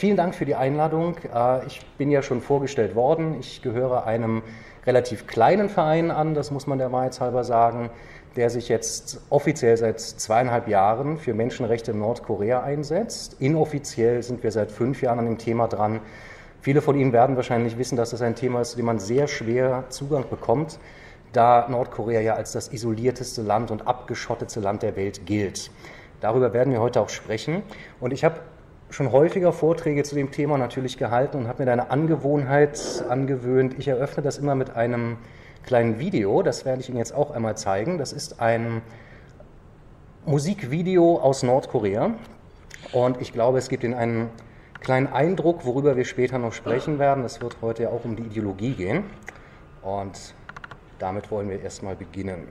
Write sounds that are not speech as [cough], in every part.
Vielen Dank für die Einladung. Äh, ich bin ja schon vorgestellt worden. Ich gehöre einem relativ kleinen Verein an, das muss man der Wahrheit halber sagen, der sich jetzt offiziell seit zweieinhalb Jahren für Menschenrechte in Nordkorea einsetzt. Inoffiziell sind wir seit fünf Jahren an dem Thema dran. Viele von Ihnen werden wahrscheinlich wissen, dass das ein Thema ist, zu dem man sehr schwer Zugang bekommt, da Nordkorea ja als das isolierteste Land und abgeschottete Land der Welt gilt. Darüber werden wir heute auch sprechen. Und ich habe schon häufiger Vorträge zu dem Thema natürlich gehalten und habe mir eine Angewohnheit angewöhnt. Ich eröffne das immer mit einem kleinen Video, das werde ich Ihnen jetzt auch einmal zeigen. Das ist ein Musikvideo aus Nordkorea und ich glaube, es gibt Ihnen einen kleinen Eindruck, worüber wir später noch sprechen werden. Es wird heute ja auch um die Ideologie gehen und damit wollen wir erstmal beginnen.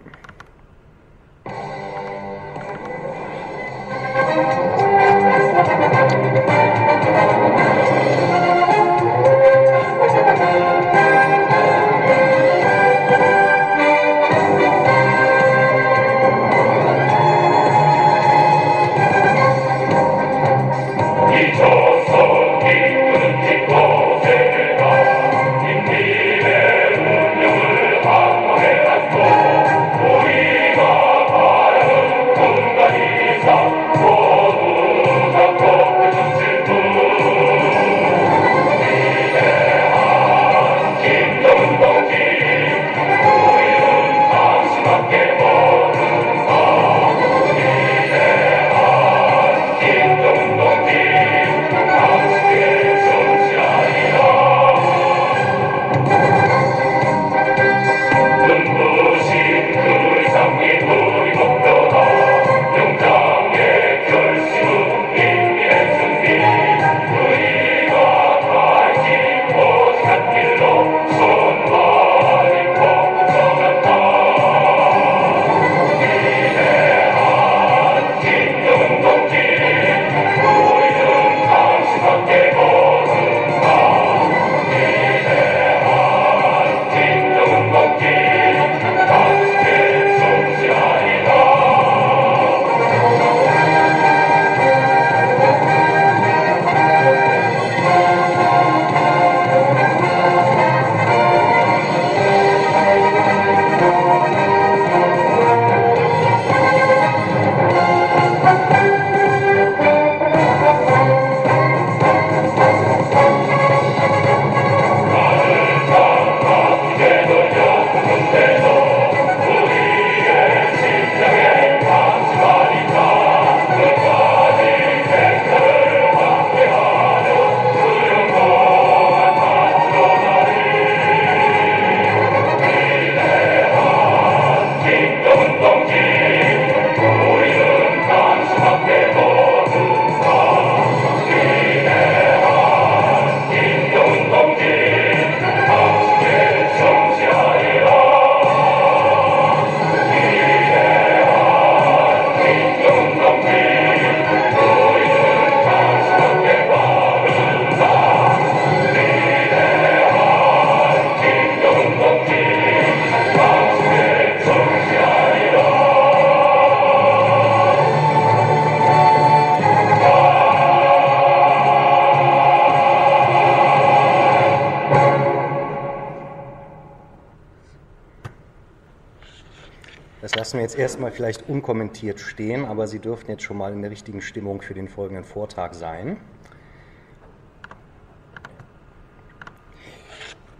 Erstmal vielleicht unkommentiert stehen, aber Sie dürften jetzt schon mal in der richtigen Stimmung für den folgenden Vortrag sein.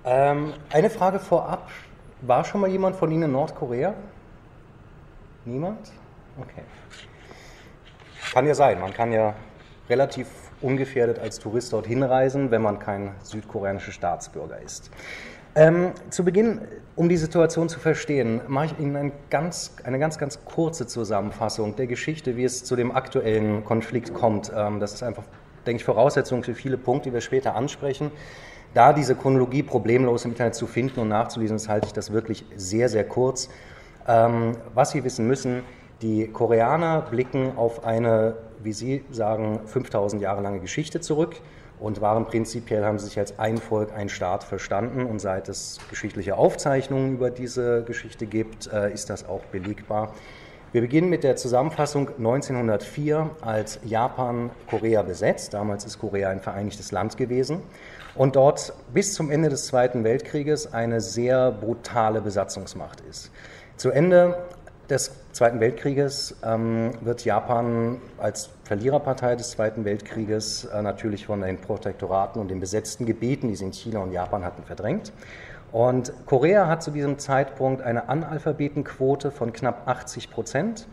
Ähm, eine Frage vorab. War schon mal jemand von Ihnen in Nordkorea? Niemand? Okay. Kann ja sein. Man kann ja relativ ungefährdet als Tourist dorthin reisen, wenn man kein südkoreanischer Staatsbürger ist. Ähm, zu Beginn, um die Situation zu verstehen, mache ich Ihnen ein ganz, eine ganz, ganz kurze Zusammenfassung der Geschichte, wie es zu dem aktuellen Konflikt kommt. Ähm, das ist einfach, denke ich, Voraussetzung für viele Punkte, die wir später ansprechen. Da diese Chronologie problemlos im Internet zu finden und nachzulesen ist, halte ich das wirklich sehr, sehr kurz. Ähm, was Sie wissen müssen, die Koreaner blicken auf eine, wie Sie sagen, 5000 Jahre lange Geschichte zurück und waren prinzipiell, haben sie sich als ein Volk, ein Staat verstanden. Und seit es geschichtliche Aufzeichnungen über diese Geschichte gibt, äh, ist das auch belegbar. Wir beginnen mit der Zusammenfassung 1904, als Japan Korea besetzt. Damals ist Korea ein vereinigtes Land gewesen und dort bis zum Ende des Zweiten Weltkrieges eine sehr brutale Besatzungsmacht ist. Zu Ende des Zweiten Weltkrieges ähm, wird Japan als Verliererpartei des Zweiten Weltkrieges äh, natürlich von den Protektoraten und den besetzten Gebieten, die sie in China und Japan hatten, verdrängt. Und Korea hat zu diesem Zeitpunkt eine Analphabetenquote von knapp 80 Prozent.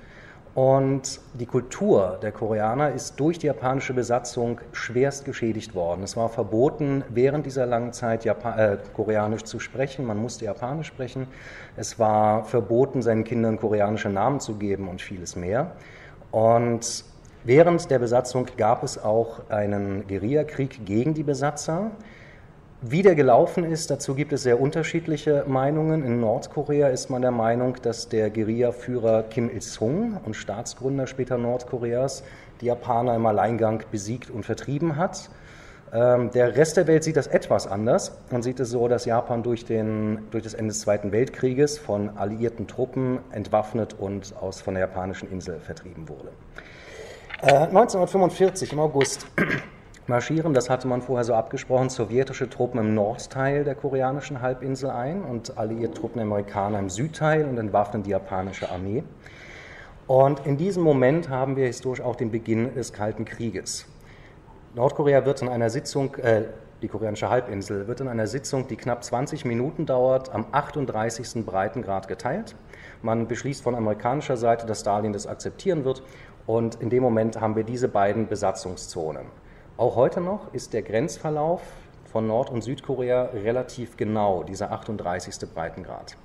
Und die Kultur der Koreaner ist durch die japanische Besatzung schwerst geschädigt worden. Es war verboten, während dieser langen Zeit Japan äh, Koreanisch zu sprechen. Man musste Japanisch sprechen. Es war verboten, seinen Kindern koreanische Namen zu geben und vieles mehr. Und während der Besatzung gab es auch einen Guerillakrieg gegen die Besatzer. Wie der gelaufen ist, dazu gibt es sehr unterschiedliche Meinungen. In Nordkorea ist man der Meinung, dass der Guerillaführer Kim Il-sung und Staatsgründer später Nordkoreas die Japaner im Alleingang besiegt und vertrieben hat. Ähm, der Rest der Welt sieht das etwas anders und sieht es so, dass Japan durch, den, durch das Ende des Zweiten Weltkrieges von alliierten Truppen entwaffnet und aus, von der japanischen Insel vertrieben wurde. Äh, 1945 im August marschieren, das hatte man vorher so abgesprochen, sowjetische Truppen im Nordteil der koreanischen Halbinsel ein und alliierte Truppen Amerikaner im Südteil und entwaffnen die japanische Armee. Und in diesem Moment haben wir historisch auch den Beginn des Kalten Krieges. Nordkorea wird in einer Sitzung, äh, die koreanische Halbinsel, wird in einer Sitzung, die knapp 20 Minuten dauert, am 38. Breitengrad geteilt. Man beschließt von amerikanischer Seite, dass Stalin das akzeptieren wird. Und in dem Moment haben wir diese beiden Besatzungszonen. Auch heute noch ist der Grenzverlauf von Nord- und Südkorea relativ genau, dieser 38. Breitengrad.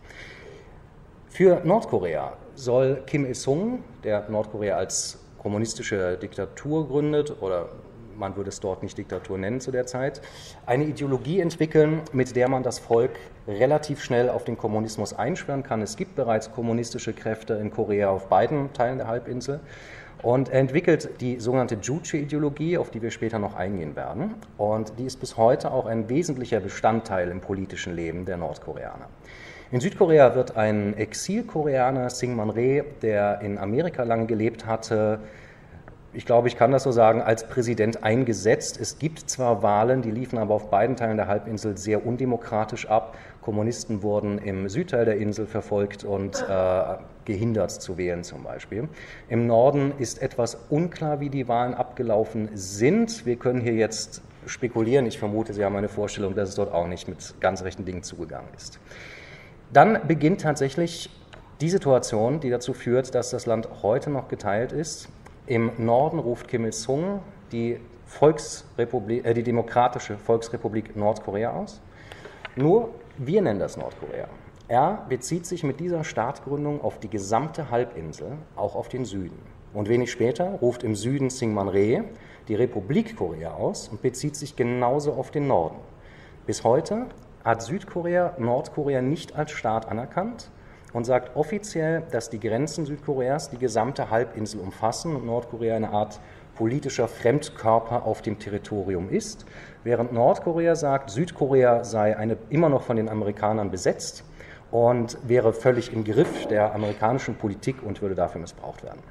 Für Nordkorea soll Kim Il-sung, der Nordkorea als kommunistische Diktatur gründet, oder man würde es dort nicht Diktatur nennen zu der Zeit, eine Ideologie entwickeln, mit der man das Volk relativ schnell auf den Kommunismus einschwören kann. Es gibt bereits kommunistische Kräfte in Korea auf beiden Teilen der Halbinsel. Und er entwickelt die sogenannte Juche-Ideologie, auf die wir später noch eingehen werden. Und die ist bis heute auch ein wesentlicher Bestandteil im politischen Leben der Nordkoreaner. In Südkorea wird ein Exilkoreaner, Syngman Rhee, der in Amerika lange gelebt hatte, ich glaube, ich kann das so sagen, als Präsident eingesetzt. Es gibt zwar Wahlen, die liefen aber auf beiden Teilen der Halbinsel sehr undemokratisch ab. Kommunisten wurden im Südteil der Insel verfolgt und äh, gehindert zu wählen zum Beispiel. Im Norden ist etwas unklar, wie die Wahlen abgelaufen sind. Wir können hier jetzt spekulieren. Ich vermute, Sie haben eine Vorstellung, dass es dort auch nicht mit ganz rechten Dingen zugegangen ist. Dann beginnt tatsächlich die Situation, die dazu führt, dass das Land heute noch geteilt ist. Im Norden ruft Kim Il-sung die, äh, die Demokratische Volksrepublik Nordkorea aus. Nur wir nennen das Nordkorea. Er bezieht sich mit dieser Staatsgründung auf die gesamte Halbinsel, auch auf den Süden. Und wenig später ruft im Süden Syngman Rhee die Republik Korea aus und bezieht sich genauso auf den Norden. Bis heute hat Südkorea Nordkorea nicht als Staat anerkannt und sagt offiziell, dass die Grenzen Südkoreas die gesamte Halbinsel umfassen und Nordkorea eine Art politischer Fremdkörper auf dem Territorium ist, während Nordkorea sagt, Südkorea sei eine, immer noch von den Amerikanern besetzt und wäre völlig im Griff der amerikanischen Politik und würde dafür missbraucht werden.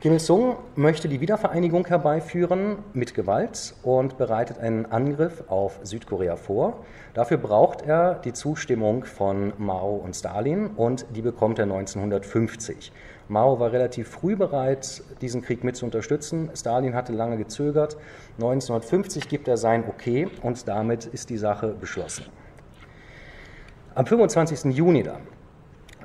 Kim Il-sung möchte die Wiedervereinigung herbeiführen mit Gewalt und bereitet einen Angriff auf Südkorea vor. Dafür braucht er die Zustimmung von Mao und Stalin und die bekommt er 1950. Mao war relativ früh bereit, diesen Krieg mit zu unterstützen. Stalin hatte lange gezögert. 1950 gibt er sein Okay und damit ist die Sache beschlossen. Am 25. Juni dann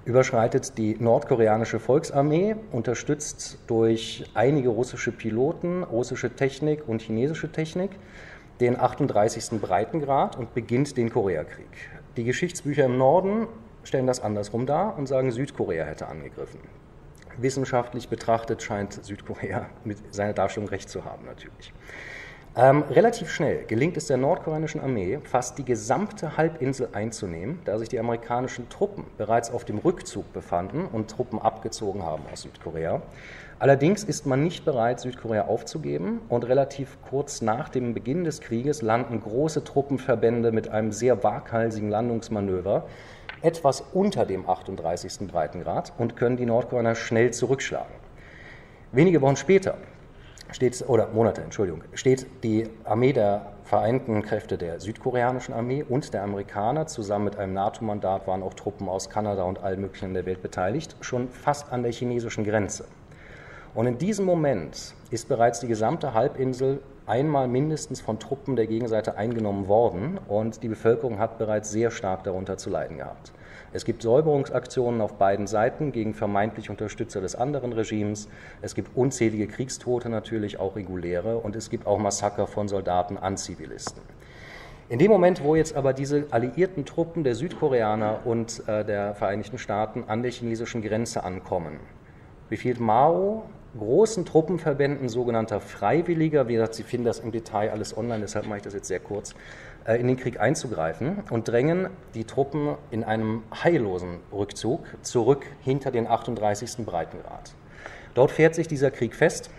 überschreitet die nordkoreanische Volksarmee, unterstützt durch einige russische Piloten, russische Technik und chinesische Technik, den 38. Breitengrad und beginnt den Koreakrieg. Die Geschichtsbücher im Norden stellen das andersrum dar und sagen, Südkorea hätte angegriffen. Wissenschaftlich betrachtet scheint Südkorea mit seiner Darstellung recht zu haben, natürlich. Ähm, relativ schnell gelingt es der nordkoreanischen Armee, fast die gesamte Halbinsel einzunehmen, da sich die amerikanischen Truppen bereits auf dem Rückzug befanden und Truppen abgezogen haben aus Südkorea. Allerdings ist man nicht bereit, Südkorea aufzugeben und relativ kurz nach dem Beginn des Krieges landen große Truppenverbände mit einem sehr waghalsigen Landungsmanöver etwas unter dem 38. Breitengrad und können die Nordkoreaner schnell zurückschlagen. Wenige Wochen später steht, oder Monate, Entschuldigung, steht die Armee der Vereinten Kräfte der südkoreanischen Armee und der Amerikaner zusammen mit einem NATO-Mandat waren auch Truppen aus Kanada und allen möglichen der Welt beteiligt, schon fast an der chinesischen Grenze. Und in diesem Moment ist bereits die gesamte Halbinsel einmal mindestens von Truppen der Gegenseite eingenommen worden und die Bevölkerung hat bereits sehr stark darunter zu leiden gehabt. Es gibt Säuberungsaktionen auf beiden Seiten gegen vermeintlich Unterstützer des anderen Regimes. Es gibt unzählige Kriegstote natürlich, auch reguläre. Und es gibt auch Massaker von Soldaten an Zivilisten. In dem Moment, wo jetzt aber diese alliierten Truppen der Südkoreaner und äh, der Vereinigten Staaten an der chinesischen Grenze ankommen, befiehlt Mao großen Truppenverbänden sogenannter Freiwilliger, wie gesagt, Sie finden das im Detail alles online, deshalb mache ich das jetzt sehr kurz, äh, in den Krieg einzugreifen und drängen die Truppen in einem heillosen Rückzug zurück hinter den 38. Breitengrad. Dort fährt sich dieser Krieg fest.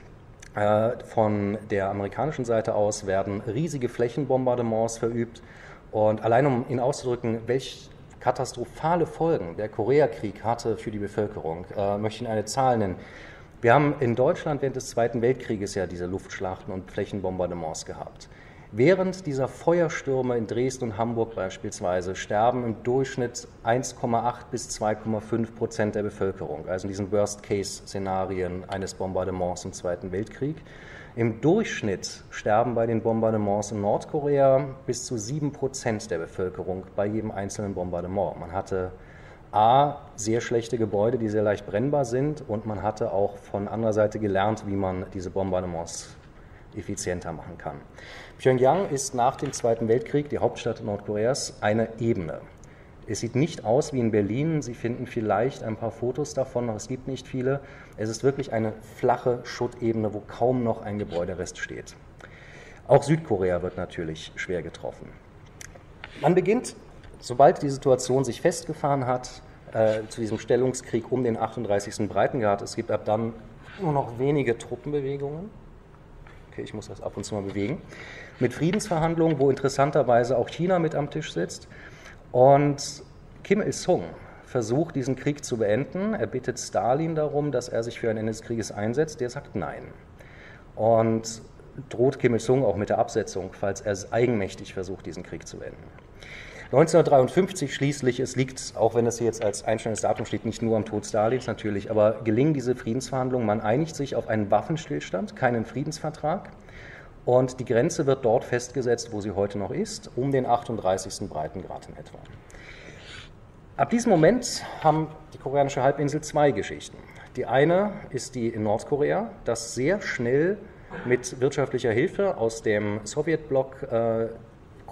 Äh, von der amerikanischen Seite aus werden riesige Flächenbombardements verübt. Und allein um Ihnen auszudrücken, welch katastrophale Folgen der Koreakrieg hatte für die Bevölkerung, äh, möchte ich Ihnen eine Zahl nennen. Wir haben in Deutschland während des Zweiten Weltkrieges ja diese Luftschlachten und Flächenbombardements gehabt. Während dieser Feuerstürme in Dresden und Hamburg beispielsweise sterben im Durchschnitt 1,8 bis 2,5 Prozent der Bevölkerung, also in diesen Worst-Case-Szenarien eines Bombardements im Zweiten Weltkrieg. Im Durchschnitt sterben bei den Bombardements in Nordkorea bis zu 7 Prozent der Bevölkerung bei jedem einzelnen Bombardement. Man hatte A, sehr schlechte Gebäude, die sehr leicht brennbar sind und man hatte auch von anderer Seite gelernt, wie man diese Bombardements effizienter machen kann. Pyongyang ist nach dem Zweiten Weltkrieg, die Hauptstadt Nordkoreas, eine Ebene. Es sieht nicht aus wie in Berlin. Sie finden vielleicht ein paar Fotos davon, aber es gibt nicht viele. Es ist wirklich eine flache Schuttebene, wo kaum noch ein Gebäuderest steht. Auch Südkorea wird natürlich schwer getroffen. Man beginnt, sobald die Situation sich festgefahren hat, äh, zu diesem Stellungskrieg um den 38. Breitengrad. Es gibt ab dann nur noch wenige Truppenbewegungen okay, ich muss das ab und zu mal bewegen, mit Friedensverhandlungen, wo interessanterweise auch China mit am Tisch sitzt. Und Kim Il-sung versucht, diesen Krieg zu beenden. Er bittet Stalin darum, dass er sich für ein Ende des Krieges einsetzt. Der sagt Nein. Und droht Kim Il-sung auch mit der Absetzung, falls er eigenmächtig versucht, diesen Krieg zu beenden. 1953 schließlich, es liegt, auch wenn das hier jetzt als einstellendes Datum steht, nicht nur am Tod Stalins natürlich, aber gelingen diese Friedensverhandlungen, man einigt sich auf einen Waffenstillstand, keinen Friedensvertrag und die Grenze wird dort festgesetzt, wo sie heute noch ist, um den 38. Breitengrad in etwa. Ab diesem Moment haben die koreanische Halbinsel zwei Geschichten. Die eine ist die in Nordkorea, das sehr schnell mit wirtschaftlicher Hilfe aus dem Sowjetblock äh,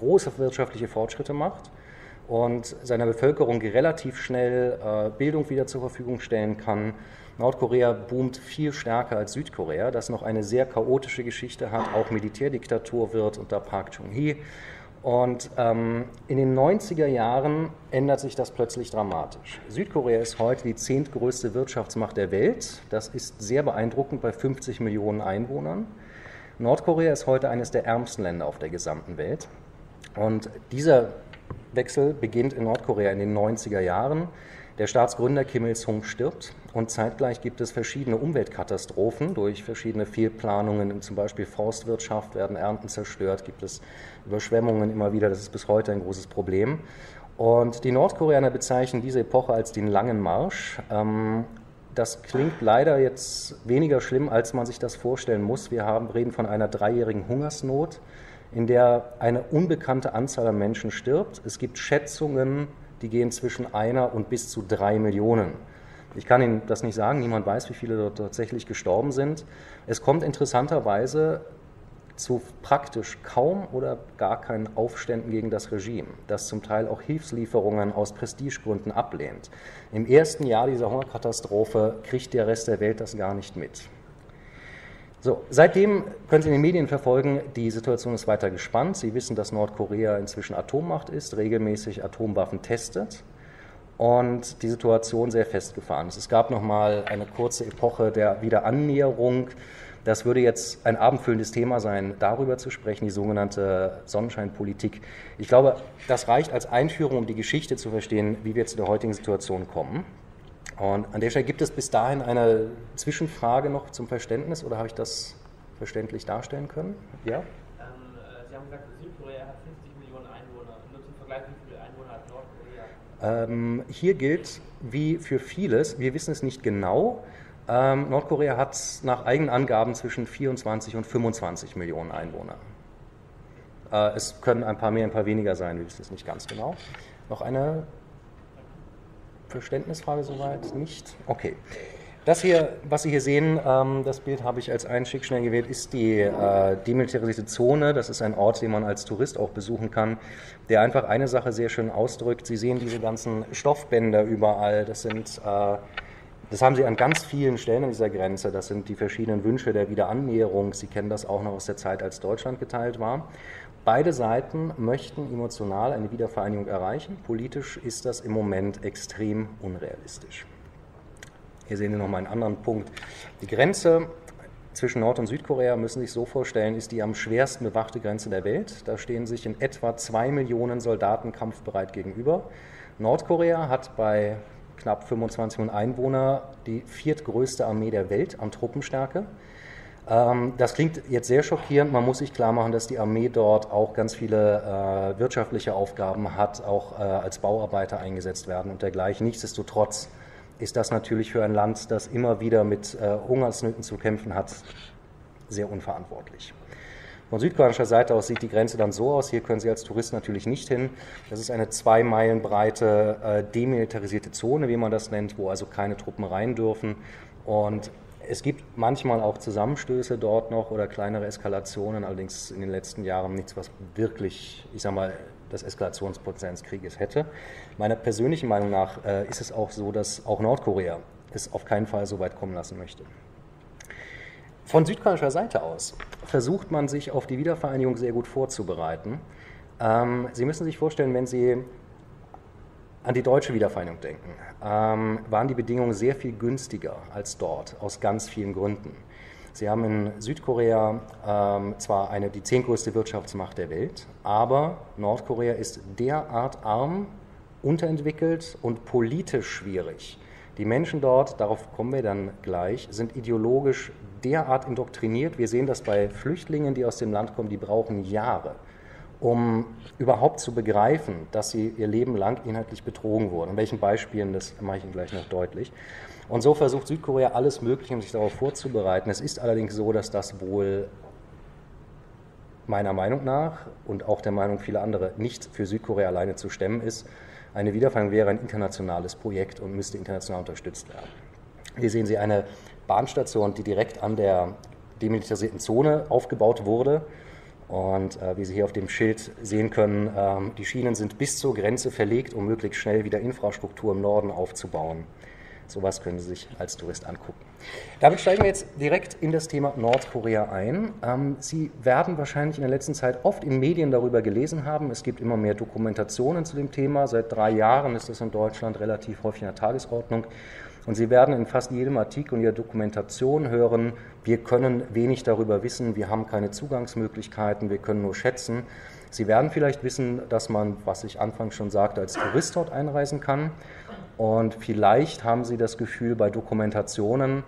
große wirtschaftliche Fortschritte macht und seiner Bevölkerung relativ schnell äh, Bildung wieder zur Verfügung stellen kann. Nordkorea boomt viel stärker als Südkorea, das noch eine sehr chaotische Geschichte hat, auch Militärdiktatur wird unter Park Chung-hee. Und ähm, in den 90er Jahren ändert sich das plötzlich dramatisch. Südkorea ist heute die zehntgrößte Wirtschaftsmacht der Welt. Das ist sehr beeindruckend bei 50 Millionen Einwohnern. Nordkorea ist heute eines der ärmsten Länder auf der gesamten Welt. Und dieser Wechsel beginnt in Nordkorea in den 90er Jahren. Der Staatsgründer Kim Il-sung stirbt und zeitgleich gibt es verschiedene Umweltkatastrophen durch verschiedene Fehlplanungen, zum Beispiel Forstwirtschaft werden Ernten zerstört, gibt es Überschwemmungen immer wieder, das ist bis heute ein großes Problem. Und die Nordkoreaner bezeichnen diese Epoche als den langen Marsch. Ähm, das klingt leider jetzt weniger schlimm, als man sich das vorstellen muss. Wir haben, reden von einer dreijährigen Hungersnot in der eine unbekannte Anzahl an Menschen stirbt. Es gibt Schätzungen, die gehen zwischen einer und bis zu drei Millionen. Ich kann Ihnen das nicht sagen, niemand weiß, wie viele dort tatsächlich gestorben sind. Es kommt interessanterweise zu praktisch kaum oder gar keinen Aufständen gegen das Regime, das zum Teil auch Hilfslieferungen aus Prestigegründen ablehnt. Im ersten Jahr dieser Hungerkatastrophe kriegt der Rest der Welt das gar nicht mit. So, seitdem können Sie in den Medien verfolgen, die Situation ist weiter gespannt. Sie wissen, dass Nordkorea inzwischen Atommacht ist, regelmäßig Atomwaffen testet und die Situation sehr festgefahren ist. Es gab noch mal eine kurze Epoche der Wiederannäherung, Das würde jetzt ein abendfüllendes Thema sein, darüber zu sprechen, die sogenannte Sonnenscheinpolitik. Ich glaube, das reicht als Einführung, um die Geschichte zu verstehen, wie wir zu der heutigen Situation kommen. Und an der Stelle gibt es bis dahin eine Zwischenfrage noch zum Verständnis oder habe ich das verständlich darstellen können? Ja? Ähm, äh, Sie haben gesagt, Südkorea hat 50 Millionen Einwohner. Nur zum Vergleich, wie viele Einwohner hat Nordkorea? Ähm, hier gilt, wie für vieles, wir wissen es nicht genau, ähm, Nordkorea hat nach eigenen Angaben zwischen 24 und 25 Millionen Einwohner. Äh, es können ein paar mehr, ein paar weniger sein, wir wissen es nicht ganz genau. Noch eine Verständnisfrage soweit? Nicht? Okay. Das hier, was Sie hier sehen, ähm, das Bild habe ich als Einstieg schnell gewählt, ist die äh, demilitarisierte Zone. Das ist ein Ort, den man als Tourist auch besuchen kann, der einfach eine Sache sehr schön ausdrückt. Sie sehen diese ganzen Stoffbänder überall. Das sind äh, das haben Sie an ganz vielen Stellen an dieser Grenze. Das sind die verschiedenen Wünsche der Wiederannäherung. Sie kennen das auch noch aus der Zeit, als Deutschland geteilt war. Beide Seiten möchten emotional eine Wiedervereinigung erreichen. Politisch ist das im Moment extrem unrealistisch. Hier sehen Sie noch mal einen anderen Punkt. Die Grenze zwischen Nord- und Südkorea müssen Sie sich so vorstellen, ist die am schwersten bewachte Grenze der Welt. Da stehen sich in etwa zwei Millionen Soldaten kampfbereit gegenüber. Nordkorea hat bei knapp 25 Millionen Einwohner die viertgrößte Armee der Welt an Truppenstärke. Ähm, das klingt jetzt sehr schockierend. Man muss sich klar machen, dass die Armee dort auch ganz viele äh, wirtschaftliche Aufgaben hat, auch äh, als Bauarbeiter eingesetzt werden und dergleichen. Nichtsdestotrotz ist das natürlich für ein Land, das immer wieder mit äh, Hungersnöten zu kämpfen hat, sehr unverantwortlich. Von südkoreanischer Seite aus sieht die Grenze dann so aus. Hier können Sie als Tourist natürlich nicht hin. Das ist eine zwei Meilen breite äh, demilitarisierte Zone, wie man das nennt, wo also keine Truppen rein dürfen. Und es gibt manchmal auch Zusammenstöße dort noch oder kleinere Eskalationen, allerdings in den letzten Jahren nichts, was wirklich, ich sag mal, das Eskalationspotenzial des Krieges hätte. Meiner persönlichen Meinung nach äh, ist es auch so, dass auch Nordkorea es auf keinen Fall so weit kommen lassen möchte. Von südkoreanischer Seite aus versucht man sich auf die Wiedervereinigung sehr gut vorzubereiten. Ähm, Sie müssen sich vorstellen, wenn Sie an die deutsche Wiedervereinigung denken, ähm, waren die Bedingungen sehr viel günstiger als dort, aus ganz vielen Gründen. Sie haben in Südkorea ähm, zwar eine, die zehntgrößte Wirtschaftsmacht der Welt, aber Nordkorea ist derart arm, unterentwickelt und politisch schwierig. Die Menschen dort, darauf kommen wir dann gleich, sind ideologisch derart indoktriniert. Wir sehen das bei Flüchtlingen, die aus dem Land kommen, die brauchen Jahre, um überhaupt zu begreifen, dass sie ihr Leben lang inhaltlich betrogen wurden. In welchen Beispielen, das mache ich Ihnen gleich noch deutlich. Und so versucht Südkorea alles Mögliche, um sich darauf vorzubereiten. Es ist allerdings so, dass das wohl meiner Meinung nach und auch der Meinung vieler anderer nicht für Südkorea alleine zu stemmen ist. Eine Wiedervereinigung wäre ein internationales Projekt und müsste international unterstützt werden. Hier sehen Sie eine Bahnstation, die direkt an der demilitarisierten Zone aufgebaut wurde. Und äh, wie Sie hier auf dem Schild sehen können, ähm, die Schienen sind bis zur Grenze verlegt, um möglichst schnell wieder Infrastruktur im Norden aufzubauen. Sowas können Sie sich als Tourist angucken. Damit steigen wir jetzt direkt in das Thema Nordkorea ein. Ähm, Sie werden wahrscheinlich in der letzten Zeit oft in Medien darüber gelesen haben. Es gibt immer mehr Dokumentationen zu dem Thema. Seit drei Jahren ist das in Deutschland relativ häufig in der Tagesordnung. Und Sie werden in fast jedem Artikel und Ihrer Dokumentation hören, wir können wenig darüber wissen, wir haben keine Zugangsmöglichkeiten, wir können nur schätzen. Sie werden vielleicht wissen, dass man, was ich anfangs schon sagte, als Tourist dort einreisen kann. Und vielleicht haben Sie das Gefühl bei Dokumentationen,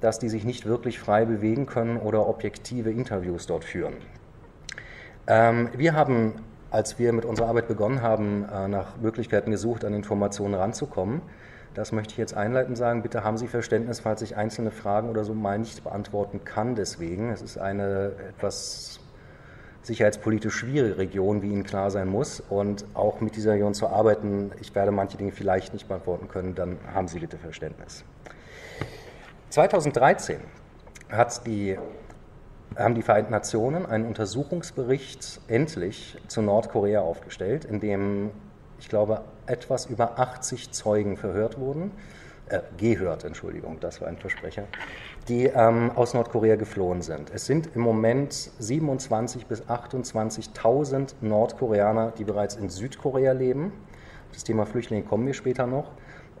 dass die sich nicht wirklich frei bewegen können oder objektive Interviews dort führen. Ähm, wir haben, als wir mit unserer Arbeit begonnen haben, äh, nach Möglichkeiten gesucht, an Informationen ranzukommen. Das möchte ich jetzt einleitend sagen. Bitte haben Sie Verständnis, falls ich einzelne Fragen oder so mal nicht beantworten kann. Deswegen, es ist eine etwas sicherheitspolitisch schwierige Region, wie Ihnen klar sein muss. Und auch mit dieser Region zu arbeiten, ich werde manche Dinge vielleicht nicht beantworten können, dann haben Sie bitte Verständnis. 2013 hat die, haben die Vereinten Nationen einen Untersuchungsbericht endlich zu Nordkorea aufgestellt, in dem ich glaube, etwas über 80 Zeugen verhört wurden, äh, gehört, Entschuldigung, das war ein Versprecher, die ähm, aus Nordkorea geflohen sind. Es sind im Moment 27.000 bis 28.000 Nordkoreaner, die bereits in Südkorea leben. Das Thema Flüchtlinge kommen wir später noch.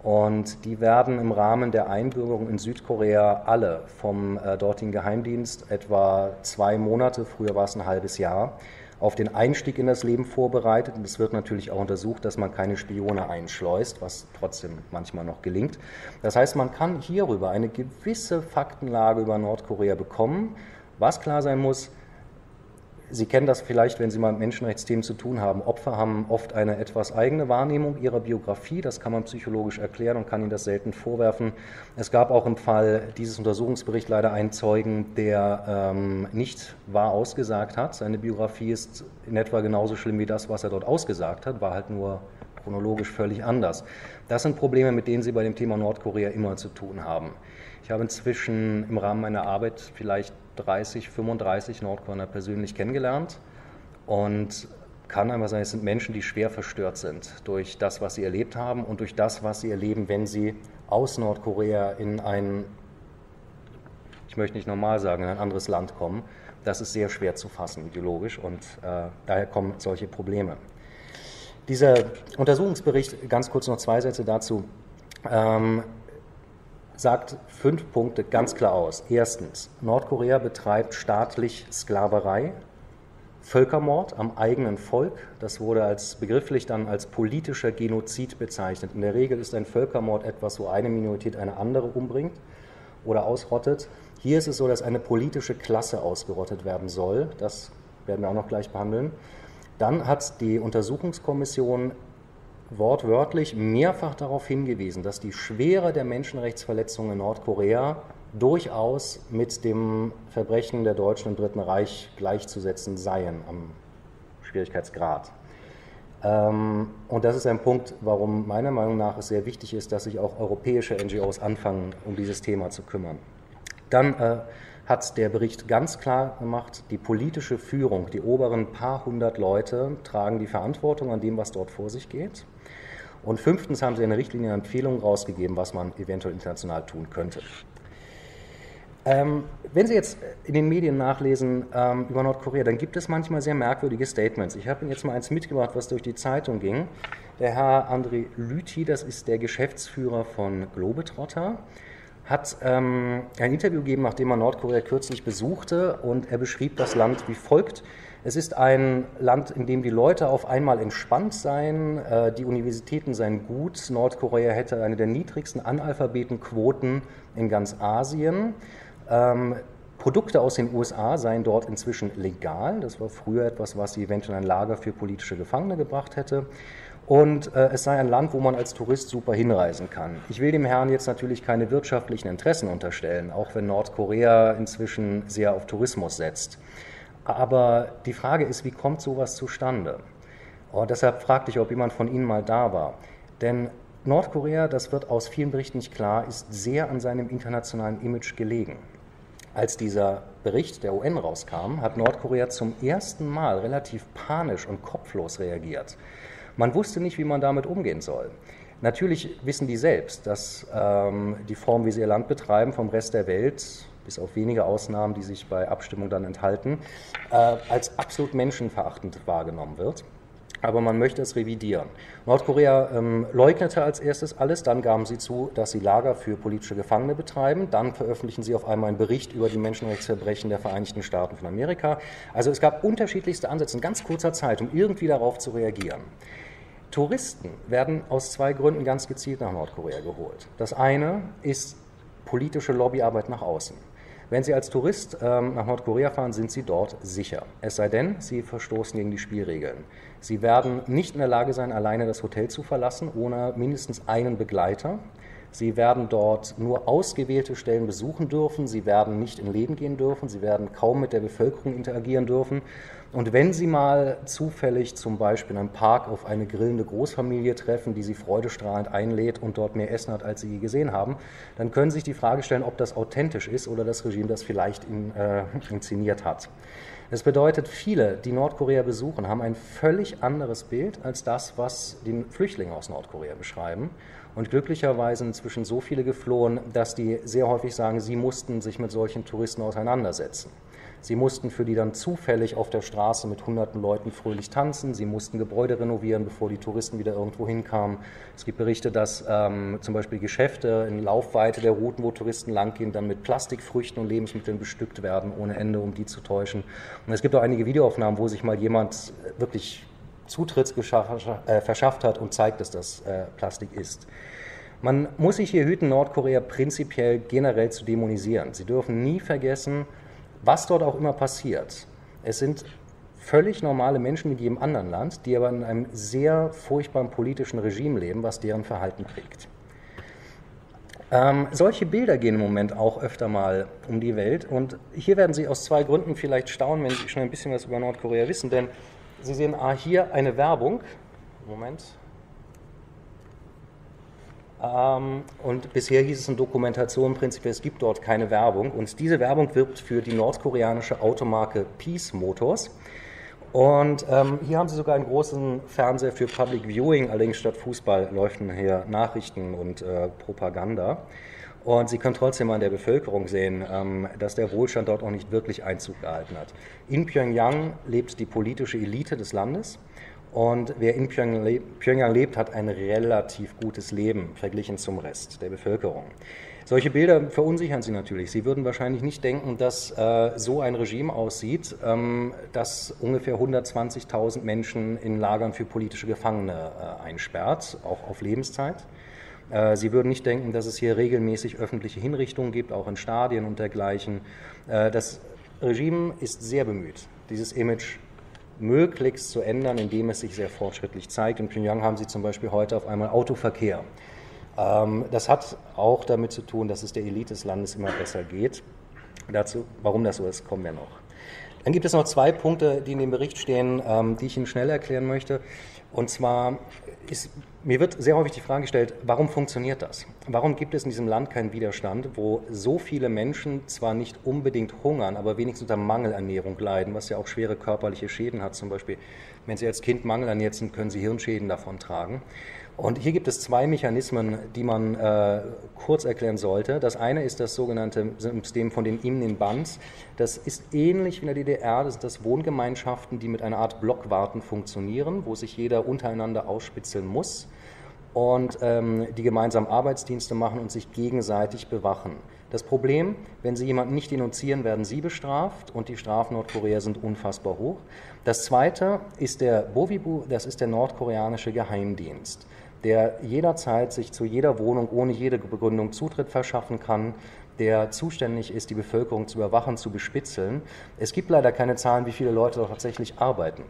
Und die werden im Rahmen der Einbürgerung in Südkorea alle vom äh, dortigen Geheimdienst etwa zwei Monate, früher war es ein halbes Jahr, auf den Einstieg in das Leben vorbereitet. Und es wird natürlich auch untersucht, dass man keine Spione einschleust, was trotzdem manchmal noch gelingt. Das heißt, man kann hierüber eine gewisse Faktenlage über Nordkorea bekommen. Was klar sein muss, Sie kennen das vielleicht, wenn Sie mal mit Menschenrechtsthemen zu tun haben. Opfer haben oft eine etwas eigene Wahrnehmung ihrer Biografie. Das kann man psychologisch erklären und kann ihnen das selten vorwerfen. Es gab auch im Fall dieses Untersuchungsberichts leider einen Zeugen, der ähm, nicht wahr ausgesagt hat. Seine Biografie ist in etwa genauso schlimm wie das, was er dort ausgesagt hat, war halt nur chronologisch völlig anders. Das sind Probleme, mit denen Sie bei dem Thema Nordkorea immer zu tun haben. Ich habe inzwischen im Rahmen meiner Arbeit vielleicht 30, 35 Nordkoreaner persönlich kennengelernt und kann einfach sagen, es sind Menschen, die schwer verstört sind durch das, was sie erlebt haben und durch das, was sie erleben, wenn sie aus Nordkorea in ein, ich möchte nicht normal sagen, in ein anderes Land kommen. Das ist sehr schwer zu fassen ideologisch und äh, daher kommen solche Probleme. Dieser Untersuchungsbericht, ganz kurz noch zwei Sätze dazu, ähm, sagt fünf Punkte ganz klar aus. Erstens, Nordkorea betreibt staatlich Sklaverei, Völkermord am eigenen Volk. Das wurde als begrifflich dann als politischer Genozid bezeichnet. In der Regel ist ein Völkermord etwas, wo eine Minorität eine andere umbringt oder ausrottet. Hier ist es so, dass eine politische Klasse ausgerottet werden soll. Das werden wir auch noch gleich behandeln. Dann hat die Untersuchungskommission wortwörtlich mehrfach darauf hingewiesen, dass die Schwere der Menschenrechtsverletzungen in Nordkorea durchaus mit dem Verbrechen der Deutschen im Dritten Reich gleichzusetzen seien am Schwierigkeitsgrad. Ähm, und das ist ein Punkt, warum meiner Meinung nach es sehr wichtig ist, dass sich auch europäische NGOs anfangen, um dieses Thema zu kümmern. Dann äh, hat der Bericht ganz klar gemacht, die politische Führung, die oberen paar hundert Leute tragen die Verantwortung an dem, was dort vor sich geht. Und fünftens haben sie eine Richtlinie Empfehlung rausgegeben, was man eventuell international tun könnte. Ähm, wenn Sie jetzt in den Medien nachlesen ähm, über Nordkorea, dann gibt es manchmal sehr merkwürdige Statements. Ich habe Ihnen jetzt mal eins mitgebracht, was durch die Zeitung ging. Der Herr André Lüthi, das ist der Geschäftsführer von Globetrotter, hat ähm, ein Interview gegeben, nachdem er Nordkorea kürzlich besuchte und er beschrieb das Land wie folgt. Es ist ein Land, in dem die Leute auf einmal entspannt seien, äh, die Universitäten seien gut, Nordkorea hätte eine der niedrigsten Analphabetenquoten in ganz Asien. Ähm, Produkte aus den USA seien dort inzwischen legal. Das war früher etwas, was sie eventuell in ein Lager für politische Gefangene gebracht hätte. Und äh, es sei ein Land, wo man als Tourist super hinreisen kann. Ich will dem Herrn jetzt natürlich keine wirtschaftlichen Interessen unterstellen, auch wenn Nordkorea inzwischen sehr auf Tourismus setzt. Aber die Frage ist, wie kommt sowas zustande? Und deshalb fragte ich, ob jemand von Ihnen mal da war. Denn Nordkorea, das wird aus vielen Berichten nicht klar, ist sehr an seinem internationalen Image gelegen. Als dieser Bericht der UN rauskam, hat Nordkorea zum ersten Mal relativ panisch und kopflos reagiert. Man wusste nicht, wie man damit umgehen soll. Natürlich wissen die selbst, dass ähm, die Form, wie sie ihr Land betreiben, vom Rest der Welt bis auf wenige Ausnahmen, die sich bei Abstimmung dann enthalten, äh, als absolut menschenverachtend wahrgenommen wird. Aber man möchte es revidieren. Nordkorea ähm, leugnete als erstes alles, dann gaben sie zu, dass sie Lager für politische Gefangene betreiben, dann veröffentlichen sie auf einmal einen Bericht über die Menschenrechtsverbrechen der Vereinigten Staaten von Amerika. Also es gab unterschiedlichste Ansätze in ganz kurzer Zeit, um irgendwie darauf zu reagieren. Touristen werden aus zwei Gründen ganz gezielt nach Nordkorea geholt. Das eine ist politische Lobbyarbeit nach außen. Wenn Sie als Tourist ähm, nach Nordkorea fahren, sind Sie dort sicher. Es sei denn, Sie verstoßen gegen die Spielregeln. Sie werden nicht in der Lage sein, alleine das Hotel zu verlassen, ohne mindestens einen Begleiter. Sie werden dort nur ausgewählte Stellen besuchen dürfen. Sie werden nicht in Leben gehen dürfen. Sie werden kaum mit der Bevölkerung interagieren dürfen. Und wenn Sie mal zufällig zum Beispiel in einem Park auf eine grillende Großfamilie treffen, die Sie freudestrahlend einlädt und dort mehr Essen hat, als Sie je gesehen haben, dann können Sie sich die Frage stellen, ob das authentisch ist oder das Regime das vielleicht in, äh, inszeniert hat. Das bedeutet, viele, die Nordkorea besuchen, haben ein völlig anderes Bild als das, was die Flüchtlinge aus Nordkorea beschreiben. Und glücklicherweise inzwischen so viele geflohen, dass die sehr häufig sagen, sie mussten sich mit solchen Touristen auseinandersetzen. Sie mussten für die dann zufällig auf der Straße mit hunderten Leuten fröhlich tanzen. Sie mussten Gebäude renovieren, bevor die Touristen wieder irgendwo hinkamen. Es gibt Berichte, dass ähm, zum Beispiel Geschäfte in Laufweite der Routen, wo Touristen langgehen, dann mit Plastikfrüchten und Lebensmitteln bestückt werden, ohne Ende, um die zu täuschen. Und es gibt auch einige Videoaufnahmen, wo sich mal jemand wirklich Zutritt äh, verschafft hat und zeigt, dass das äh, Plastik ist. Man muss sich hier hüten, Nordkorea prinzipiell generell zu dämonisieren. Sie dürfen nie vergessen, was dort auch immer passiert. Es sind völlig normale Menschen in jedem anderen Land, die aber in einem sehr furchtbaren politischen Regime leben, was deren Verhalten prägt. Ähm, solche Bilder gehen im Moment auch öfter mal um die Welt und hier werden Sie aus zwei Gründen vielleicht staunen, wenn Sie schon ein bisschen was über Nordkorea wissen, denn Sie sehen ah, hier eine Werbung. Moment. Ähm, und bisher hieß es in Dokumentation prinzipiell, es gibt dort keine Werbung. Und diese Werbung wirbt für die nordkoreanische Automarke Peace Motors. Und ähm, hier haben sie sogar einen großen Fernseher für Public Viewing, allerdings statt Fußball läuft hier Nachrichten und äh, Propaganda. Und Sie können trotzdem an der Bevölkerung sehen, ähm, dass der Wohlstand dort auch nicht wirklich Einzug gehalten hat. In Pyongyang lebt die politische Elite des Landes. Und wer in Pyongyang lebt, hat ein relativ gutes Leben verglichen zum Rest der Bevölkerung. Solche Bilder verunsichern Sie natürlich. Sie würden wahrscheinlich nicht denken, dass äh, so ein Regime aussieht, ähm, das ungefähr 120.000 Menschen in Lagern für politische Gefangene äh, einsperrt, auch auf Lebenszeit. Äh, Sie würden nicht denken, dass es hier regelmäßig öffentliche Hinrichtungen gibt, auch in Stadien und dergleichen. Äh, das Regime ist sehr bemüht, dieses Image möglichst zu ändern, indem es sich sehr fortschrittlich zeigt. In Pyongyang haben Sie zum Beispiel heute auf einmal Autoverkehr. Ähm, das hat auch damit zu tun, dass es der Elite des Landes immer besser geht. Dazu, warum das so ist, kommen wir noch. Dann gibt es noch zwei Punkte, die in dem Bericht stehen, ähm, die ich Ihnen schnell erklären möchte. Und zwar ist, mir wird sehr häufig die Frage gestellt, warum funktioniert das? Warum gibt es in diesem Land keinen Widerstand, wo so viele Menschen zwar nicht unbedingt hungern, aber wenigstens unter Mangelernährung leiden, was ja auch schwere körperliche Schäden hat. Zum Beispiel, wenn Sie als Kind mangelernährt sind, können Sie Hirnschäden davon tragen. Und hier gibt es zwei Mechanismen, die man äh, kurz erklären sollte. Das eine ist das sogenannte System von den Imnin Bands. Das ist ähnlich wie in der DDR. Das sind das Wohngemeinschaften, die mit einer Art Blockwarten funktionieren, wo sich jeder untereinander ausspitzeln muss und ähm, die gemeinsam Arbeitsdienste machen und sich gegenseitig bewachen. Das Problem, wenn Sie jemanden nicht denunzieren, werden Sie bestraft und die Strafen Nordkorea sind unfassbar hoch. Das zweite ist der Bovibu, das ist der nordkoreanische Geheimdienst der jederzeit sich zu jeder Wohnung ohne jede Begründung Zutritt verschaffen kann, der zuständig ist, die Bevölkerung zu überwachen, zu bespitzeln. Es gibt leider keine Zahlen, wie viele Leute dort tatsächlich arbeiten.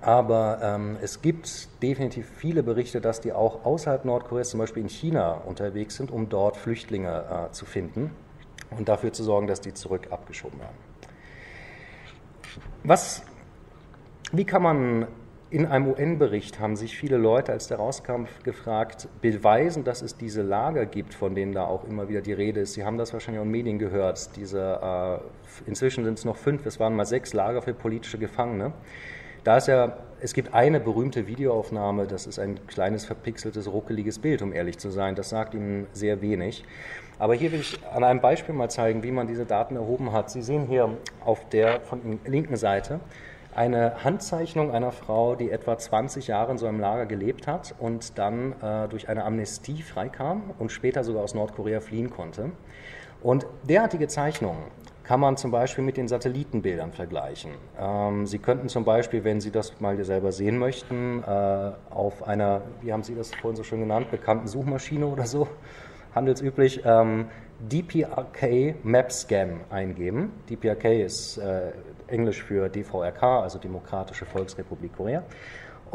Aber ähm, es gibt definitiv viele Berichte, dass die auch außerhalb Nordkoreas, zum Beispiel in China, unterwegs sind, um dort Flüchtlinge äh, zu finden und dafür zu sorgen, dass die zurück abgeschoben werden. Was, wie kann man in einem UN-Bericht haben sich viele Leute, als der rauskam, gefragt, beweisen, dass es diese Lager gibt, von denen da auch immer wieder die Rede ist. Sie haben das wahrscheinlich auch in Medien gehört. Diese, äh, inzwischen sind es noch fünf, es waren mal sechs Lager für politische Gefangene. Da ist ja, es gibt eine berühmte Videoaufnahme, das ist ein kleines verpixeltes, ruckeliges Bild, um ehrlich zu sein. Das sagt Ihnen sehr wenig. Aber hier will ich an einem Beispiel mal zeigen, wie man diese Daten erhoben hat. Sie sehen hier auf der von linken Seite eine Handzeichnung einer Frau, die etwa 20 Jahre in so einem Lager gelebt hat und dann äh, durch eine Amnestie freikam und später sogar aus Nordkorea fliehen konnte. Und derartige Zeichnungen kann man zum Beispiel mit den Satellitenbildern vergleichen. Ähm, Sie könnten zum Beispiel, wenn Sie das mal selber sehen möchten, äh, auf einer, wie haben Sie das vorhin so schön genannt, bekannten Suchmaschine oder so, [laughs] handelsüblich, ähm, DPRK MapScan eingeben. DPRK ist äh, Englisch für DVRK, also Demokratische Volksrepublik Korea.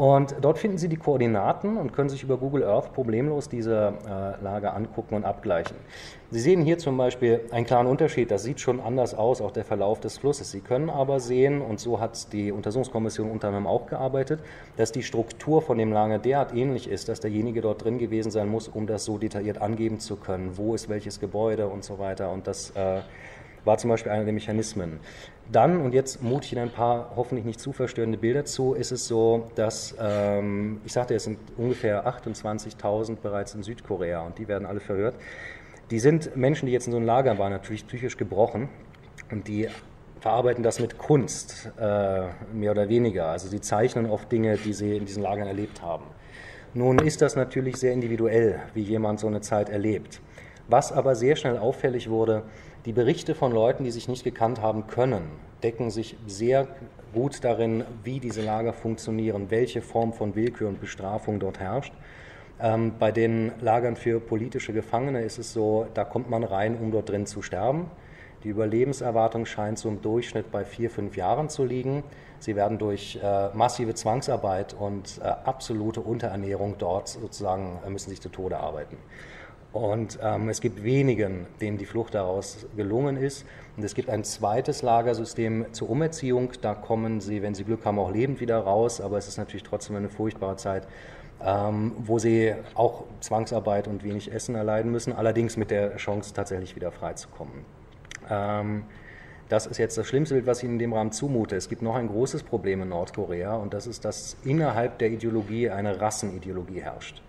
Und dort finden Sie die Koordinaten und können sich über Google Earth problemlos diese äh, Lage angucken und abgleichen. Sie sehen hier zum Beispiel einen klaren Unterschied. Das sieht schon anders aus, auch der Verlauf des Flusses. Sie können aber sehen, und so hat die Untersuchungskommission unter anderem auch gearbeitet, dass die Struktur von dem Lager derart ähnlich ist, dass derjenige dort drin gewesen sein muss, um das so detailliert angeben zu können. Wo ist welches Gebäude und so weiter. Und das äh, war zum Beispiel einer der Mechanismen. Dann, und jetzt mute ich Ihnen ein paar hoffentlich nicht zu verstörende Bilder zu, ist es so, dass, ähm, ich sagte, es sind ungefähr 28.000 bereits in Südkorea und die werden alle verhört. Die sind Menschen, die jetzt in so einem Lager waren, natürlich psychisch gebrochen und die verarbeiten das mit Kunst, äh, mehr oder weniger. Also sie zeichnen oft Dinge, die sie in diesen Lagern erlebt haben. Nun ist das natürlich sehr individuell, wie jemand so eine Zeit erlebt. Was aber sehr schnell auffällig wurde, die Berichte von Leuten, die sich nicht gekannt haben können, decken sich sehr gut darin, wie diese Lager funktionieren, welche Form von Willkür und Bestrafung dort herrscht. Ähm, bei den Lagern für politische Gefangene ist es so, da kommt man rein, um dort drin zu sterben. Die Überlebenserwartung scheint so im Durchschnitt bei vier, fünf Jahren zu liegen. Sie werden durch äh, massive Zwangsarbeit und äh, absolute Unterernährung dort sozusagen, äh, müssen sich zu Tode arbeiten. Und ähm, es gibt wenigen, denen die Flucht daraus gelungen ist. Und es gibt ein zweites Lagersystem zur Umerziehung. Da kommen sie, wenn sie Glück haben, auch lebend wieder raus. Aber es ist natürlich trotzdem eine furchtbare Zeit, ähm, wo sie auch Zwangsarbeit und wenig Essen erleiden müssen. Allerdings mit der Chance, tatsächlich wieder freizukommen. Ähm, das ist jetzt das schlimmste Bild, was ich in dem Rahmen zumute. Es gibt noch ein großes Problem in Nordkorea und das ist, dass innerhalb der Ideologie eine Rassenideologie herrscht.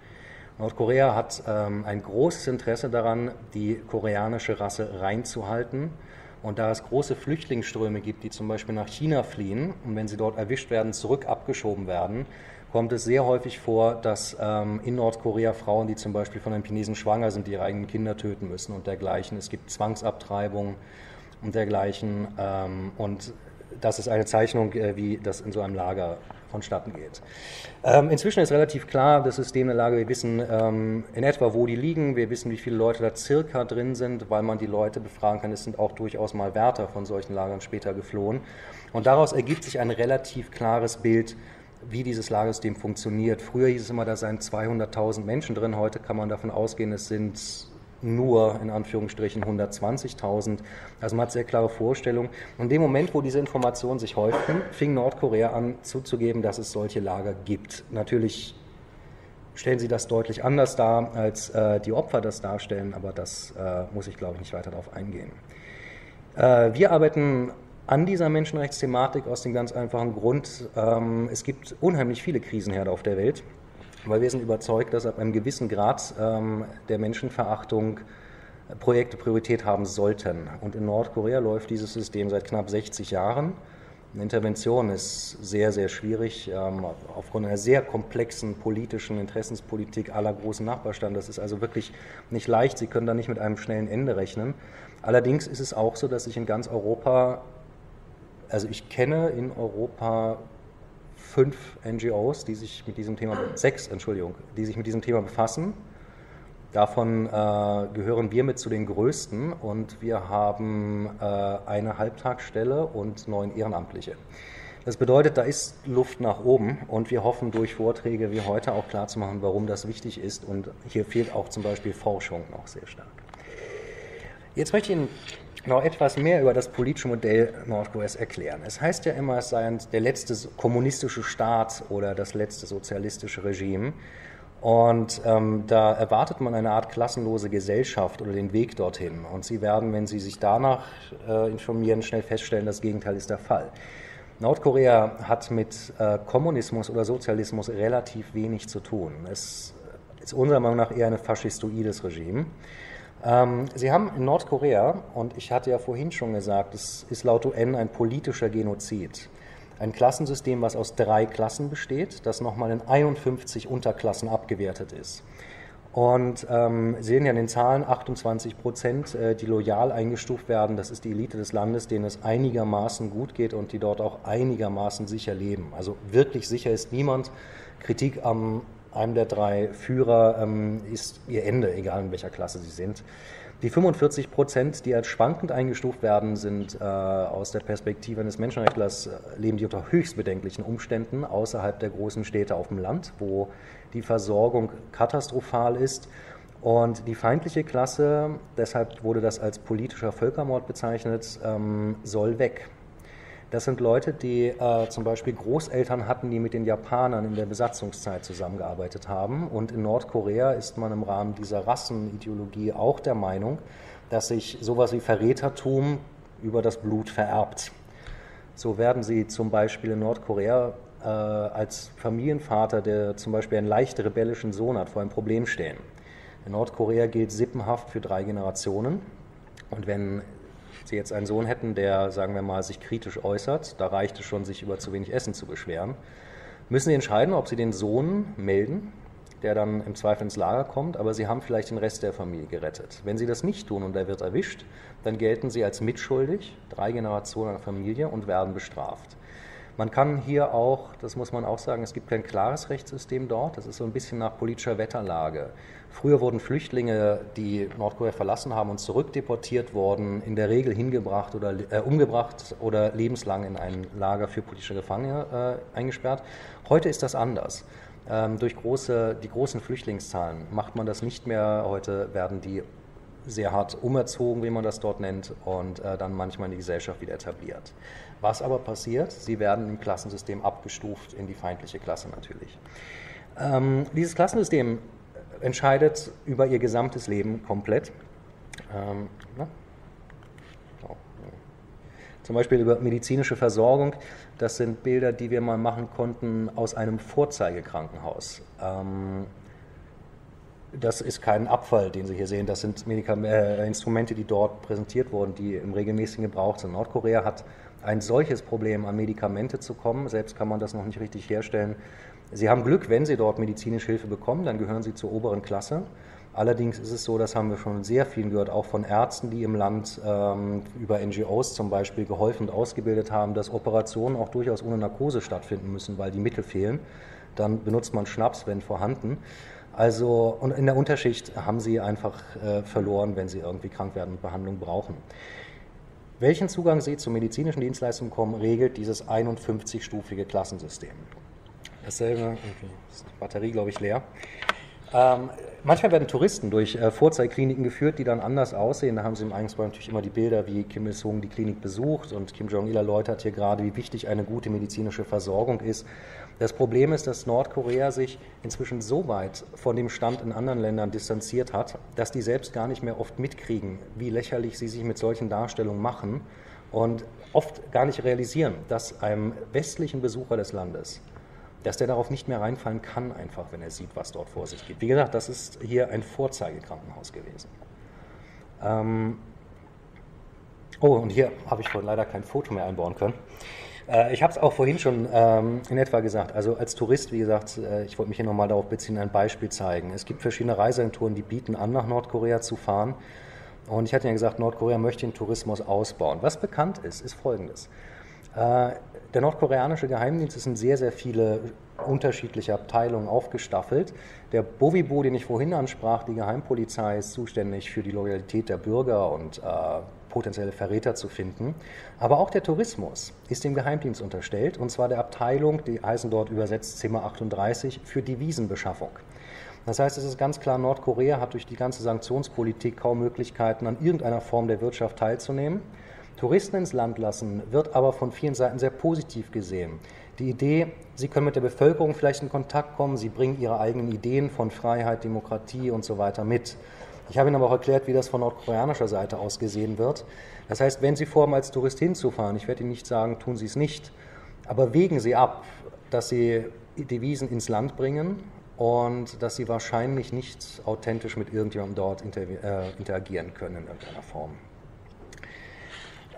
Nordkorea hat ähm, ein großes Interesse daran, die koreanische Rasse reinzuhalten. Und da es große Flüchtlingsströme gibt, die zum Beispiel nach China fliehen und wenn sie dort erwischt werden, zurück abgeschoben werden, kommt es sehr häufig vor, dass ähm, in Nordkorea Frauen, die zum Beispiel von einem Chinesen schwanger sind, ihre eigenen Kinder töten müssen und dergleichen. Es gibt Zwangsabtreibung und dergleichen. Ähm, und das ist eine Zeichnung, äh, wie das in so einem Lager vonstatten geht. Ähm, inzwischen ist relativ klar, das System der Lage, wir wissen ähm, in etwa, wo die liegen, wir wissen, wie viele Leute da circa drin sind, weil man die Leute befragen kann. Es sind auch durchaus mal Wärter von solchen Lagern später geflohen. Und daraus ergibt sich ein relativ klares Bild, wie dieses Lagersystem funktioniert. Früher hieß es immer, da seien 200.000 Menschen drin, heute kann man davon ausgehen, es sind nur in Anführungsstrichen 120.000. Also man hat sehr klare Vorstellungen. Und in dem Moment, wo diese Informationen sich häuften, fing Nordkorea an zuzugeben, dass es solche Lager gibt. Natürlich stellen sie das deutlich anders dar, als äh, die Opfer das darstellen, aber das äh, muss ich, glaube ich, nicht weiter darauf eingehen. Äh, wir arbeiten an dieser Menschenrechtsthematik aus dem ganz einfachen Grund, ähm, es gibt unheimlich viele Krisenherde auf der Welt weil wir sind überzeugt, dass ab einem gewissen Grad ähm, der Menschenverachtung Projekte Priorität haben sollten. Und in Nordkorea läuft dieses System seit knapp 60 Jahren. Eine Intervention ist sehr, sehr schwierig ähm, aufgrund einer sehr komplexen politischen Interessenspolitik aller großen Nachbarstaaten. Das ist also wirklich nicht leicht. Sie können da nicht mit einem schnellen Ende rechnen. Allerdings ist es auch so, dass sich in ganz Europa, also ich kenne in Europa fünf NGOs, die sich mit diesem Thema, sechs, Entschuldigung, die sich mit diesem Thema befassen. Davon äh, gehören wir mit zu den größten und wir haben äh, eine Halbtagsstelle und neun Ehrenamtliche. Das bedeutet, da ist Luft nach oben und wir hoffen durch Vorträge wie heute auch klarzumachen, warum das wichtig ist und hier fehlt auch zum Beispiel Forschung noch sehr stark. Jetzt möchte ich Ihnen noch etwas mehr über das politische Modell Nordkoreas erklären. Es heißt ja immer, es sei der letzte kommunistische Staat oder das letzte sozialistische Regime. Und ähm, da erwartet man eine Art klassenlose Gesellschaft oder den Weg dorthin. Und Sie werden, wenn Sie sich danach äh, informieren, schnell feststellen, das Gegenteil ist der Fall. Nordkorea hat mit äh, Kommunismus oder Sozialismus relativ wenig zu tun. Es ist unserer Meinung nach eher ein faschistoides Regime. Ähm, Sie haben in Nordkorea, und ich hatte ja vorhin schon gesagt, es ist laut UN ein politischer Genozid. Ein Klassensystem, was aus drei Klassen besteht, das nochmal in 51 Unterklassen abgewertet ist. Und ähm, sehen ja in den Zahlen 28 Prozent, äh, die loyal eingestuft werden. Das ist die Elite des Landes, denen es einigermaßen gut geht und die dort auch einigermaßen sicher leben. Also wirklich sicher ist niemand. Kritik am einem der drei Führer ähm, ist ihr Ende, egal in welcher Klasse sie sind. Die 45 Prozent, die als schwankend eingestuft werden, sind äh, aus der Perspektive eines Menschenrechtlers, äh, leben die unter höchst bedenklichen Umständen außerhalb der großen Städte auf dem Land, wo die Versorgung katastrophal ist. Und die feindliche Klasse, deshalb wurde das als politischer Völkermord bezeichnet, ähm, soll weg. Das sind Leute, die äh, zum Beispiel Großeltern hatten, die mit den Japanern in der Besatzungszeit zusammengearbeitet haben. Und in Nordkorea ist man im Rahmen dieser Rassenideologie auch der Meinung, dass sich sowas wie Verrätertum über das Blut vererbt. So werden sie zum Beispiel in Nordkorea äh, als Familienvater, der zum Beispiel einen leicht rebellischen Sohn hat, vor ein Problem stehen. In Nordkorea gilt Sippenhaft für drei Generationen. Und wenn Sie jetzt einen Sohn hätten, der, sagen wir mal, sich kritisch äußert, da reicht es schon, sich über zu wenig Essen zu beschweren, müssen Sie entscheiden, ob Sie den Sohn melden, der dann im Zweifel ins Lager kommt, aber Sie haben vielleicht den Rest der Familie gerettet. Wenn Sie das nicht tun und er wird erwischt, dann gelten Sie als mitschuldig, drei Generationen der Familie und werden bestraft. Man kann hier auch, das muss man auch sagen, es gibt kein klares Rechtssystem dort, das ist so ein bisschen nach politischer Wetterlage. Früher wurden Flüchtlinge, die Nordkorea verlassen haben und zurückdeportiert worden, in der Regel hingebracht oder äh, umgebracht oder lebenslang in ein Lager für politische Gefangene äh, eingesperrt. Heute ist das anders. Ähm, durch große, die großen Flüchtlingszahlen macht man das nicht mehr. Heute werden die sehr hart umerzogen, wie man das dort nennt, und äh, dann manchmal in die Gesellschaft wieder etabliert. Was aber passiert? Sie werden im Klassensystem abgestuft in die feindliche Klasse natürlich. Ähm, dieses Klassensystem entscheidet über ihr gesamtes Leben komplett. Ähm, oh, Zum Beispiel über medizinische Versorgung. Das sind Bilder, die wir mal machen konnten aus einem Vorzeigekrankenhaus. Ähm, das ist kein Abfall, den Sie hier sehen. Das sind Medikam äh, Instrumente, die dort präsentiert wurden, die im regelmäßigen Gebrauch sind. Nordkorea hat ein solches Problem, an Medikamente zu kommen. Selbst kann man das noch nicht richtig herstellen. Sie haben Glück, wenn Sie dort medizinische Hilfe bekommen, dann gehören Sie zur oberen Klasse. Allerdings ist es so, das haben wir schon sehr vielen gehört, auch von Ärzten, die im Land ähm, über NGOs zum Beispiel geholfen und ausgebildet haben, dass Operationen auch durchaus ohne Narkose stattfinden müssen, weil die Mittel fehlen. Dann benutzt man Schnaps, wenn vorhanden. Also und in der Unterschicht haben sie einfach äh, verloren, wenn sie irgendwie krank werden und Behandlung brauchen. Welchen Zugang sie zu medizinischen Dienstleistungen bekommen, regelt dieses 51-stufige Klassensystem. Dasselbe, ist die Batterie, glaube ich, leer. Ähm, manchmal werden Touristen durch äh, Vorzeikliniken geführt, die dann anders aussehen. Da haben sie im Eingangsbereich natürlich immer die Bilder, wie Kim Il-sung die Klinik besucht und Kim Jong-il erläutert hier gerade, wie wichtig eine gute medizinische Versorgung ist. Das Problem ist, dass Nordkorea sich inzwischen so weit von dem Stand in anderen Ländern distanziert hat, dass die selbst gar nicht mehr oft mitkriegen, wie lächerlich sie sich mit solchen Darstellungen machen und oft gar nicht realisieren, dass einem westlichen Besucher des Landes dass der darauf nicht mehr reinfallen kann, einfach wenn er sieht, was dort vor sich geht. Wie gesagt, das ist hier ein Vorzeigekrankenhaus gewesen. Ähm oh, und hier habe ich leider kein Foto mehr einbauen können. Äh, ich habe es auch vorhin schon ähm, in etwa gesagt. Also als Tourist, wie gesagt, äh, ich wollte mich hier nochmal darauf beziehen, ein Beispiel zeigen. Es gibt verschiedene Reiseagenturen, die bieten an, nach Nordkorea zu fahren. Und ich hatte ja gesagt, Nordkorea möchte den Tourismus ausbauen. Was bekannt ist, ist Folgendes. Äh, der nordkoreanische Geheimdienst ist in sehr, sehr viele unterschiedliche Abteilungen aufgestaffelt. Der Bovibo, den ich vorhin ansprach, die Geheimpolizei, ist zuständig für die Loyalität der Bürger und äh, potenzielle Verräter zu finden. Aber auch der Tourismus ist dem Geheimdienst unterstellt, und zwar der Abteilung, die heißen dort übersetzt Zimmer 38, für Devisenbeschaffung. Das heißt, es ist ganz klar, Nordkorea hat durch die ganze Sanktionspolitik kaum Möglichkeiten, an irgendeiner Form der Wirtschaft teilzunehmen. Touristen ins Land lassen, wird aber von vielen Seiten sehr positiv gesehen. Die Idee, sie können mit der Bevölkerung vielleicht in Kontakt kommen, sie bringen ihre eigenen Ideen von Freiheit, Demokratie und so weiter mit. Ich habe Ihnen aber auch erklärt, wie das von nordkoreanischer Seite aus gesehen wird. Das heißt, wenn Sie vorhaben, als Tourist hinzufahren, ich werde Ihnen nicht sagen, tun Sie es nicht, aber wägen Sie ab, dass Sie Devisen ins Land bringen und dass Sie wahrscheinlich nicht authentisch mit irgendjemandem dort äh, interagieren können in irgendeiner Form.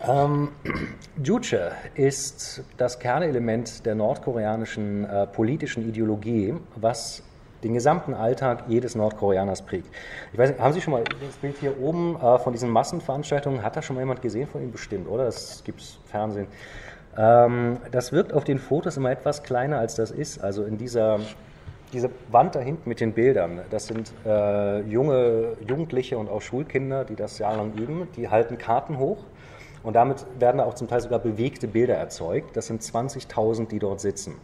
Ähm, [clears throat] Juche ist das Kernelement der nordkoreanischen äh, politischen Ideologie, was den gesamten Alltag jedes Nordkoreaners prägt. Ich weiß nicht, haben Sie schon mal das Bild hier oben äh, von diesen Massenveranstaltungen, hat da schon mal jemand gesehen von Ihnen bestimmt, oder? Das gibt es Fernsehen. Ähm, das wirkt auf den Fotos immer etwas kleiner, als das ist. Also in dieser diese Wand da hinten mit den Bildern, das sind äh, junge Jugendliche und auch Schulkinder, die das jahrelang üben. Die halten Karten hoch und damit werden auch zum Teil sogar bewegte Bilder erzeugt. Das sind 20.000, die dort sitzen.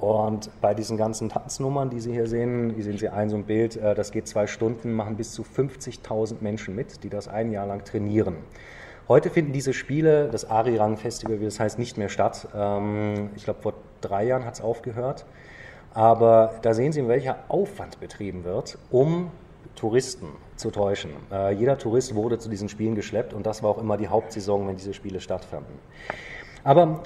Und bei diesen ganzen Tanznummern, die Sie hier sehen, hier sehen Sie ein so ein Bild, äh, das geht zwei Stunden, machen bis zu 50.000 Menschen mit, die das ein Jahr lang trainieren. Heute finden diese Spiele, das Arirang-Festival, wie das heißt, nicht mehr statt. Ähm, ich glaube, vor drei Jahren hat es aufgehört. Aber da sehen Sie, welcher Aufwand betrieben wird, um Touristen zu täuschen. Äh, jeder Tourist wurde zu diesen Spielen geschleppt und das war auch immer die Hauptsaison, wenn diese Spiele stattfanden. Aber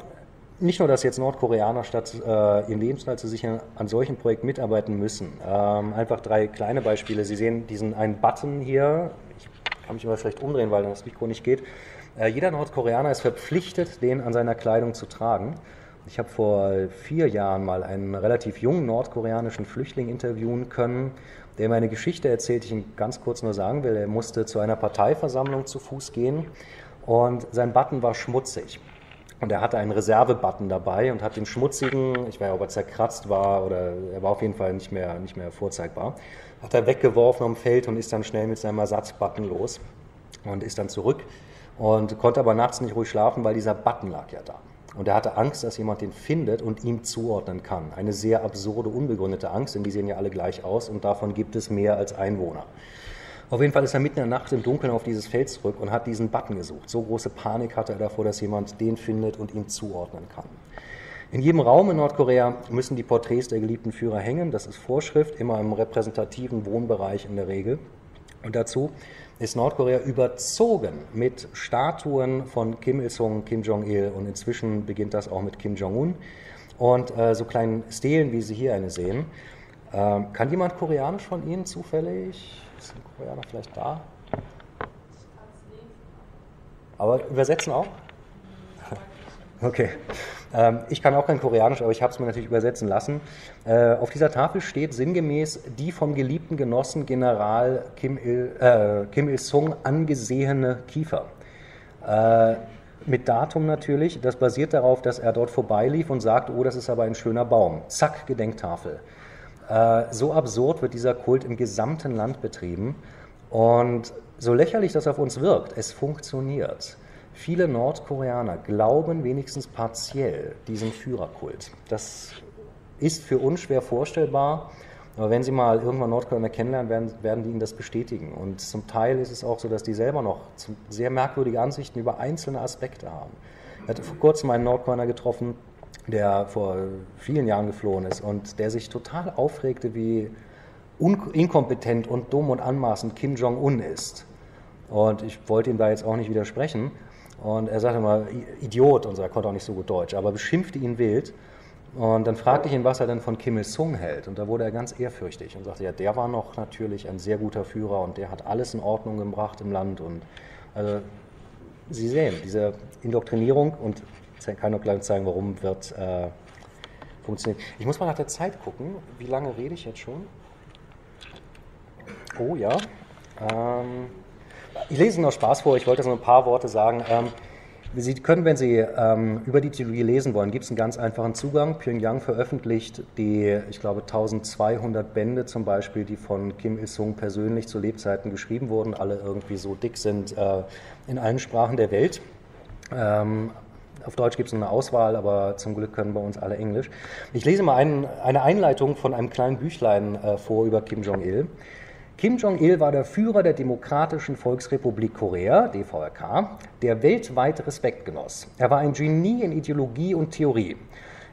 nicht nur, dass jetzt Nordkoreaner statt äh, ihren Lebensunterhalt zu sichern an solchen Projekten mitarbeiten müssen. Ähm, einfach drei kleine Beispiele. Sie sehen diesen einen Button hier. Ich kann mich immer vielleicht umdrehen, weil das Mikro nicht geht. Äh, jeder Nordkoreaner ist verpflichtet, den an seiner Kleidung zu tragen. Ich habe vor vier Jahren mal einen relativ jungen nordkoreanischen Flüchtling interviewen können, der mir eine Geschichte erzählt, die ich Ihnen ganz kurz nur sagen will. Er musste zu einer Parteiversammlung zu Fuß gehen und sein Button war schmutzig. Und er hatte einen Reservebutton dabei und hat den schmutzigen, ich weiß nicht, ob er zerkratzt war oder er war auf jeden Fall nicht mehr, nicht mehr vorzeigbar, hat er weggeworfen am Feld und ist dann schnell mit seinem Ersatzbutton los und ist dann zurück und konnte aber nachts nicht ruhig schlafen, weil dieser Button lag ja da. Und er hatte Angst, dass jemand den findet und ihm zuordnen kann. Eine sehr absurde, unbegründete Angst, denn die sehen ja alle gleich aus und davon gibt es mehr als Einwohner. Auf jeden Fall ist er mitten in der Nacht im Dunkeln auf dieses Feld zurück und hat diesen Button gesucht. So große Panik hatte er davor, dass jemand den findet und ihn zuordnen kann. In jedem Raum in Nordkorea müssen die Porträts der geliebten Führer hängen. Das ist Vorschrift, immer im repräsentativen Wohnbereich in der Regel. Und dazu ist Nordkorea überzogen mit Statuen von Kim Il-sung, Kim Jong-il und inzwischen beginnt das auch mit Kim Jong-un und äh, so kleinen Stelen, wie Sie hier eine sehen. Ähm, kann jemand Koreanisch von Ihnen zufällig? Ist ein Koreaner vielleicht da? Aber übersetzen auch? [laughs] Okay. Ähm, ich kann auch kein Koreanisch, aber ich habe es mir natürlich übersetzen lassen. Äh, auf dieser Tafel steht sinngemäß die vom geliebten Genossen General Kim, Il, äh, Il-sung angesehene Kiefer. Äh, mit Datum natürlich. Das basiert darauf, dass er dort vorbeilief und sagt, oh, das ist aber ein schöner Baum. Zack, Gedenktafel. Äh, so absurd wird dieser Kult im gesamten Land betrieben. Und so lächerlich das auf uns wirkt, es funktioniert. Viele Nordkoreaner glauben wenigstens partiell diesem Führerkult. Das ist für uns schwer vorstellbar, aber wenn Sie mal irgendwann Nordkoreaner kennenlernen, werden, werden die Ihnen das bestätigen. Und zum Teil ist es auch so, dass die selber noch sehr merkwürdige Ansichten über einzelne Aspekte haben. Ich hatte vor kurzem einen Nordkoreaner getroffen, der vor vielen Jahren geflohen ist und der sich total aufregte, wie inkompetent und dumm und anmaßend Kim Jong-un ist. Und ich wollte ihm da jetzt auch nicht widersprechen, und er sagte mal, Idiot und so, er konnte auch nicht so gut Deutsch, aber beschimpfte ihn wild. Und dann fragte ich ihn, was er denn von Kim Il-sung hält. Und da wurde er ganz ehrfürchtig und sagte, ja, der war noch natürlich ein sehr guter Führer und der hat alles in Ordnung gebracht im Land. Und also, Sie sehen, diese Indoktrinierung, und kann noch gleich zeigen, warum wird äh, funktionieren. Ich muss mal nach der Zeit gucken. Wie lange rede ich jetzt schon? Oh ja. Ähm, ich lese noch Spaß vor, ich wollte so ein paar Worte sagen. Ähm, Sie können, wenn Sie ähm, über die Theologie lesen wollen, gibt es einen ganz einfachen Zugang. Pyongyang veröffentlicht die, ich glaube, 1200 Bände zum Beispiel, die von Kim Il-sung persönlich zu Lebzeiten geschrieben wurden, alle irgendwie so dick sind, äh, in allen Sprachen der Welt. Ähm, auf Deutsch gibt es eine Auswahl, aber zum Glück können bei uns alle Englisch. Ich lese mal einen, eine Einleitung von einem kleinen Büchlein äh, vor über Kim Jong-il. Kim Jong-il war der Führer der Demokratischen Volksrepublik Korea, DVRK, der weltweit Respekt genoss. Er war ein Genie in Ideologie und Theorie.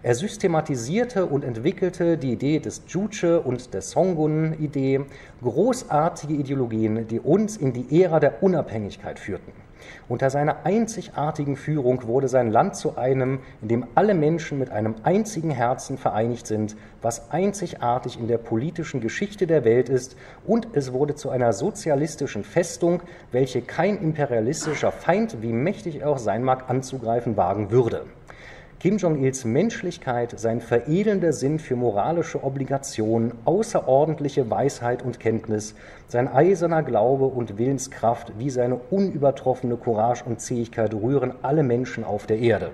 Er systematisierte und entwickelte die Idee des Juche und der Songun-Idee, großartige Ideologien, die uns in die Ära der Unabhängigkeit führten. Unter seiner einzigartigen Führung wurde sein Land zu einem, in dem alle Menschen mit einem einzigen Herzen vereinigt sind, was einzigartig in der politischen Geschichte der Welt ist, und es wurde zu einer sozialistischen Festung, welche kein imperialistischer Feind, wie mächtig er auch sein mag, anzugreifen wagen würde. Kim Jong-ils Menschlichkeit, sein veredelnder Sinn für moralische Obligationen, außerordentliche Weisheit und Kenntnis, sein eiserner Glaube und Willenskraft wie seine unübertroffene Courage und Zähigkeit rühren alle Menschen auf der Erde.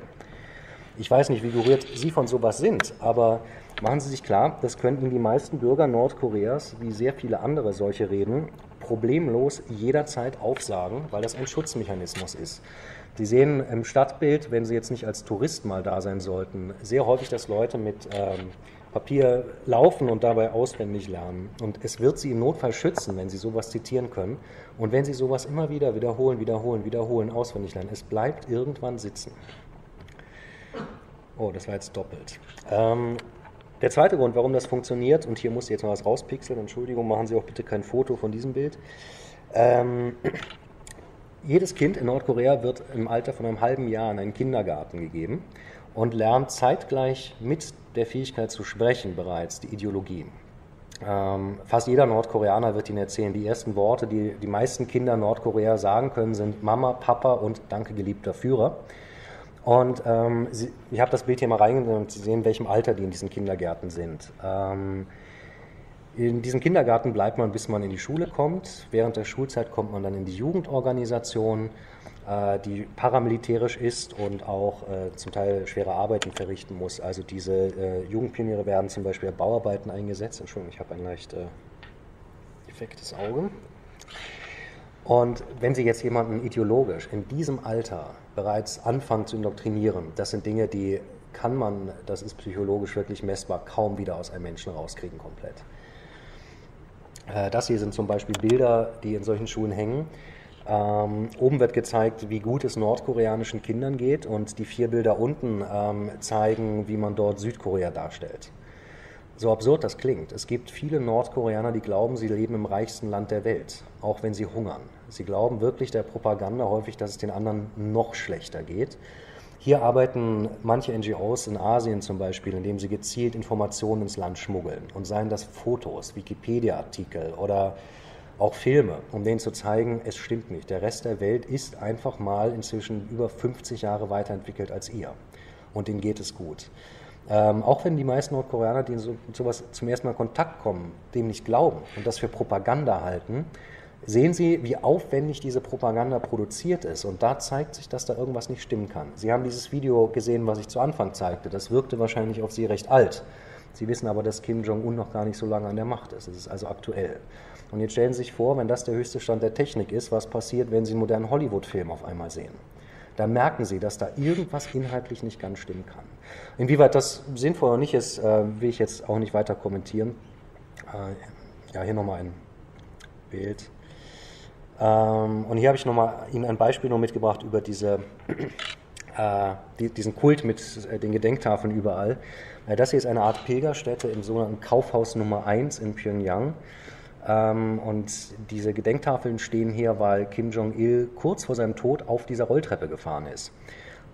Ich weiß nicht, wie gerührt Sie von sowas sind, aber machen Sie sich klar, das könnten die meisten Bürger Nordkoreas, wie sehr viele andere solche Reden, problemlos jederzeit aufsagen, weil das ein Schutzmechanismus ist. Sie sehen im Stadtbild, wenn Sie jetzt nicht als Tourist mal da sein sollten, sehr häufig, dass Leute mit ähm, Papier laufen und dabei auswendig lernen. Und es wird Sie im Notfall schützen, wenn Sie sowas zitieren können. Und wenn Sie sowas immer wieder wiederholen, wiederholen, wiederholen, auswendig lernen, es bleibt irgendwann sitzen. Oh, das war jetzt doppelt. Ähm, der zweite Grund, warum das funktioniert, und hier muss ich jetzt mal was rauspixeln, Entschuldigung, machen Sie auch bitte kein Foto von diesem Bild. Ähm, jedes Kind in Nordkorea wird im Alter von einem halben Jahr in einen Kindergarten gegeben und lernt zeitgleich mit der Fähigkeit zu sprechen bereits die Ideologie. Ähm, fast jeder Nordkoreaner wird Ihnen erzählen, die ersten Worte, die die meisten Kinder Nordkorea sagen können, sind Mama, Papa und Danke, geliebter Führer. Und ähm, Sie, ich habe das Bild hier mal reingenommen, und Sie sehen, in welchem Alter die in diesen Kindergärten sind. Ähm, in diesem Kindergarten bleibt man, bis man in die Schule kommt. Während der Schulzeit kommt man dann in die Jugendorganisation, äh, die paramilitärisch ist und auch äh, zum Teil schwere Arbeiten verrichten muss. Also diese äh, Jugendpioniere werden zum Beispiel Bauarbeiten eingesetzt. Entschuldigung, ich habe ein leicht defektes Auge. Und wenn Sie jetzt jemanden ideologisch in diesem Alter bereits anfangen zu indoktrinieren, das sind Dinge, die kann man, das ist psychologisch wirklich messbar, kaum wieder aus einem Menschen rauskriegen komplett. Äh, das hier sind zum Beispiel Bilder, die in solchen Schulen hängen. Ähm, oben wird gezeigt, wie gut es nordkoreanischen Kindern geht und die vier Bilder unten ähm, zeigen, wie man dort Südkorea darstellt. So absurd das klingt, es gibt viele Nordkoreaner, die glauben, sie leben im reichsten Land der Welt, auch wenn sie hungern. Sie glauben wirklich der Propaganda häufig, dass es den anderen noch schlechter geht. Hier arbeiten manche NGOs in Asien zum Beispiel, indem sie gezielt Informationen ins Land schmuggeln. Und seien das Fotos, Wikipedia-Artikel oder auch Filme, um denen zu zeigen, es stimmt nicht. Der Rest der Welt ist einfach mal inzwischen über 50 Jahre weiterentwickelt als ihr. Und denen geht es gut. Ähm, auch wenn die meisten Nordkoreaner, die so, sowas zum ersten Mal in Kontakt kommen, dem nicht glauben und das für Propaganda halten, sehen Sie, wie aufwendig diese Propaganda produziert ist. Und da zeigt sich, dass da irgendwas nicht stimmen kann. Sie haben dieses Video gesehen, was ich zu Anfang zeigte. Das wirkte wahrscheinlich auf Sie recht alt. Sie wissen aber, dass Kim Jong-un noch gar nicht so lange an der Macht ist. Es ist also aktuell. Und jetzt stellen Sie sich vor, wenn das der höchste Stand der Technik ist, was passiert, wenn Sie einen modernen Hollywood-Film auf einmal sehen. Da merken Sie, dass da irgendwas inhaltlich nicht ganz stimmen kann. Inwieweit das sinnvoll oder nicht ist, äh, will ich jetzt auch nicht weiter kommentieren. Äh, ja, hier nochmal ein Bild. Ähm, und hier habe ich nochmal Ihnen ein Beispiel noch mitgebracht über diese, äh, die, diesen Kult mit äh, den Gedenktafeln überall. Äh, das hier ist eine Art Pilgerstätte im sogenannten Kaufhaus Nummer 1 in Pyongyang. Ähm, und diese Gedenktafeln stehen hier, weil Kim Jong-il kurz vor seinem Tod auf dieser Rolltreppe gefahren ist.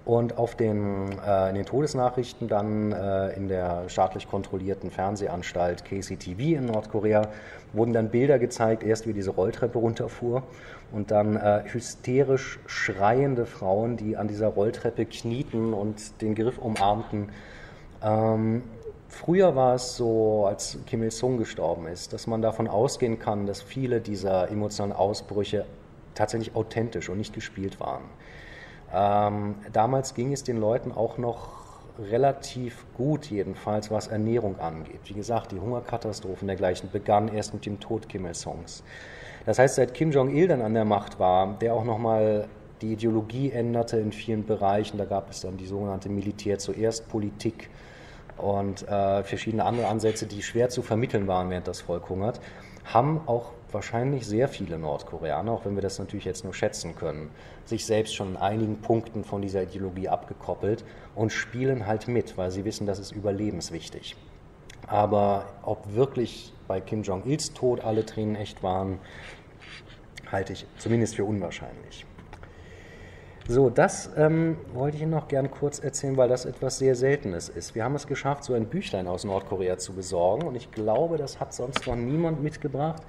Und auf den, äh, in den Todesnachrichten dann äh, in der staatlich kontrollierten Fernsehanstalt KCTV in Nordkorea wurden dann Bilder gezeigt, erst wie diese Rolltreppe runterfuhr und dann äh, hysterisch schreiende Frauen, die an dieser Rolltreppe knieten und den Griff umarmten. Ähm, früher war es so, als Kim Il-sung gestorben ist, dass man davon ausgehen kann, dass viele dieser emotionalen Ausbrüche tatsächlich authentisch und nicht gespielt waren. Ähm, damals ging es den Leuten auch noch relativ gut, jedenfalls was Ernährung angeht. Wie gesagt, die Hungerkatastrophen dergleichen begannen erst mit dem Tod Kim Il-sungs. Das heißt, seit Kim Jong-il dann an der Macht war, der auch nochmal die Ideologie änderte in vielen Bereichen, da gab es dann die sogenannte Militär zuerst Politik und äh, verschiedene andere Ansätze, die schwer zu vermitteln waren, während das Volk hungert, haben auch wahrscheinlich sehr viele Nordkoreaner, auch wenn wir das natürlich jetzt nur schätzen können, sich selbst schon in einigen Punkten von dieser Ideologie abgekoppelt und spielen halt mit, weil sie wissen, das ist überlebenswichtig. Aber ob wirklich bei Kim Jong-ils Tod alle Tränen echt waren, halte ich zumindest für unwahrscheinlich. So, das ähm, wollte ich Ihnen noch gern kurz erzählen, weil das etwas sehr Seltenes ist. Wir haben es geschafft, so ein Büchlein aus Nordkorea zu besorgen und ich glaube, das hat sonst noch niemand mitgebracht.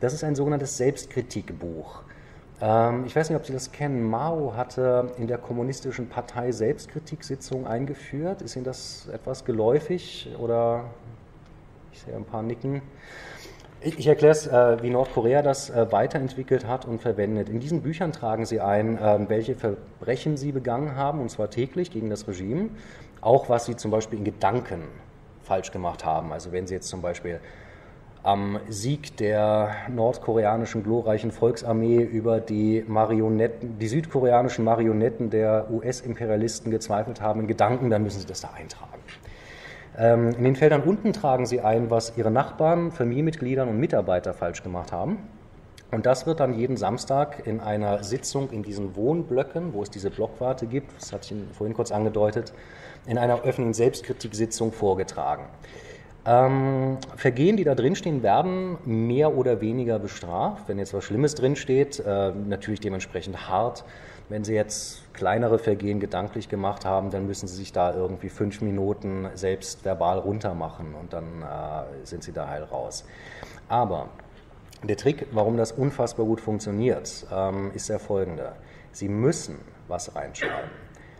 Das ist ein sogenanntes Selbstkritikbuch. Ähm, ich weiß nicht, ob Sie das kennen. Mao hatte in der kommunistischen Partei Selbstkritiksitzungen eingeführt. Ist Ihnen das etwas geläufig oder ich sehe ein paar Nicken? Ich, ich erkläre es, äh, wie Nordkorea das äh, weiterentwickelt hat und verwendet. In diesen Büchern tragen sie ein, äh, welche Verbrechen sie begangen haben, und zwar täglich gegen das Regime. Auch was sie zum Beispiel in Gedanken falsch gemacht haben. Also wenn sie jetzt zum Beispiel am Sieg der nordkoreanischen glorreichen Volksarmee über die Marionetten, die südkoreanischen Marionetten der US-Imperialisten gezweifelt haben in Gedanken, dann müssen sie das da eintragen. Ähm, in den Feldern unten tragen sie ein, was ihre Nachbarn, Familienmitgliedern und Mitarbeiter falsch gemacht haben. Und das wird dann jeden Samstag in einer Sitzung in diesen Wohnblöcken, wo es diese Blockwarte gibt, das hatte ich Ihnen vorhin kurz angedeutet, in einer öffentlichen Selbstkritiksitzung vorgetragen. Ähm, Vergehen, die da drinstehen, werden mehr oder weniger bestraft. Wenn jetzt was Schlimmes drinsteht, äh, natürlich dementsprechend hart. Wenn Sie jetzt kleinere Vergehen gedanklich gemacht haben, dann müssen Sie sich da irgendwie fünf Minuten selbst verbal runtermachen und dann äh, sind Sie da heil raus. Aber der Trick, warum das unfassbar gut funktioniert, ähm, ist der folgende. Sie müssen was reinschreiben.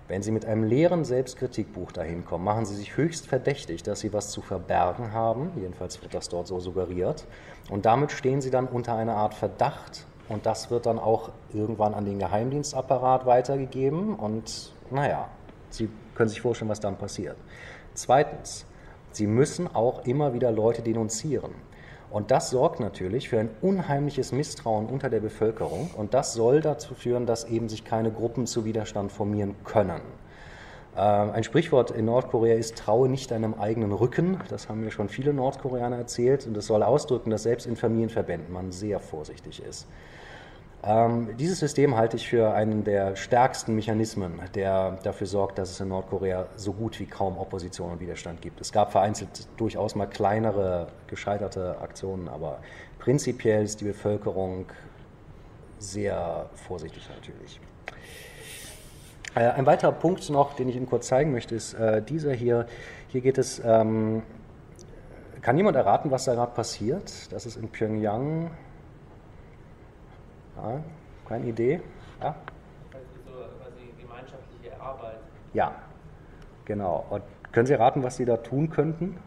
Wenn Sie mit einem leeren Selbstkritikbuch dahin kommen, machen Sie sich höchst verdächtig, dass Sie was zu verbergen haben. Jedenfalls wird das dort so suggeriert. Und damit stehen Sie dann unter einer Art Verdacht. Und das wird dann auch irgendwann an den Geheimdienstapparat weitergegeben. Und naja, Sie können sich vorstellen, was dann passiert. Zweitens, Sie müssen auch immer wieder Leute denunzieren. Und das sorgt natürlich für ein unheimliches Misstrauen unter der Bevölkerung und das soll dazu führen, dass eben sich keine Gruppen zu Widerstand formieren können. Ähm, ein Sprichwort in Nordkorea ist, traue nicht deinem eigenen Rücken. Das haben mir schon viele Nordkoreaner erzählt und das soll ausdrücken, dass selbst in Familienverbänden man sehr vorsichtig ist. Ähm, dieses System halte ich für einen der stärksten Mechanismen, der dafür sorgt, dass es in Nordkorea so gut wie kaum Opposition und Widerstand gibt. Es gab vereinzelt durchaus mal kleinere, gescheiterte Aktionen, aber prinzipiell ist die Bevölkerung sehr vorsichtig natürlich. Äh, ein weiterer Punkt noch, den ich Ihnen kurz zeigen möchte, ist äh, dieser hier. Hier geht es, ähm, kann jemand erraten, was da gerade passiert? Das ist in Pyongyang ja, keine Idee? Ja? So quasi gemeinschaftliche Arbeit. Ja, genau. Und können Sie raten, was Sie da tun könnten?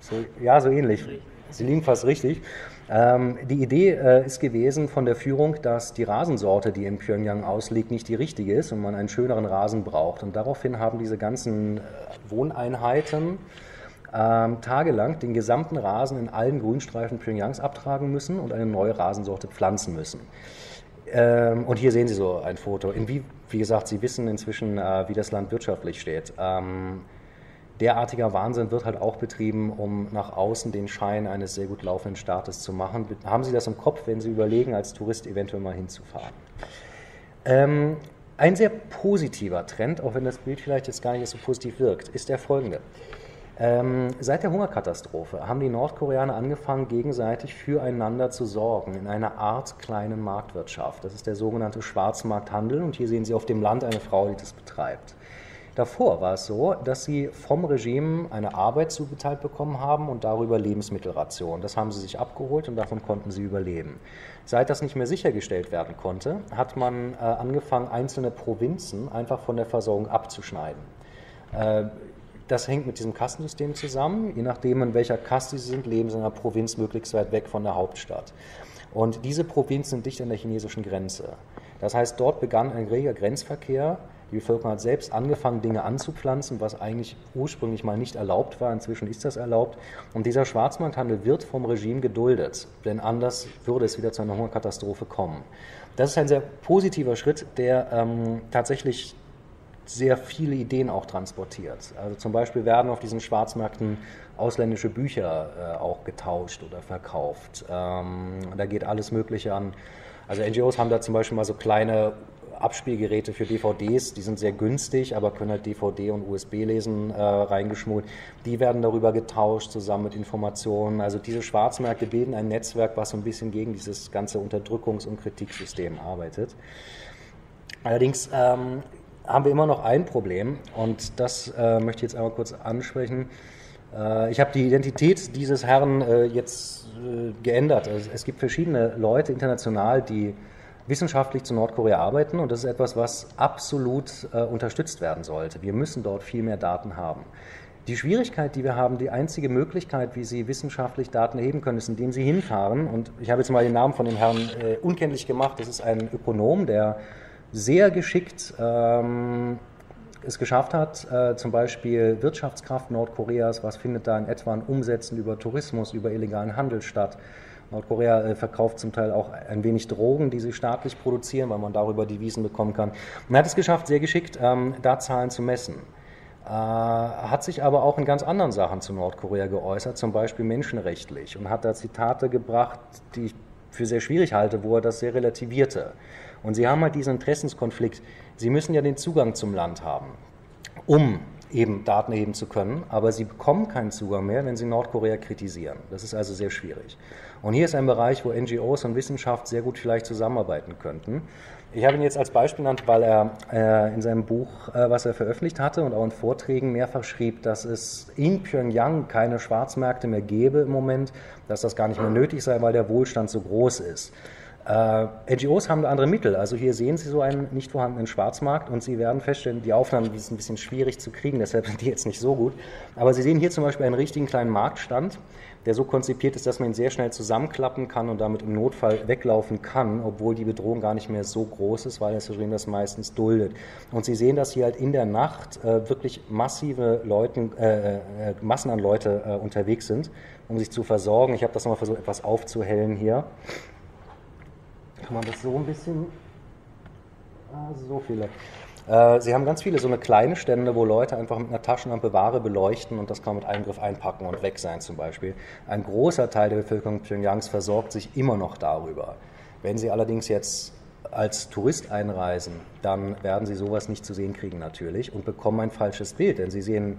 So, ja, so ähnlich. Sie liegen fast richtig. Ähm, die Idee äh, ist gewesen von der Führung, dass die Rasensorte, die in Pyongyang ausliegt, nicht die richtige ist und man einen schöneren Rasen braucht. Und daraufhin haben diese ganzen äh, Wohneinheiten ähm, tagelang den gesamten Rasen in allen Grünstreifen Pyongyangs abtragen müssen und eine neue Rasensorte pflanzen müssen. Ähm, und hier sehen Sie so ein Foto. In wie, wie gesagt, Sie wissen inzwischen, äh, wie das Land wirtschaftlich steht. Ähm, derartiger Wahnsinn wird halt auch betrieben, um nach außen den Schein eines sehr gut laufenden Staates zu machen. Haben Sie das im Kopf, wenn Sie überlegen, als Tourist eventuell mal hinzufahren? Ähm, ein sehr positiver Trend, auch wenn das Bild vielleicht jetzt gar nicht so positiv wirkt, ist der folgende. Ähm, seit der Hungerkatastrophe haben die Nordkoreaner angefangen, gegenseitig füreinander zu sorgen in einer Art kleinen Marktwirtschaft. Das ist der sogenannte Schwarzmarkthandel und hier sehen Sie auf dem Land eine Frau, die das betreibt. Davor war es so, dass sie vom Regime eine Arbeit zugeteilt bekommen haben und darüber Lebensmittelration. Das haben sie sich abgeholt und davon konnten sie überleben. Seit das nicht mehr sichergestellt werden konnte, hat man äh, angefangen, einzelne Provinzen einfach von der Versorgung abzuschneiden. Äh, das hängt mit diesem Kastensystem zusammen. Je nachdem, in welcher Kaste Sie sind, leben Sie in einer Provinz möglichst weit weg von der Hauptstadt. Und diese Provinz sind dicht an der chinesischen Grenze. Das heißt, dort begann ein reger Grenzverkehr. Die Bevölkerung hat selbst angefangen, Dinge anzupflanzen, was eigentlich ursprünglich mal nicht erlaubt war. Inzwischen ist das erlaubt. Und dieser Schwarzmarkthandel wird vom Regime geduldet, denn anders würde es wieder zu einer Hungerkatastrophe kommen. Das ist ein sehr positiver Schritt, der ähm, tatsächlich sehr viele Ideen auch transportiert. Also zum Beispiel werden auf diesen Schwarzmärkten ausländische Bücher äh, auch getauscht oder verkauft. Ähm, da geht alles Mögliche an. Also NGOs haben da zum Beispiel mal so kleine Abspielgeräte für DVDs, die sind sehr günstig, aber können halt DVD und USB lesen äh, reingeschmult. Die werden darüber getauscht, zusammen mit Informationen. Also diese Schwarzmärkte bilden ein Netzwerk, was so ein bisschen gegen dieses ganze Unterdrückungs- und Kritiksystem arbeitet. Allerdings ähm, haben wir immer noch ein Problem und das äh, möchte ich jetzt einmal kurz ansprechen. Äh, ich habe die Identität dieses Herrn äh, jetzt äh, geändert. Also es gibt verschiedene Leute international, die wissenschaftlich zu Nordkorea arbeiten und das ist etwas, was absolut äh, unterstützt werden sollte. Wir müssen dort viel mehr Daten haben. Die Schwierigkeit, die wir haben, die einzige Möglichkeit, wie Sie wissenschaftlich Daten erheben können, ist, indem Sie hinfahren. Und ich habe jetzt mal den Namen von dem Herrn äh, unkenntlich gemacht. Das ist ein Ökonom, der sehr geschickt ähm, es geschafft hat, äh, zum Beispiel Wirtschaftskraft Nordkoreas, was findet da in etwa an Umsätzen über Tourismus, über illegalen Handel statt. Nordkorea äh, verkauft zum Teil auch ein wenig Drogen, die sie staatlich produzieren, weil man darüber Devisen bekommen kann. Man hat es geschafft, sehr geschickt ähm, da Zahlen zu messen. Äh, hat sich aber auch in ganz anderen Sachen zu Nordkorea geäußert, zum Beispiel menschenrechtlich, und hat da Zitate gebracht, die ich für sehr schwierig halte, wo er das sehr relativierte. Und Sie haben halt diesen Interessenskonflikt. Sie müssen ja den Zugang zum Land haben, um eben Daten erheben zu können, aber sie bekommen keinen Zugang mehr, wenn sie Nordkorea kritisieren. Das ist also sehr schwierig. Und hier ist ein Bereich, wo NGOs und Wissenschaft sehr gut vielleicht zusammenarbeiten könnten. Ich habe ihn jetzt als Beispiel genannt, weil er äh, in seinem Buch, äh, was er veröffentlicht hatte und auch in Vorträgen mehrfach schrieb, dass es in Pyongyang keine Schwarzmärkte mehr gäbe im Moment, dass das gar nicht mehr nötig sei, weil der Wohlstand so groß ist. Äh, NGOs haben andere Mittel. Also hier sehen Sie so einen nicht vorhandenen Schwarzmarkt und Sie werden feststellen, die Aufnahmen sind ein bisschen schwierig zu kriegen, deshalb sind die jetzt nicht so gut. Aber Sie sehen hier zum Beispiel einen richtigen kleinen Marktstand, der so konzipiert ist, dass man ihn sehr schnell zusammenklappen kann und damit im Notfall weglaufen kann, obwohl die Bedrohung gar nicht mehr so groß ist, weil das Regime das meistens duldet. Und Sie sehen, dass hier halt in der Nacht äh, wirklich massive Leuten, äh, äh, Massen an Leute äh, unterwegs sind, um sich zu versorgen. Ich habe das nochmal versucht, etwas aufzuhellen hier kann man das so ein bisschen. Ah, so viele. Äh, sie haben ganz viele so eine kleine Stände, wo Leute einfach mit einer Taschenlampe Ware beleuchten und das kann man mit einem Griff einpacken und weg sein zum Beispiel. Ein großer Teil der Bevölkerung Pyongyangs versorgt sich immer noch darüber. Wenn sie allerdings jetzt als Tourist einreisen, dann werden sie sowas nicht zu sehen kriegen natürlich und bekommen ein falsches Bild, denn sie sehen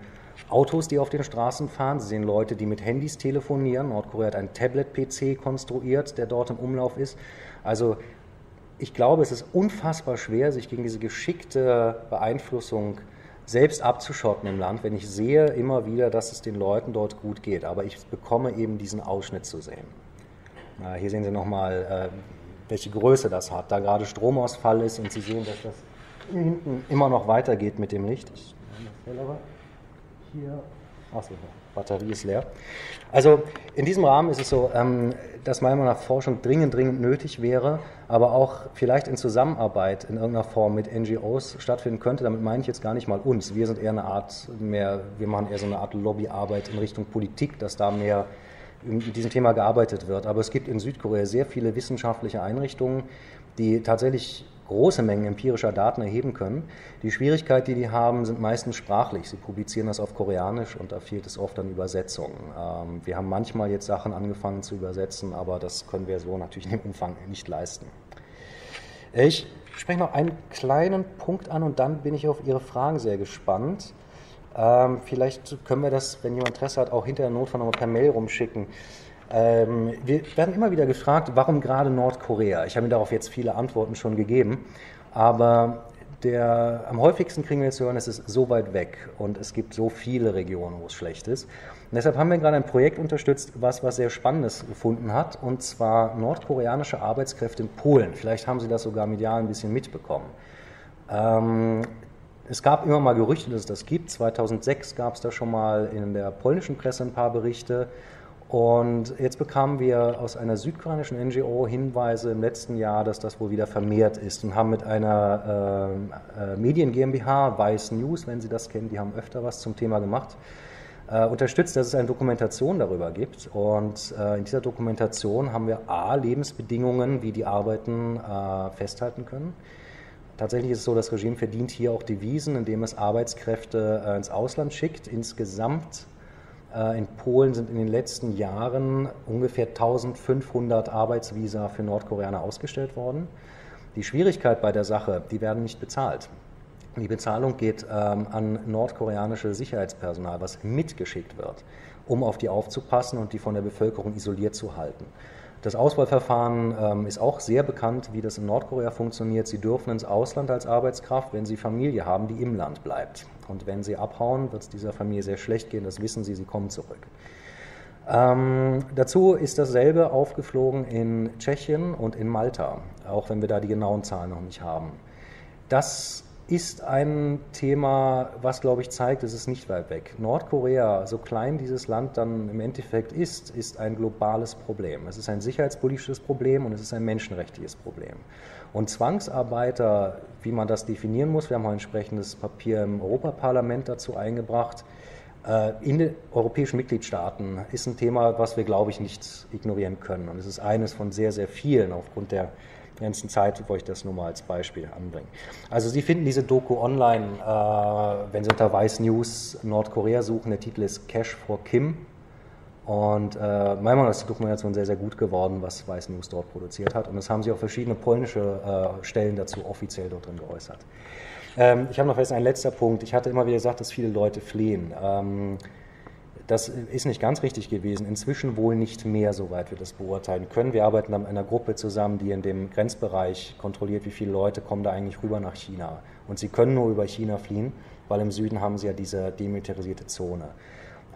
Autos, die auf den Straßen fahren, sie sehen Leute, die mit Handys telefonieren. Nordkorea hat einen Tablet-PC konstruiert, der dort im Umlauf ist. Also ich glaube, es ist unfassbar schwer, sich gegen diese geschickte Beeinflussung selbst abzuschotten im Land, wenn ich sehe immer wieder, dass es den Leuten dort gut geht. Aber ich bekomme eben diesen Ausschnitt zu sehen. Hier sehen Sie nochmal, äh, welche Größe das hat. Da gerade Stromausfall ist und Sie sehen, dass das hinten immer noch weitergeht mit dem Licht. Ich hier. Achso, Batterie ist leer. Also in diesem Rahmen ist es so, ähm, dass meiner Meinung nach Forschung dringend, dringend nötig wäre, aber auch vielleicht in Zusammenarbeit in irgendeiner Form mit NGOs stattfinden könnte. Damit meine ich jetzt gar nicht mal uns. Wir sind eher eine Art mehr, wir machen eher so eine Art Lobbyarbeit in Richtung Politik, dass da mehr mit diesem Thema gearbeitet wird. Aber es gibt in Südkorea sehr viele wissenschaftliche Einrichtungen, die tatsächlich große Mengen empirischer Daten erheben können. Die Schwierigkeit, die die haben, sind meistens sprachlich. Sie publizieren das auf Koreanisch und da fehlt es oft an Übersetzungen. Ähm, wir haben manchmal jetzt Sachen angefangen zu übersetzen, aber das können wir so natürlich in dem Umfang nicht leisten. Ich spreche noch einen kleinen Punkt an und dann bin ich auf Ihre Fragen sehr gespannt. Ähm, vielleicht können wir das, wenn jemand Interesse hat, auch hinter der Notfall nochmal per Mail rumschicken. Ähm, wir werden immer wieder gefragt, warum gerade Nordkorea? Ich habe mir darauf jetzt viele Antworten schon gegeben, aber der, am häufigsten kriegen wir jetzt hören, es ist so weit weg und es gibt so viele Regionen, wo es schlecht ist. Und deshalb haben wir gerade ein Projekt unterstützt, was was sehr Spannendes gefunden hat, und zwar nordkoreanische Arbeitskräfte in Polen. Vielleicht haben Sie das sogar medial ein bisschen mitbekommen. Ähm, es gab immer mal Gerüchte, dass es das gibt. 2006 gab es da schon mal in der polnischen Presse ein paar Berichte. Und jetzt bekamen wir aus einer südkoreanischen NGO Hinweise im letzten Jahr, dass das wohl wieder vermehrt ist und haben mit einer äh, äh, Medien GmbH, Vice News, wenn Sie das kennen, die haben öfter was zum Thema gemacht, äh, unterstützt, dass es eine Dokumentation darüber gibt. Und äh, in dieser Dokumentation haben wir A, Lebensbedingungen, wie die arbeiten, äh, festhalten können. Tatsächlich ist es so, das Regime verdient hier auch Devisen, indem es Arbeitskräfte äh, ins Ausland schickt. Insgesamt in Polen sind in den letzten Jahren ungefähr 1500 Arbeitsvisa für Nordkoreaner ausgestellt worden. Die Schwierigkeit bei der Sache, die werden nicht bezahlt. Die Bezahlung geht ähm, an nordkoreanische Sicherheitspersonal, was mitgeschickt wird, um auf die aufzupassen und die von der Bevölkerung isoliert zu halten. Das Auswahlverfahren ähm, ist auch sehr bekannt, wie das in Nordkorea funktioniert. Sie dürfen ins Ausland als Arbeitskraft, wenn sie Familie haben, die im Land bleibt. Und wenn sie abhauen, wird es dieser Familie sehr schlecht gehen, das wissen sie, sie kommen zurück. Ähm, dazu ist dasselbe aufgeflogen in Tschechien und in Malta, auch wenn wir da die genauen Zahlen noch nicht haben. Das ist ein Thema, was, glaube ich, zeigt, es ist nicht weit weg. Nordkorea, so klein dieses Land dann im Endeffekt ist, ist ein globales Problem. Es ist ein sicherheitspolitisches Problem und es ist ein menschenrechtliches Problem. Und Zwangsarbeiter, wie man das definieren muss, wir haben ein entsprechendes Papier im Europaparlament dazu eingebracht, äh, in den europäischen Mitgliedstaaten ist ein Thema, was wir, glaube ich, nicht ignorieren können. Und es ist eines von sehr, sehr vielen aufgrund der ganzen Zeit, wo ich das nur mal als Beispiel anbringe. Also Sie finden diese Doku online, äh, wenn Sie unter Vice News Nordkorea suchen. Der Titel ist Cash for Kim. Und äh, meiner Meinung nach ist die Dokumentation sehr, sehr gut geworden, was Weiß News dort produziert hat. Und es haben sich auch verschiedene polnische äh, Stellen dazu offiziell dort drin geäußert. Ähm, ich habe noch jetzt einen letzter Punkt. Ich hatte immer wieder gesagt, dass viele Leute fliehen. Ähm, das ist nicht ganz richtig gewesen. Inzwischen wohl nicht mehr, soweit wir das beurteilen können. Wir arbeiten dann mit einer Gruppe zusammen, die in dem Grenzbereich kontrolliert, wie viele Leute kommen da eigentlich rüber nach China. Und sie können nur über China fliehen, weil im Süden haben sie ja diese demilitarisierte Zone.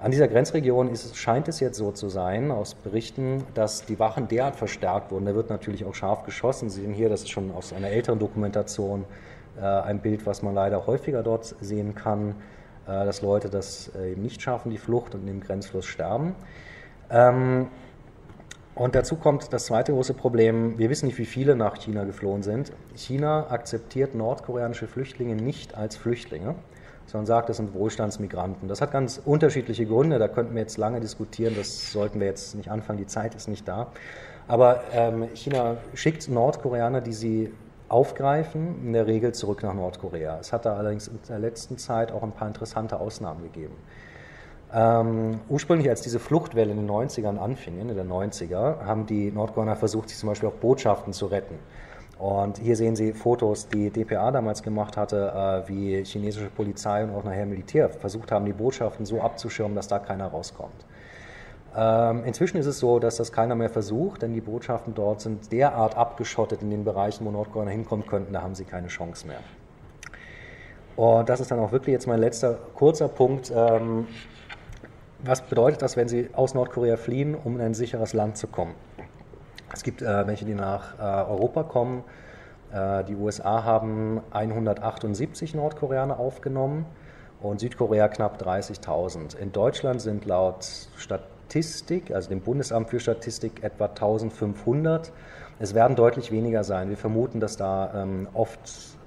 An dieser Grenzregion ist, scheint es jetzt so zu sein, aus Berichten, dass die Wachen derart verstärkt wurden. Da wird natürlich auch scharf geschossen. Sie sehen hier, das ist schon aus einer älteren Dokumentation äh, ein Bild, was man leider häufiger dort sehen kann äh, dass Leute das äh, eben nicht schaffen, die Flucht und im Grenzfluss sterben. Ähm, und dazu kommt das zweite große Problem, wir wissen nicht, wie viele nach China geflohen sind. China akzeptiert nordkoreanische Flüchtlinge nicht als Flüchtlinge, sondern sagt, das sind Wohlstandsmigranten. Das hat ganz unterschiedliche Gründe, da könnten wir jetzt lange diskutieren, das sollten wir jetzt nicht anfangen, die Zeit ist nicht da. Aber ähm, China schickt Nordkoreaner, die sie aufgreifen, in der Regel zurück nach Nordkorea. Es hat da allerdings in der letzten Zeit auch ein paar interessante Ausnahmen gegeben. Ähm, ursprünglich, als diese Fluchtwelle in den 90ern anfing, Ende der 90er, haben die Nordkoreaner versucht, sich zum Beispiel auch Botschaften zu retten. Und hier sehen Sie Fotos, die DPA damals gemacht hatte, äh, wie chinesische Polizei und auch nachher Militär versucht haben, die Botschaften so abzuschirmen, dass da keiner rauskommt. Ähm, inzwischen ist es so, dass das keiner mehr versucht, denn die Botschaften dort sind derart abgeschottet in den Bereichen, wo Nordkorea hinkommen könnten, da haben sie keine Chance mehr. Und das ist dann auch wirklich jetzt mein letzter kurzer Punkt. Ähm, was bedeutet das, wenn Sie aus Nordkorea fliehen, um in ein sicheres Land zu kommen? Es gibt äh, welche, die nach äh, Europa kommen. Äh, die USA haben 178 Nordkoreaner aufgenommen und Südkorea knapp 30.000. In Deutschland sind laut Statistik, also dem Bundesamt für Statistik, etwa 1500. Es werden deutlich weniger sein. Wir vermuten, dass da ähm, oft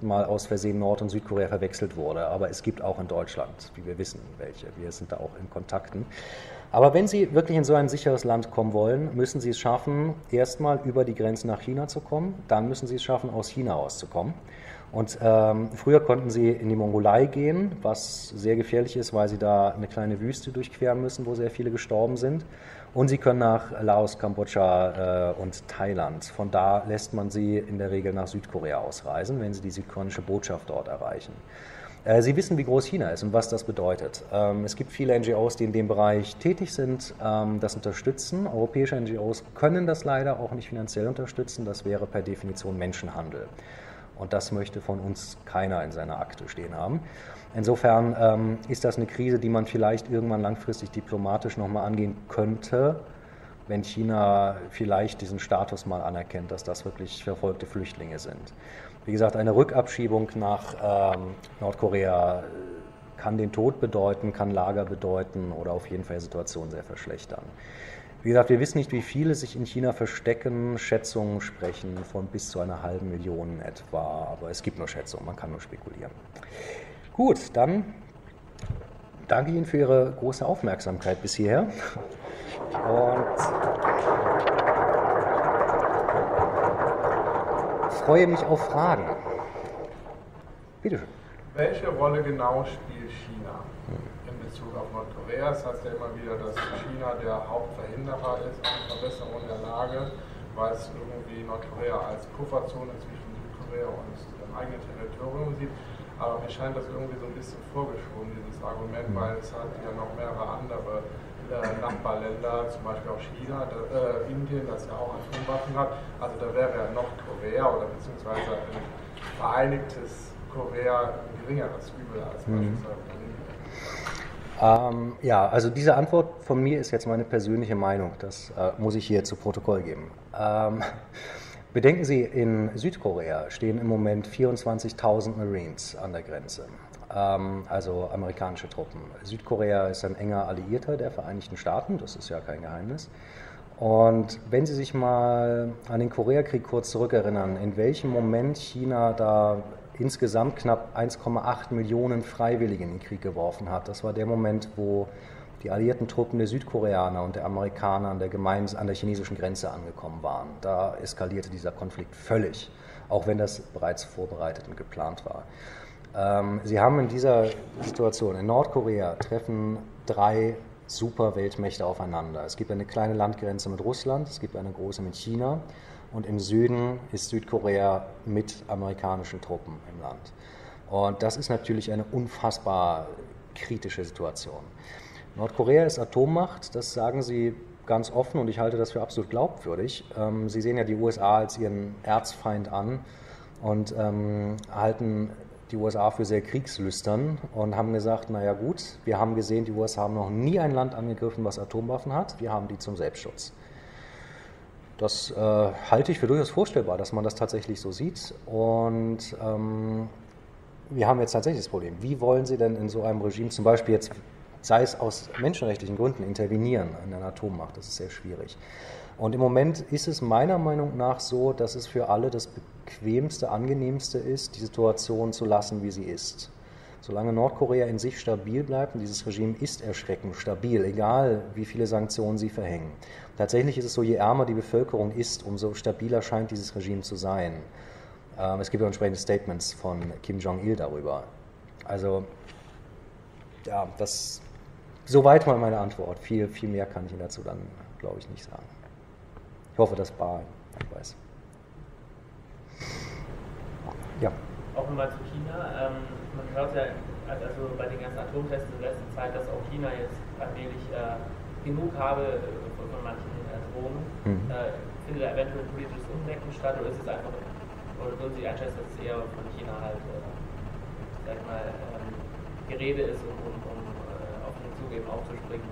mal aus Versehen Nord- und Südkorea verwechselt wurde. Aber es gibt auch in Deutschland, wie wir wissen, welche. Wir sind da auch in Kontakten. Aber wenn Sie wirklich in so ein sicheres Land kommen wollen, müssen Sie es schaffen, erstmal über die Grenzen nach China zu kommen. Dann müssen Sie es schaffen, aus China auszukommen. Und ähm, früher konnten sie in die Mongolei gehen, was sehr gefährlich ist, weil sie da eine kleine Wüste durchqueren müssen, wo sehr viele gestorben sind. Und sie können nach Laos, Kambodscha äh, und Thailand. Von da lässt man sie in der Regel nach Südkorea ausreisen, wenn sie die südkoreanische Botschaft dort erreichen. Äh, sie wissen, wie groß China ist und was das bedeutet. Ähm, es gibt viele NGOs, die in dem Bereich tätig sind, ähm, das unterstützen. Europäische NGOs können das leider auch nicht finanziell unterstützen. Das wäre per Definition Menschenhandel. Und das möchte von uns keiner in seiner Akte stehen haben. Insofern ähm, ist das eine Krise, die man vielleicht irgendwann langfristig diplomatisch nochmal angehen könnte, wenn China vielleicht diesen Status mal anerkennt, dass das wirklich verfolgte Flüchtlinge sind. Wie gesagt, eine Rückabschiebung nach ähm, Nordkorea kann den Tod bedeuten, kann Lager bedeuten oder auf jeden Fall die Situation sehr verschlechtern. Wie gesagt, wir wissen nicht, wie viele sich in China verstecken. Schätzungen sprechen von bis zu einer halben Million etwa, aber es gibt nur Schätzungen, man kann nur spekulieren. Gut, dann danke Ihnen für Ihre große Aufmerksamkeit bis hierher. Und freue mich auf Fragen. Bitte schön. Welche Rolle genau spielt China? Bezug auf Nordkorea. Es heißt ja immer wieder, dass China der Hauptverhinderer ist an Verbesserung der Lage, weil es irgendwie Nordkorea als Pufferzone zwischen Südkorea und dem eigenen Territorium sieht. Aber mir scheint das irgendwie so ein bisschen vorgeschoben, dieses Argument, weil es hat ja noch mehrere andere äh, Nachbarländer, zum Beispiel auch China, äh, Indien, das ja auch Atomwaffen hat. Also da wäre ja Nordkorea oder beziehungsweise ein vereinigtes Korea ein geringeres Übel als mhm. beispielsweise ähm, ja, also diese Antwort von mir ist jetzt meine persönliche Meinung. Das äh, muss ich hier zu Protokoll geben. Ähm, [laughs] bedenken Sie, in Südkorea stehen im Moment 24.000 Marines an der Grenze, also amerikanische Truppen. Südkorea ist ein enger Alliierter der Vereinigten Staaten, das ist ja kein Geheimnis. Und wenn Sie sich mal an den Koreakrieg kurz zurückerinnern, in welchem Moment China da insgesamt knapp 1,8 Millionen Freiwillige in den Krieg geworfen hat. Das war der Moment, wo die alliierten Truppen der Südkoreaner und der Amerikaner an der, Gemeinde, an der chinesischen Grenze angekommen waren. Da eskalierte dieser Konflikt völlig, auch wenn das bereits vorbereitet und geplant war. Ähm, Sie haben in dieser Situation in Nordkorea treffen drei super Weltmächte aufeinander. Es gibt eine kleine Landgrenze mit Russland, es gibt eine große mit China und im Süden ist Südkorea mit amerikanischen Truppen im Land. Und das ist natürlich eine unfassbar kritische Situation. Nordkorea ist Atommacht, das sagen sie ganz offen und ich halte das für absolut glaubwürdig. Ähm, sie sehen ja die USA als ihren Erzfeind an und ähm, halten die USA für sehr kriegslüstern und haben gesagt, naja gut, wir haben gesehen, die USA haben noch nie ein Land angegriffen, was Atomwaffen hat, wir haben die zum Selbstschutz. Das äh, halte ich für durchaus vorstellbar, dass man das tatsächlich so sieht. Und ähm, wir haben jetzt tatsächlich das Problem, wie wollen Sie denn in so einem Regime zum Beispiel jetzt, sei es aus menschenrechtlichen Gründen, intervenieren in einer Atommacht? Das ist sehr schwierig. Und im Moment ist es meiner Meinung nach so, dass es für alle das bequemste, angenehmste ist, die Situation zu lassen, wie sie ist. Solange Nordkorea in sich stabil bleibt, und dieses Regime ist erschreckend stabil, egal wie viele Sanktionen sie verhängen. Tatsächlich ist es so, je ärmer die Bevölkerung ist, umso stabiler scheint dieses Regime zu sein. Ähm, es gibt auch entsprechende Statements von Kim Jong-il darüber. Also, ja, das soweit mal meine Antwort. Viel, viel mehr kann ich Ihnen dazu dann, glaube ich, nicht sagen. Ich hoffe, das war ein Hinweis. Ja. Auch nochmal zu China. Ähm, man hört ja also bei den ganzen Atomtests in der letzten Zeit, dass auch China jetzt allmählich äh, genug habe äh, von, von manchen äh. Mhm. Äh, findet da eventuell ein politisches Umdenken statt oder ist es einfach, oder würden Sie einschätzen, dass es eher von China halt, äh, sag ich mal, ähm, Gerede ist, um, um, um äh, auf den Zug eben aufzuspringen?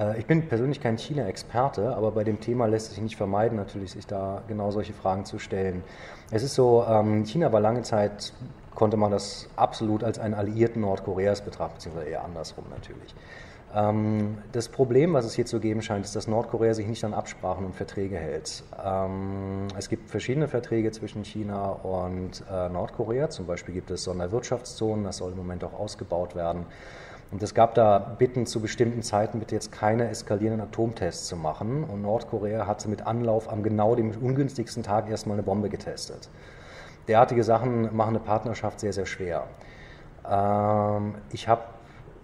Äh, ich bin persönlich kein China-Experte, aber bei dem Thema lässt sich nicht vermeiden, natürlich sich da genau solche Fragen zu stellen. Es ist so, ähm, China war lange Zeit, konnte man das absolut als einen Alliierten Nordkoreas betrachten, beziehungsweise eher andersrum natürlich. Ähm, das Problem, was es hier zu geben scheint, ist, dass Nordkorea sich nicht an Absprachen und Verträge hält. Ähm, es gibt verschiedene Verträge zwischen China und äh, Nordkorea. Zum Beispiel gibt es Sonderwirtschaftszonen, das soll im Moment auch ausgebaut werden. Und es gab da Bitten zu bestimmten Zeiten, bitte jetzt keine eskalierenden Atomtests zu machen. Und Nordkorea hatte mit Anlauf am genau dem ungünstigsten Tag erstmal eine Bombe getestet. Derartige Sachen machen eine Partnerschaft sehr, sehr schwer. Ähm, ich habe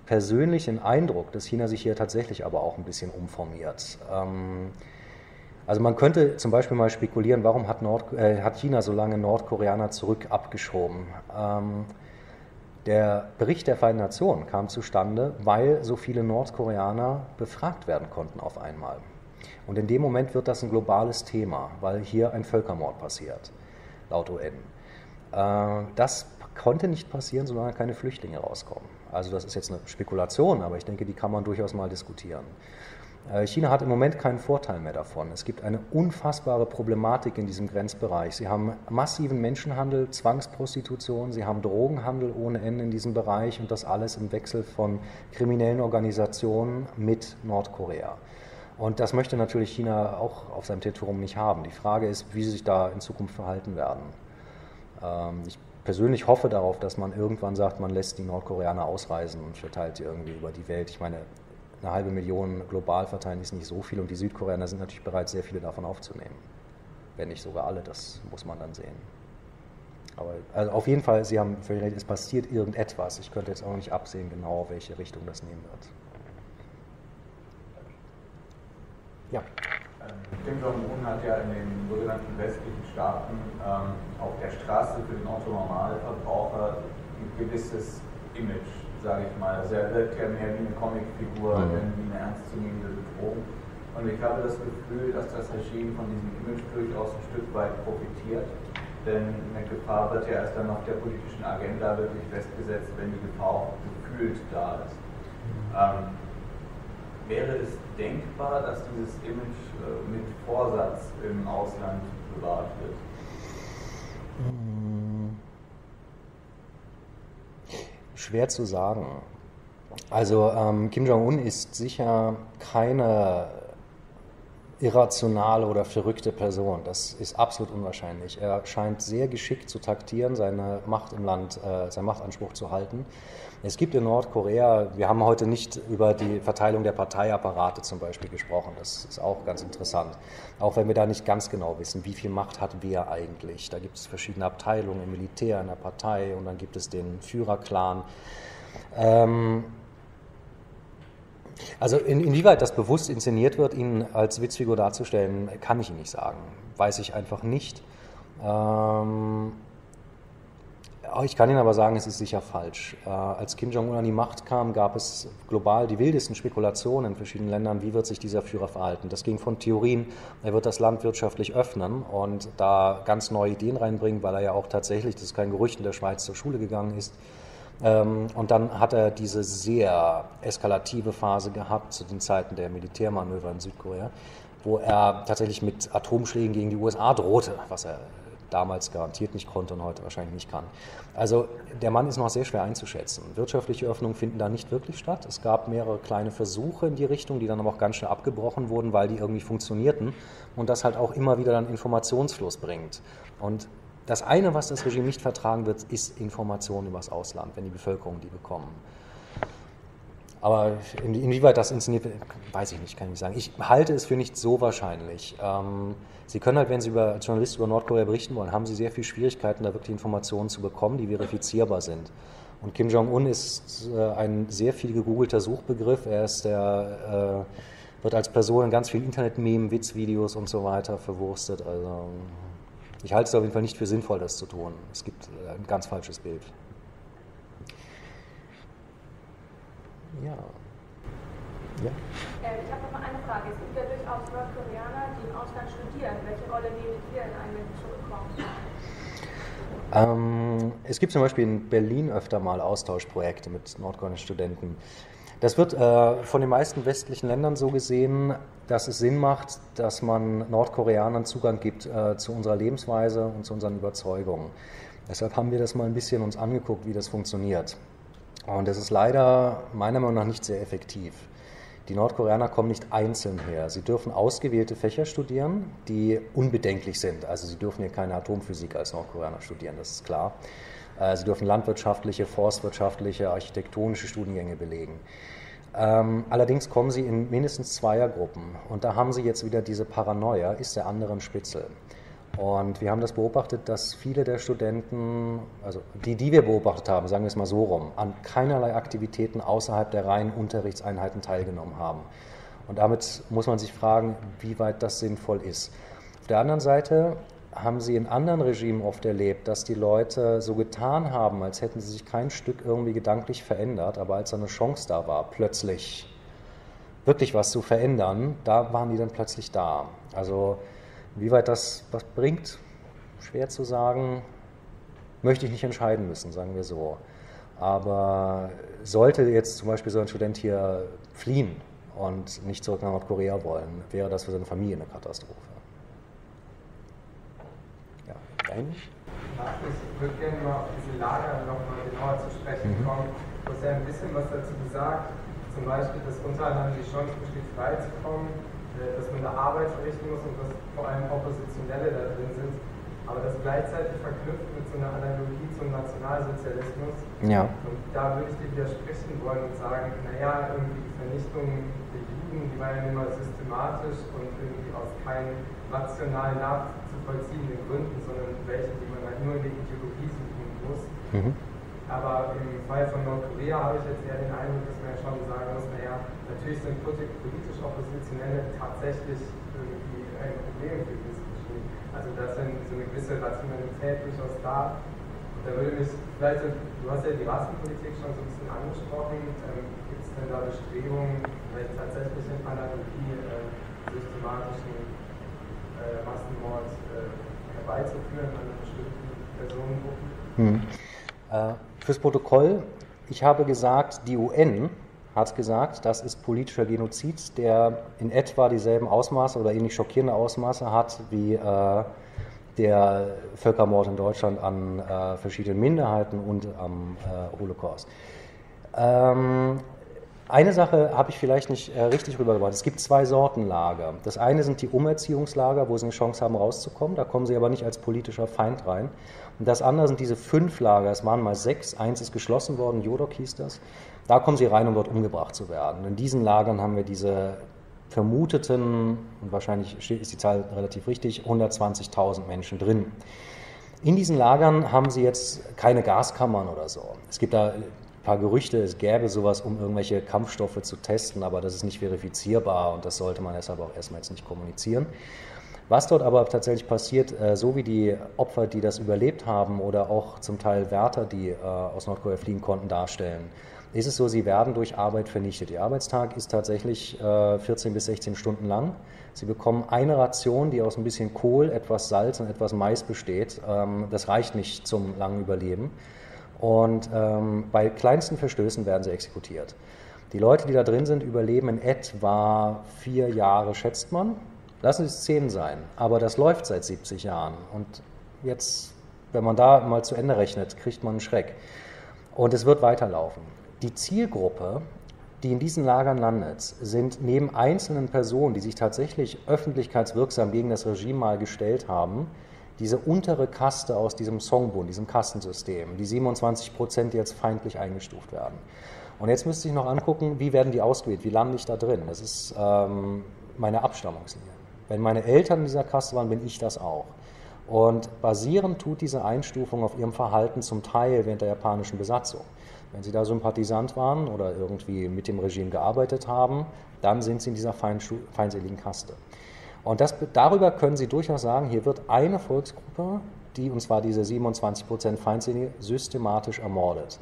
persönlich den Eindruck, dass China sich hier tatsächlich aber auch ein bisschen umformiert. Ähm, also man könnte zum Beispiel mal spekulieren, warum hat, Nord, äh, hat China so lange Nordkoreaner zurück abgeschoben? Der Bericht der Vereinten Nationen kam zustande, weil so viele Nordkoreaner befragt werden konnten auf einmal. Und in dem Moment wird das ein globales Thema, weil hier ein Völkermord passiert, laut UN. Äh, das konnte nicht passieren, solange keine Flüchtlinge rauskommen. Also das ist jetzt eine Spekulation, aber ich denke, die kann man durchaus mal diskutieren. Äh, China hat im Moment keinen Vorteil mehr davon. Es gibt eine unfassbare Problematik in diesem Grenzbereich. Sie haben massiven Menschenhandel, Zwangsprostitution, sie haben Drogenhandel ohne Ende in diesem Bereich und das alles im Wechsel von kriminellen Organisationen mit Nordkorea. Und das möchte natürlich China auch auf seinem Territorium nicht haben. Die Frage ist, wie sie sich da in Zukunft verhalten werden. Ähm, ich persönlich hoffe darauf, dass man irgendwann sagt, man lässt die Nordkoreaner ausreisen und verteilt sie irgendwie über die Welt. Ich meine, eine halbe Million global verteilen ist nicht so viel und die Südkoreaner sind natürlich bereit, sehr viele davon aufzunehmen. Wenn nicht sogar alle, das muss man dann sehen. Aber also auf jeden Fall, Sie haben völlig recht, es passiert irgendetwas. Ich könnte jetzt auch nicht absehen, genau welche Richtung das nehmen wird. Ja. Kim Jong-un hat ja in den sogenannten westlichen Staaten ähm, auf der Straße für den Autonormalverbraucher ein gewisses Image sage ich mal. Also er wirkt ja mehr wie eine Comicfigur, mhm. denn wie eine ernstzunehmende Bedrohung. Und ich habe das Gefühl, dass das Regime von diesem Image durchaus ein Stück weit profitiert. Denn eine Gefahr wird ja erst dann auf der politischen Agenda wirklich festgesetzt, wenn die Gefahr auch gefühlt da ist. Ähm, wäre es denkbar, dass dieses Image äh, mit Vorsatz im Ausland bewahrt wird? Mhm. Schwer zu sagen. Also ähm, Kim Jong-un ist sicher keine irrationale oder verrückte Person. Das ist absolut unwahrscheinlich. Er scheint sehr geschickt zu taktieren, seine Macht im Land, äh, seinen Machtanspruch zu halten. Es gibt in Nordkorea, wir haben heute nicht über die Verteilung der Parteiapparate zum Beispiel gesprochen, das ist auch ganz interessant. Auch wenn wir da nicht ganz genau wissen, wie viel Macht hat wer eigentlich. Da gibt es verschiedene Abteilungen im Militär, in der Partei und dann gibt es den Führerclan. Ähm, Also in, inwieweit das bewusst inszeniert wird, ihn als Witzfigur darzustellen, kann ich Ihnen nicht sagen. Weiß ich einfach nicht. Ähm, ich kann Ihnen aber sagen, es ist sicher falsch. Äh, als Kim Jong-un an die Macht kam, gab es global die wildesten Spekulationen in verschiedenen Ländern, wie wird sich dieser Führer verhalten. Das ging von Theorien, er wird das Land wirtschaftlich öffnen und da ganz neue Ideen reinbringen, weil er ja auch tatsächlich, das ist kein Gerücht, in der Schweiz zur Schule gegangen ist. Ähm, und dann hat er diese sehr eskalative Phase gehabt zu den Zeiten der Militärmanöver in Südkorea, wo er tatsächlich mit Atomschlägen gegen die USA drohte, was er damals garantiert nicht konnte und heute wahrscheinlich nicht kann. Also der Mann ist noch sehr schwer einzuschätzen. Wirtschaftliche Öffnungen finden da nicht wirklich statt. Es gab mehrere kleine Versuche in die Richtung, die dann aber auch ganz schnell abgebrochen wurden, weil die irgendwie funktionierten und das halt auch immer wieder dann Informationsfluss bringt. Und das eine, was das Regime nicht vertragen wird, ist Informationen über das Ausland, wenn die Bevölkerung die bekommen. Aber inwieweit das inszeniert wird, weiß ich nicht, kann ich sagen. Ich halte es für nicht so wahrscheinlich. Ähm, Sie können halt, wenn Sie über, als Journalist über Nordkorea berichten wollen, haben Sie sehr viele Schwierigkeiten, da wirklich Informationen zu bekommen, die verifizierbar sind. Und Kim Jong-un ist äh, ein sehr viel gegoogelter Suchbegriff. Er ist der, äh, wird als Person in ganz vielen Internet-Memen, Witzvideos und so weiter verwurstet. Also ich halte es auf jeden Fall nicht für sinnvoll, das zu tun. Es gibt äh, ein ganz falsches Bild. Ja. ja. Äh, ich habe noch mal eine Frage. Es gibt ja durchaus Nordkoreaner, die im Ausland studieren. Welche Rolle nehmen ihr in einem, zurückkommen? Ähm, es gibt zum Beispiel in Berlin öfter mal Austauschprojekte mit nordkoreanischen Studenten. Das wird äh, von den meisten westlichen Ländern so gesehen, dass es Sinn macht, dass man Nordkoreanern Zugang gibt äh, zu unserer Lebensweise und zu unseren Überzeugungen. Deshalb haben wir das mal ein bisschen uns angeguckt, wie das funktioniert. Und das ist leider meiner Meinung nach nicht sehr effektiv. Die Nordkoreaner kommen nicht einzeln her. Sie dürfen ausgewählte Fächer studieren, die unbedenklich sind. Also sie dürfen hier keine Atomphysik als Nordkoreaner studieren, das ist klar. Äh, sie dürfen landwirtschaftliche, forstwirtschaftliche, architektonische Studiengänge belegen. Ähm, allerdings kommen sie in mindestens Zweiergruppen. Und da haben sie jetzt wieder diese Paranoia, ist der andere ein Spitzel. Und wir haben das beobachtet, dass viele der Studenten, also die, die wir beobachtet haben, sagen wir es mal so rum, an keinerlei Aktivitäten außerhalb der reinen Unterrichtseinheiten teilgenommen haben. Und damit muss man sich fragen, wie weit das sinnvoll ist. Auf der anderen Seite haben sie in anderen Regimen oft erlebt, dass die Leute so getan haben, als hätten sie sich kein Stück irgendwie gedanklich verändert, aber als eine Chance da war, plötzlich wirklich was zu verändern, da waren die dann plötzlich da. Also wie weit das was bringt, schwer zu sagen, möchte ich nicht entscheiden müssen, sagen wir so. Aber sollte jetzt zum Beispiel so ein Student hier fliehen und nicht zurück nach Nordkorea wollen, wäre das für seine Familie eine Katastrophe. Dahin? Ich würde gerne mal auf diese Lager nochmal genauer zu sprechen mhm. kommen. Du hast ja ein bisschen was dazu gesagt, zum Beispiel, dass untereinander die Chance besteht, frei zu kommen äh, dass man eine Arbeit verrichten muss und dass vor allem Oppositionelle da drin sind, aber das gleichzeitig verknüpft mit so einer Analogie zum Nationalsozialismus. Ja. Und da würde ich dir widersprechen wollen und sagen, naja, irgendwie die Vernichtung der Juden, die war ja nun mal systematisch und irgendwie aus keinen rational nachzuvollziehenden Gründen, sondern welche, die man halt nur in der Ideologie suchen muss. Mhm. Aber im Fall von Nordkorea habe ich jetzt eher den Eindruck, dass man ja schon sagen muss, naja, natürlich sind politisch Oppositionelle tatsächlich irgendwie ein Problem für dieses Regime. Also da ist so eine gewisse Rationalität durchaus da. Und da würde mich vielleicht, du hast ja die Rassenpolitik schon so ein bisschen angesprochen, ähm, gibt es denn da Bestrebungen, vielleicht tatsächlich in Analogie äh, systematischen äh, Massenmord äh, herbeizuführen an bestimmten Personengruppen? Hm. Äh, fürs Protokoll, ich habe gesagt, die UN hat gesagt, das ist politischer Genozid, der in etwa dieselben Ausmaße oder ähnlich schockierende Ausmaße hat wie äh, der Völkermord in Deutschland an äh, verschiedenen Minderheiten und am äh, Holocaust. Ähm, eine Sache habe ich vielleicht nicht äh, richtig rübergebracht. Es gibt zwei Sorten Lager. Das eine sind die Umerziehungslager, wo sie eine Chance haben, rauszukommen. Da kommen sie aber nicht als politischer Feind rein. Und das andere sind diese fünf Lager. Es waren mal sechs. Eins ist geschlossen worden, Jodok hieß das. Da kommen sie rein, um dort umgebracht zu werden. In diesen Lagern haben wir diese vermuteten, und wahrscheinlich ist die Zahl relativ richtig, 120.000 Menschen drin. In diesen Lagern haben sie jetzt keine Gaskammern oder so. Es gibt da paar Gerüchte, es gäbe sowas, um irgendwelche Kampfstoffe zu testen, aber das ist nicht verifizierbar und das sollte man deshalb auch erstmal jetzt nicht kommunizieren. Was dort aber tatsächlich passiert, äh, so wie die Opfer, die das überlebt haben oder auch zum Teil Wärter, die äh, aus Nordkorea fliehen konnten, darstellen, ist es so, sie werden durch Arbeit vernichtet. Ihr Arbeitstag ist tatsächlich 14 bis 16 Stunden lang. Sie bekommen eine Ration, die aus ein bisschen Kohl, etwas Salz und etwas Mais besteht. Ähm, das reicht nicht zum langen Überleben. Und ähm, bei kleinsten Verstößen werden sie exekutiert. Die Leute, die da drin sind, überleben in etwa vier Jahre, schätzt man. Lassen Sie es zehn sein, aber das läuft seit 70 Jahren. Und jetzt, wenn man da mal zu Ende rechnet, kriegt man einen Schreck. Und es wird weiterlaufen. Die Zielgruppe, die in diesen Lagern landet, sind neben einzelnen Personen, die sich tatsächlich öffentlichkeitswirksam gegen das Regime mal gestellt haben, diese untere Kaste aus diesem Songbund, diesem Kastensystem, die 27 Prozent, jetzt feindlich eingestuft werden. Und jetzt müsste ich noch angucken, wie werden die ausgewählt, wie lande ich da drin? Das ist ähm, meine Abstammungslinie. Wenn meine Eltern in dieser Kaste waren, bin ich das auch. Und basierend tut diese Einstufung auf ihrem Verhalten zum Teil während der japanischen Besatzung. Wenn sie da Sympathisant waren oder irgendwie mit dem Regime gearbeitet haben, dann sind sie in dieser feindseligen Kaste. Und das, darüber können Sie durchaus sagen, hier wird eine Volksgruppe, die, und zwar diese 27 Prozent Feindselige, systematisch ermordet.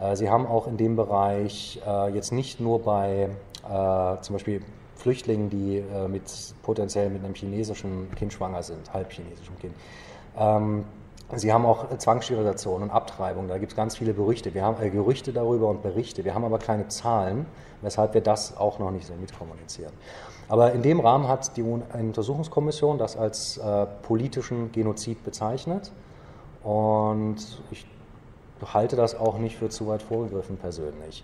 Äh, Sie haben auch in dem Bereich äh, jetzt nicht nur bei äh, zum Beispiel Flüchtlingen, die mit, potenziell mit einem chinesischen Kind schwanger sind, halb chinesischem Kind. Ähm, Sie haben auch Zwangssterilisation und Abtreibung. Da gibt es ganz viele Gerüchte. Wir haben äh, Gerüchte darüber und Berichte. Wir haben aber keine Zahlen, weshalb wir das auch noch nicht so mitkommunizieren. Aber in dem Rahmen hat die Untersuchungskommission das als äh, politischen Genozid bezeichnet und ich halte das auch nicht für zu weit vorgegriffen persönlich.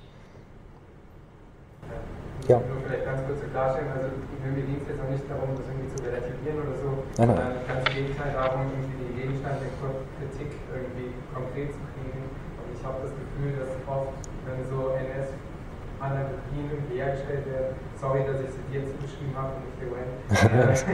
Ja. Nur vielleicht ganz kurz zu klarstellen, also mir ging es jetzt auch nicht darum, das irgendwie zu relativieren oder so, nein, nein. sondern ganz im Gegenteil darum, irgendwie den Gegenstand der Kritik irgendwie konkret zu kriegen. Und ich habe das Gefühl, dass oft, wenn so NS Analogien hergestellt werden. Sorry, dass ich sie dir zugeschrieben habe und nicht der Wayne. [laughs]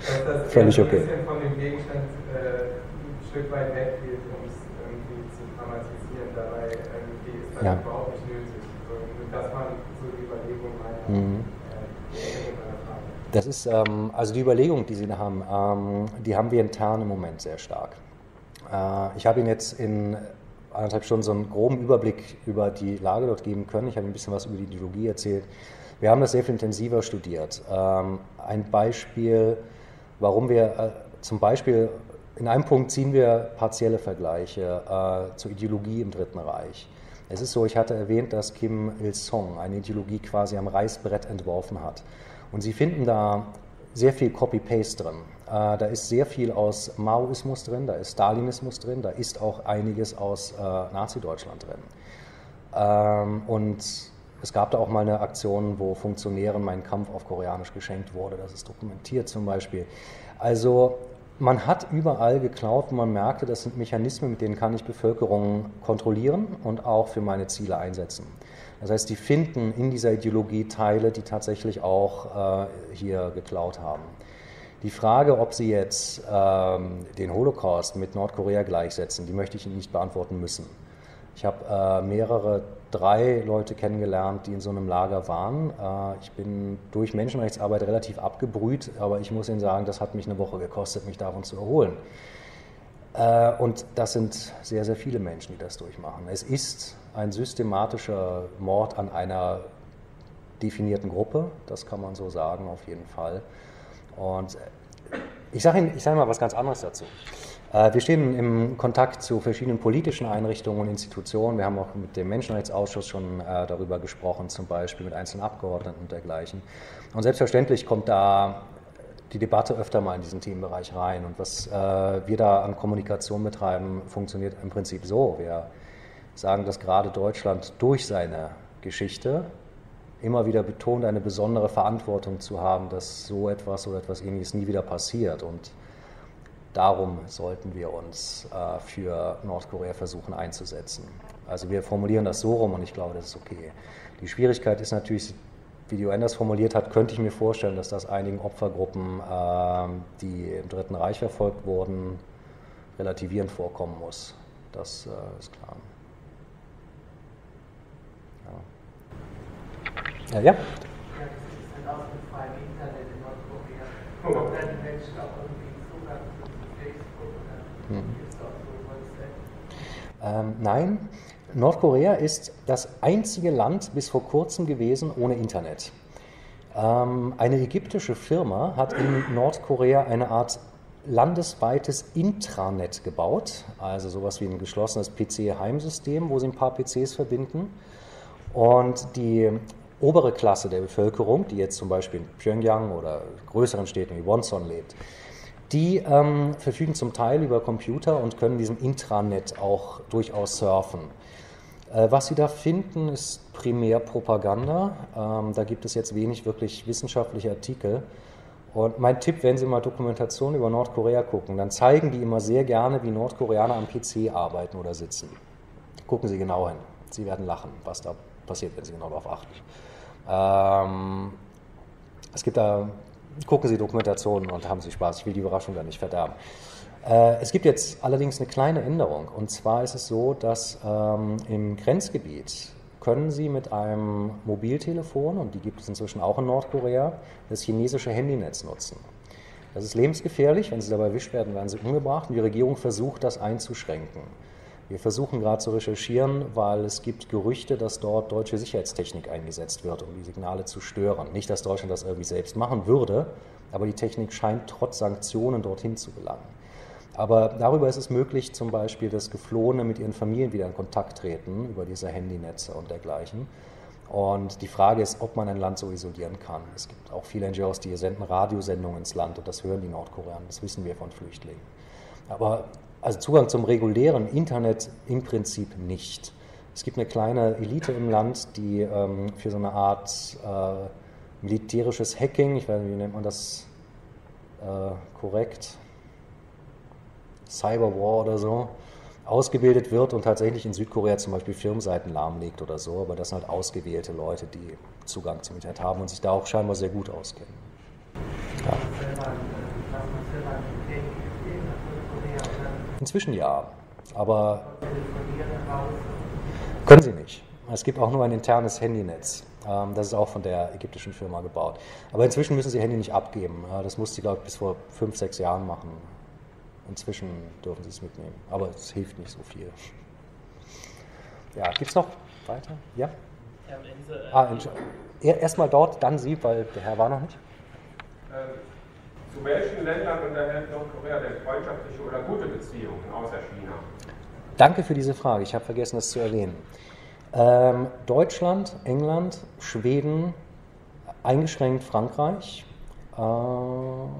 dass das Völlig ein okay. bisschen von dem Gegenstand äh, ein Stück weit weggeht, um es irgendwie zu dramatisieren. Dabei irgendwie ist das ja. überhaupt nicht nötig. So, das waren so die Überlegungen meiner. Mhm. Äh, das ist, ähm, also die Überlegung, die Sie da haben, ähm, die haben wir intern im Moment sehr stark. Äh, ich habe Ihnen jetzt in anderthalb Stunden so einen groben Überblick über die Lage dort geben können. Ich habe ein bisschen was über die Ideologie erzählt. Wir haben das sehr viel intensiver studiert. Ähm, ein Beispiel, warum wir äh, zum Beispiel in einem Punkt ziehen wir partielle Vergleiche äh, zur Ideologie im Dritten Reich. Es ist so, ich hatte erwähnt, dass Kim Il-sung eine Ideologie quasi am Reißbrett entworfen hat. Und Sie finden da sehr viel Copy-Paste drin. Äh, da ist sehr viel aus Maoismus drin, da ist Stalinismus drin, da ist auch einiges aus äh, Nazi-Deutschland drin. Ähm, und es gab da auch mal eine Aktion, wo Funktionären mein Kampf auf Koreanisch geschenkt wurde. Das ist dokumentiert zum Beispiel. Also man hat überall geklaut und man merkte, das sind Mechanismen, mit denen kann ich Bevölkerung kontrollieren und auch für meine Ziele einsetzen. Das heißt, die finden in dieser Ideologie Teile, die tatsächlich auch äh, hier geklaut haben. Die Frage, ob Sie jetzt ähm, den Holocaust mit Nordkorea gleichsetzen, die möchte ich Ihnen nicht beantworten müssen. Ich habe äh, mehrere, drei Leute kennengelernt, die in so einem Lager waren. Äh, ich bin durch Menschenrechtsarbeit relativ abgebrüht, aber ich muss Ihnen sagen, das hat mich eine Woche gekostet, mich davon zu erholen. Äh, und das sind sehr, sehr viele Menschen, die das durchmachen. Es ist ein systematischer Mord an einer definierten Gruppe, das kann man so sagen, auf jeden Fall. Und ich sage Ihnen, ich sage mal was ganz anderes dazu. Äh, wir stehen im Kontakt zu verschiedenen politischen Einrichtungen und Institutionen. Wir haben auch mit dem Menschenrechtsausschuss schon äh, darüber gesprochen, zum Beispiel mit einzelnen Abgeordneten und dergleichen. Und selbstverständlich kommt da die Debatte öfter mal in diesen Themenbereich rein. Und was äh, wir da an Kommunikation betreiben, funktioniert im Prinzip so. Wir sagen, dass gerade Deutschland durch seine Geschichte immer wieder betont, eine besondere Verantwortung zu haben, dass so etwas oder etwas Ähnliches nie wieder passiert. Und darum sollten wir uns äh, für Nordkorea versuchen einzusetzen. Also wir formulieren das so rum und ich glaube, das ist okay. Die Schwierigkeit ist natürlich, wie die UN das formuliert hat, könnte ich mir vorstellen, dass das einigen Opfergruppen, äh, die im Dritten Reich verfolgt wurden, relativierend vorkommen muss. Das äh, ist klar. Ja, ja. Hm. Ähm, nein, Nordkorea ist das einzige Land bis vor kurzem gewesen ohne Internet. Ähm, eine ägyptische Firma hat in Nordkorea eine Art landesweites Intranet gebaut, also sowas wie ein geschlossenes PC-Heimsystem, wo sie ein paar PCs verbinden. Und die obere Klasse der Bevölkerung, die jetzt zum Beispiel in Pyongyang oder größeren Städten wie Wonson lebt, die ähm, verfügen zum Teil über Computer und können diesem Intranet auch durchaus surfen. Äh, was Sie da finden, ist primär Propaganda. Ähm, da gibt es jetzt wenig wirklich wissenschaftliche Artikel. Und mein Tipp, wenn Sie mal Dokumentationen über Nordkorea gucken, dann zeigen die immer sehr gerne, wie Nordkoreaner am PC arbeiten oder sitzen. Gucken Sie genau hin. Sie werden lachen, was da passiert, wenn Sie genau darauf achten. Ähm, es gibt da, gucken Sie Dokumentationen und haben Sie Spaß. Ich will die Überraschung da nicht verderben. Äh, es gibt jetzt allerdings eine kleine Änderung. Und zwar ist es so, dass ähm, im Grenzgebiet können Sie mit einem Mobiltelefon, und die gibt es inzwischen auch in Nordkorea, das chinesische Handynetz nutzen. Das ist lebensgefährlich. Wenn Sie dabei erwischt werden, werden Sie umgebracht. Und die Regierung versucht, das einzuschränken. Wir versuchen gerade zu recherchieren, weil es gibt Gerüchte, dass dort deutsche Sicherheitstechnik eingesetzt wird, um die Signale zu stören. Nicht, dass Deutschland das irgendwie selbst machen würde, aber die Technik scheint trotz Sanktionen dorthin zu gelangen. Aber darüber ist es möglich, zum Beispiel, dass Geflohene mit ihren Familien wieder in Kontakt treten, über diese Handynetze und dergleichen. Und die Frage ist, ob man ein Land so isolieren kann. Es gibt auch viele NGOs, die senden Radiosendungen ins Land und das hören die Nordkoreaner, das wissen wir von Flüchtlingen. Aber also Zugang zum regulären Internet im Prinzip nicht. Es gibt eine kleine Elite im Land, die ähm, für so eine Art äh, militärisches Hacking, ich weiß nicht, wie nennt man das äh, korrekt, Cyberwar oder so, ausgebildet wird und tatsächlich in Südkorea zum Beispiel Firmenseiten lahmlegt oder so, aber das sind halt ausgewählte Leute, die Zugang zum Internet haben und sich da auch scheinbar sehr gut auskennen. Ja. Inzwischen ja, aber können sie nicht. Es gibt auch nur ein internes Handynetz. Ähm, das ist auch von der ägyptischen Firma gebaut. Aber inzwischen müssen sie Handy nicht abgeben. Das musste sie, glaube ich, bis vor fünf, sechs Jahren machen. Inzwischen dürfen sie es mitnehmen. Aber es hilft nicht so viel. Ja, gibt es noch weiter? Ja? ah, Erstmal dort, dann Sie, weil der Herr war noch nicht. Zu welchen Ländern unterhält Nordkorea denn freundschaftliche oder gute Beziehungen außer China? Danke für diese Frage. Ich habe vergessen, das zu erwähnen. Ähm, Deutschland, England, Schweden, eingeschränkt Frankreich äh, und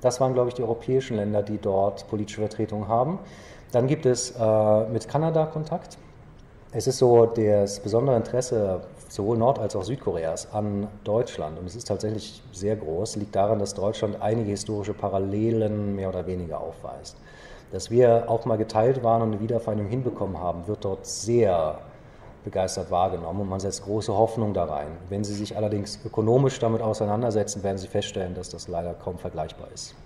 das waren, glaube ich, die europäischen Länder, die dort politische Vertretung haben. Dann gibt es äh, mit Kanada Kontakt. Es ist so das besondere Interesse sowohl Nord- als auch Südkoreas an Deutschland. Und es ist tatsächlich sehr groß, liegt daran, dass Deutschland einige historische Parallelen mehr oder weniger aufweist. Dass wir auch mal geteilt waren und eine Wiedervereinigung hinbekommen haben, wird dort sehr begeistert wahrgenommen und man setzt große Hoffnung da rein. Wenn Sie sich allerdings ökonomisch damit auseinandersetzen, werden Sie feststellen, dass das leider kaum vergleichbar ist.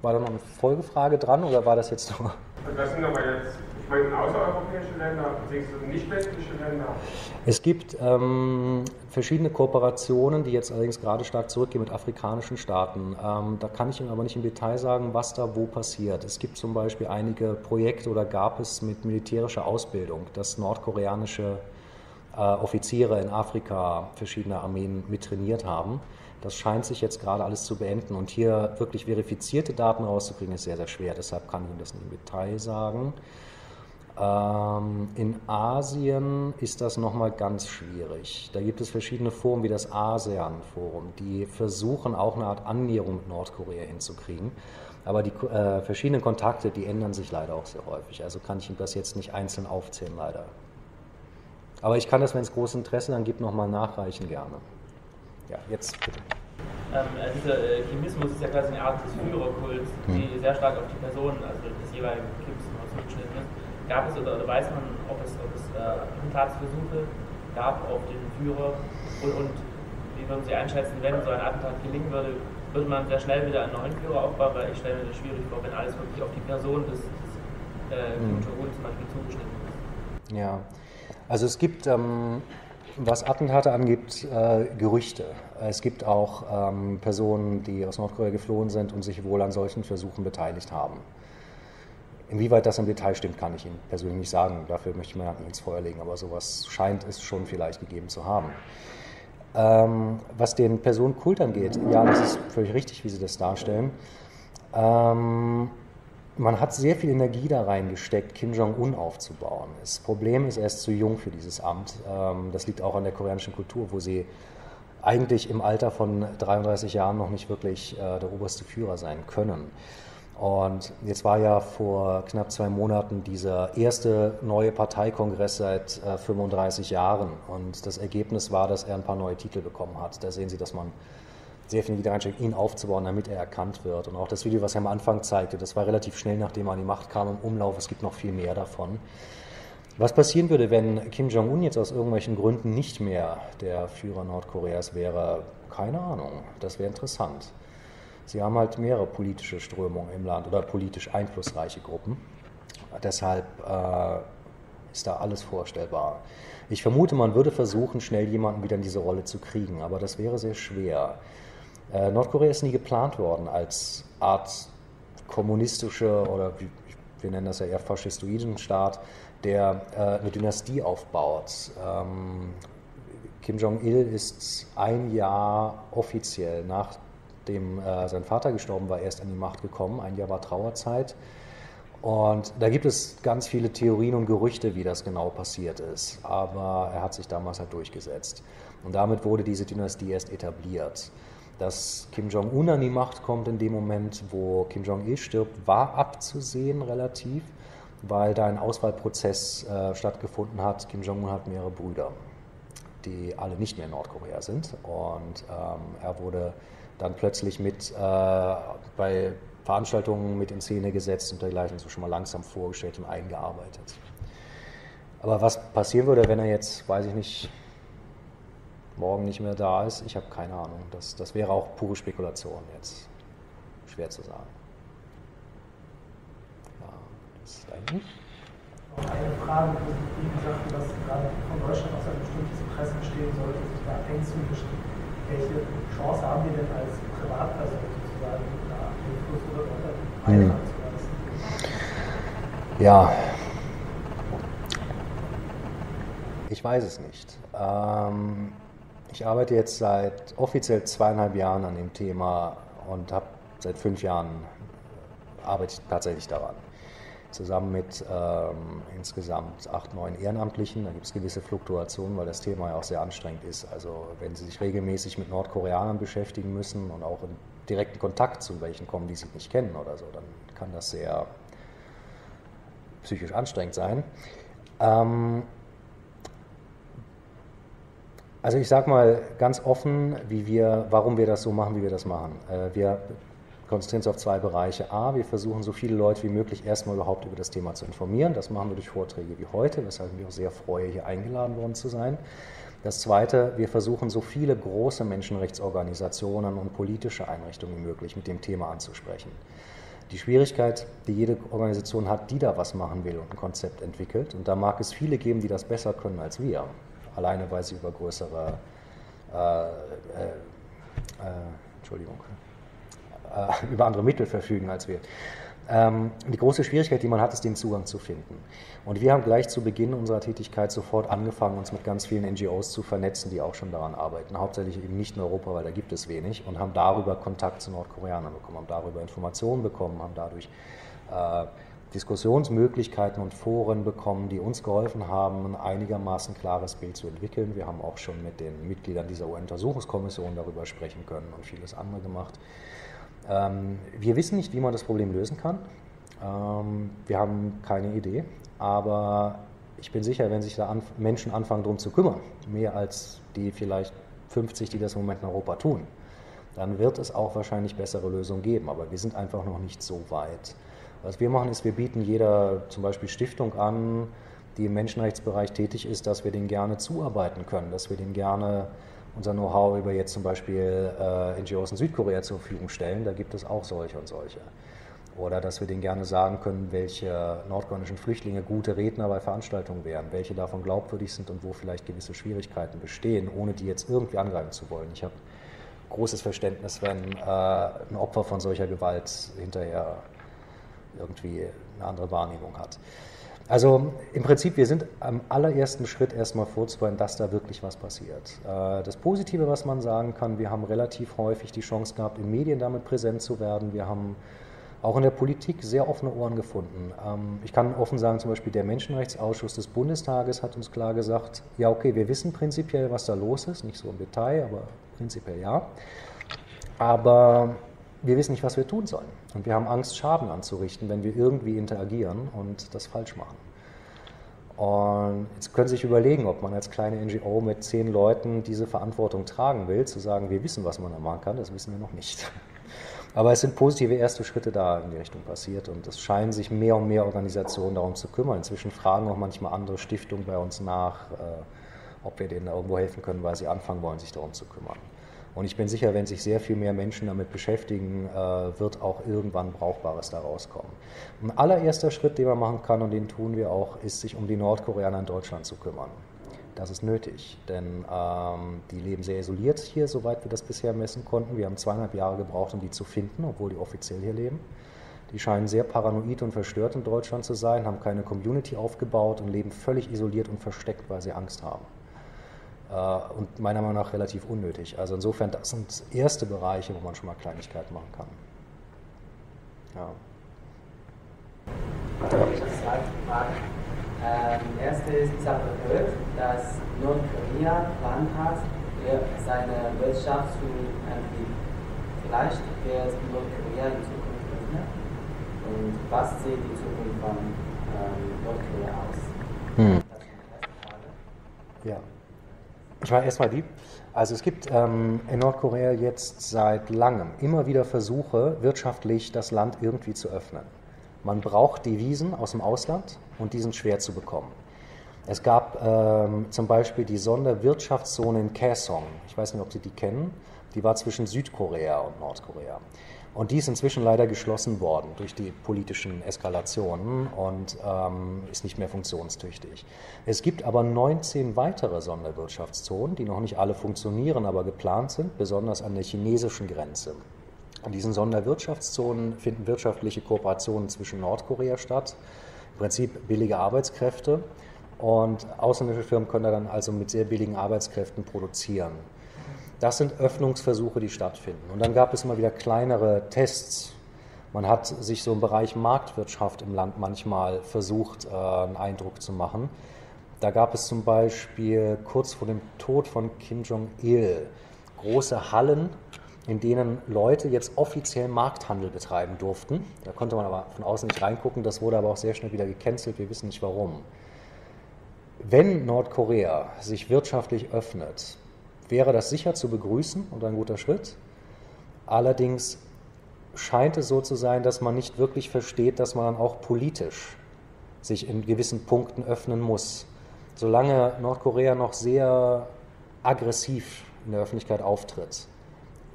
War da noch eine Folgefrage dran oder war das jetzt nur? Das sind aber jetzt, ich meine, außereuropäische Länder, nicht westliche Länder. Es gibt ähm, verschiedene Kooperationen, die jetzt allerdings gerade stark zurückgehen mit afrikanischen Staaten. Ähm, da kann ich Ihnen aber nicht im Detail sagen, was da wo passiert. Es gibt zum Beispiel einige Projekte oder gab es mit militärischer Ausbildung, dass nordkoreanische äh, Offiziere in Afrika verschiedene Armeen mittrainiert haben. Das scheint sich jetzt gerade alles zu beenden und hier wirklich verifizierte Daten rauszukriegen, ist sehr, sehr schwer. Deshalb kann ich Ihnen das nicht im Detail sagen. Ähm, in Asien ist das nochmal ganz schwierig. Da gibt es verschiedene Foren wie das ASEAN-Forum, die versuchen auch eine Art Annäherung mit Nordkorea hinzukriegen. Aber die äh, verschiedenen Kontakte, die ändern sich leider auch sehr häufig. Also kann ich Ihnen das jetzt nicht einzeln aufzählen, leider. Aber ich kann das, wenn es großes Interesse dann gibt, nochmal nachreichen gerne. Ja, jetzt bitte. Ähm, äh, dieser äh, Chemismus ist ja quasi eine Art des Führerkults, hm. die sehr stark auf die Person, also des jeweiligen Kims zugeschnitten ist. Gab es oder, oder, weiß man, ob es, ob es äh, Attentatsversuche gab auf den Führer und, und wie würden Sie einschätzen, wenn so ein Attentat gelingen würde, würde man sehr schnell wieder einen neuen Führer aufbauen, weil ich stelle mir das schwierig vor, wenn alles wirklich auf die Person des, des äh, mhm. zum Beispiel zugeschnitten ist. Ja, also es gibt, ähm, was Attentate angibt, äh, Gerüchte. Es gibt auch ähm, Personen, die aus Nordkorea geflohen sind und sich wohl an solchen Versuchen beteiligt haben. Inwieweit das im Detail stimmt, kann ich Ihnen persönlich nicht sagen. Dafür möchte ich mir ins Feuer legen, aber sowas scheint es schon vielleicht gegeben zu haben. Ähm, was den Personenkult angeht, ja, das ist völlig richtig, wie Sie das darstellen. Ähm, man hat sehr viel Energie da reingesteckt, Kim Jong-un aufzubauen. Das Problem ist, er ist zu jung für dieses Amt. Ähm, das liegt auch an der koreanischen Kultur, wo sie eigentlich im Alter von 33 Jahren noch nicht wirklich äh, der oberste Führer sein können. Und jetzt war ja vor knapp zwei Monaten dieser erste neue Parteikongress seit äh, 35 Jahren. Und das Ergebnis war, dass er ein paar neue Titel bekommen hat. Da sehen Sie, dass man sehr viel wieder einsteckt, ihn aufzubauen, damit er erkannt wird. Und auch das Video, was er am Anfang zeigte, das war relativ schnell, nachdem er an die Macht kam, im Umlauf. Es gibt noch viel mehr davon. Was passieren würde, wenn Kim Jong-un jetzt aus irgendwelchen Gründen nicht mehr der Führer Nordkoreas wäre? Keine Ahnung. Das wäre interessant. Sie haben halt mehrere politische Strömungen im Land oder politisch einflussreiche Gruppen. Deshalb äh, ist da alles vorstellbar. Ich vermute, man würde versuchen, schnell jemanden wieder in diese Rolle zu kriegen, aber das wäre sehr schwer. Äh, Nordkorea ist nie geplant worden als Art kommunistische oder wir nennen das ja eher faschistoiden Staat, der äh, eine Dynastie aufbaut. Ähm, Kim Jong-il ist ein Jahr offiziell nach nachdem äh, sein Vater gestorben war, erst an die Macht gekommen. Ein Jahr war Trauerzeit. Und da gibt es ganz viele Theorien und Gerüchte, wie das genau passiert ist. Aber er hat sich damals halt durchgesetzt. Und damit wurde diese Dynastie erst etabliert. Dass Kim Jong-un an die Macht kommt in dem Moment, wo Kim Jong-il stirbt, war abzusehen relativ, weil da ein Auswahlprozess äh, stattgefunden hat. Kim Jong-un hat mehrere Brüder, die alle nicht mehr in Nordkorea sind. Und ähm, er wurde dann plötzlich mit äh, bei Veranstaltungen mit in Szene gesetzt und dergleichen so schon mal langsam vorgestellt und eingearbeitet. Aber was passieren würde, wenn er jetzt, weiß ich nicht, morgen nicht mehr da ist, ich habe keine Ahnung. Das, das wäre auch pure Spekulation jetzt. Schwer zu sagen. Ja, das ist eigentlich. Noch eine Frage, wie gesagt, dass gerade von Deutschland aus ein bestimmtes Interesse bestehen sollte, sich da einzumischen welche Chance haben wir denn als Privatperson sozusagen da Einfluss oder Beitrag zu leisten? Ja. Ich weiß es nicht. Ähm, ich arbeite jetzt seit offiziell zweieinhalb Jahren an dem Thema und habe seit fünf Jahren arbeite ich tatsächlich daran zusammen mit ähm, insgesamt acht, neun Ehrenamtlichen. Da gibt es gewisse Fluktuationen, weil das Thema ja auch sehr anstrengend ist. Also wenn Sie sich regelmäßig mit Nordkoreanern beschäftigen müssen und auch in direkten Kontakt zu welchen kommen, die Sie nicht kennen oder so, dann kann das sehr psychisch anstrengend sein. Ähm, also ich sage mal ganz offen, wie wir, warum wir das so machen, wie wir das machen. Äh, wir konzentrieren uns auf zwei Bereiche. A, wir versuchen so viele Leute wie möglich erstmal überhaupt über das Thema zu informieren. Das machen wir durch Vorträge wie heute, weshalb ich mich auch sehr freue, hier eingeladen worden zu sein. Das Zweite, wir versuchen so viele große Menschenrechtsorganisationen und politische Einrichtungen wie möglich mit dem Thema anzusprechen. Die Schwierigkeit, die jede Organisation hat, die da was machen will und ein Konzept entwickelt, und da mag es viele geben, die das besser können als wir, alleine weil sie über größere, äh, äh, äh, Entschuldigung, äh, [laughs] über andere Mittel verfügen als wir. Ähm, die große Schwierigkeit, die man hat, ist den Zugang zu finden. Und wir haben gleich zu Beginn unserer Tätigkeit sofort angefangen, uns mit ganz vielen NGOs zu vernetzen, die auch schon daran arbeiten. Hauptsächlich eben nicht in Europa, weil da gibt es wenig. Und haben darüber Kontakt zu Nordkoreanern bekommen, haben darüber Informationen bekommen, haben dadurch äh, Diskussionsmöglichkeiten und Foren bekommen, die uns geholfen haben, ein einigermaßen klares Bild zu entwickeln. Wir haben auch schon mit den Mitgliedern dieser UN-Untersuchungskommission darüber sprechen können und vieles andere gemacht. Ähm, wir wissen nicht, wie man das Problem lösen kann. Ähm, wir haben keine Idee, aber ich bin sicher, wenn sich da an, Menschen anfangen, darum zu kümmern, mehr als die vielleicht 50, die das im Moment in Europa tun, dann wird es auch wahrscheinlich bessere Lösungen geben. Aber wir sind einfach noch nicht so weit. Was wir machen, ist, wir bieten jeder zum Beispiel Stiftung an, die im Menschenrechtsbereich tätig ist, dass wir denen gerne zuarbeiten können, dass wir denen gerne unser Know-how über jetzt zum Beispiel äh, NGOs in Südkorea zur Verfügung stellen. Da gibt es auch solche und solche. Oder dass wir denen gerne sagen können, welche nordkoreanischen Flüchtlinge gute Redner bei Veranstaltungen wären, welche davon glaubwürdig sind und wo vielleicht gewisse Schwierigkeiten bestehen, ohne die jetzt irgendwie angreifen zu wollen. Ich habe großes Verständnis, wenn äh, ein Opfer von solcher Gewalt hinterher irgendwie eine andere Wahrnehmung hat. Also im Prinzip, wir sind am allerersten Schritt erstmal vorzubereiten, dass da wirklich was passiert. Äh, das Positive, was man sagen kann, wir haben relativ häufig die Chance gehabt, in Medien damit präsent zu werden. Wir haben auch in der Politik sehr offene Ohren gefunden. Ähm, ich kann offen sagen, zum Beispiel der Menschenrechtsausschuss des Bundestages hat uns klar gesagt, ja okay, wir wissen prinzipiell, was da los ist, nicht so im Detail, aber prinzipiell ja. Aber wir wissen nicht, was wir tun sollen. Und wir haben Angst, Schaden anzurichten, wenn wir irgendwie interagieren und das falsch machen. Und jetzt können Sie sich überlegen, ob man als kleine NGO mit zehn Leuten diese Verantwortung tragen will, zu sagen, wir wissen, was man da machen kann, das wissen wir noch nicht. [laughs] Aber es sind positive erste Schritte da in die Richtung passiert und es scheinen sich mehr und mehr Organisationen darum zu kümmern. Inzwischen fragen auch manchmal andere Stiftungen bei uns nach, äh, ob wir denen irgendwo helfen können, weil sie anfangen wollen, sich darum zu kümmern. Und ich bin sicher, wenn sich sehr viel mehr Menschen damit beschäftigen, äh, wird auch irgendwann Brauchbares daraus kommen. Ein allererster Schritt, den man machen kann, und den tun wir auch, ist, sich um die Nordkoreaner in Deutschland zu kümmern. Das ist nötig, denn ähm, die leben sehr isoliert hier, soweit wir das bisher messen konnten. Wir haben zweieinhalb Jahre gebraucht, um die zu finden, obwohl die offiziell hier leben. Die scheinen sehr paranoid und verstört in Deutschland zu sein, haben keine Community aufgebaut und leben völlig isoliert und versteckt, weil sie Angst haben. Äh, und meiner Meinung nach relativ unnötig. Also insofern, das sind erste Bereiche, wo man schon mal Kleinigkeiten machen kann. Ja. Ähm, erste ist, ich habe gehört, dass Nordkorea Plan hat, seine Wirtschaft zu entwickeln. Vielleicht wird Nordkorea in Zukunft öffnen. Und was sieht die Zukunft von ähm, Nordkorea aus? Hm. Ja. Ich war erstmal die. Also es gibt ähm, in Nordkorea jetzt seit langem immer wieder Versuche, wirtschaftlich das Land irgendwie zu öffnen. Man braucht Devisen aus dem Ausland und die sind schwer zu bekommen. Es gab ähm, zum Beispiel die Sonderwirtschaftszone in Kaesong. Ich weiß nicht, ob Sie die kennen. Die war zwischen Südkorea und Nordkorea. Und die ist inzwischen leider geschlossen worden durch die politischen Eskalationen und ähm, ist nicht mehr funktionstüchtig. Es gibt aber 19 weitere Sonderwirtschaftszonen, die noch nicht alle funktionieren, aber geplant sind, besonders an der chinesischen Grenze. In diesen Sonderwirtschaftszonen finden wirtschaftliche Kooperationen zwischen Nordkorea statt, im Prinzip billige Arbeitskräfte. Und ausländische Firmen können da dann also mit sehr billigen Arbeitskräften produzieren. Das sind Öffnungsversuche, die stattfinden. Und dann gab es immer wieder kleinere Tests. Man hat sich so im Bereich Marktwirtschaft im Land manchmal versucht, äh, einen Eindruck zu machen. Da gab es zum Beispiel kurz vor dem Tod von Kim Jong-il große Hallen, in denen Leute jetzt offiziell Markthandel betreiben durften. Da konnte man aber von außen nicht reingucken, das wurde aber auch sehr schnell wieder gecancelt, wir wissen nicht warum. Wenn Nordkorea sich wirtschaftlich öffnet, wäre das sicher zu begrüßen und ein guter Schritt. Allerdings scheint es so zu sein, dass man nicht wirklich versteht, dass man auch politisch sich in gewissen Punkten öffnen muss. Solange Nordkorea noch sehr aggressiv in der Öffentlichkeit auftritt,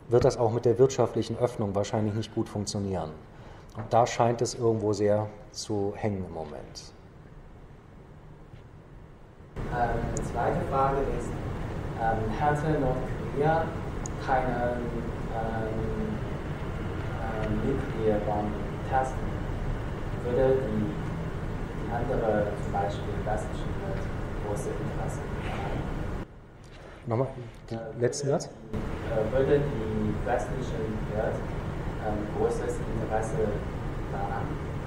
wird das auch mit der wirtschaftlichen Öffnung wahrscheinlich nicht gut funktionieren. Und da scheint es irgendwo sehr zu hängen im Moment. Ähm, zweite Frage ist, ähm, hätte Nordkorea keine ähm, ähm, Nuklearbomben testen, würde die, die andere, zum Beispiel westliche Welt, große Interesse haben. Nochmal, den letzten Satz? Äh, würde die westliche Welt ähm, großes Interesse daran,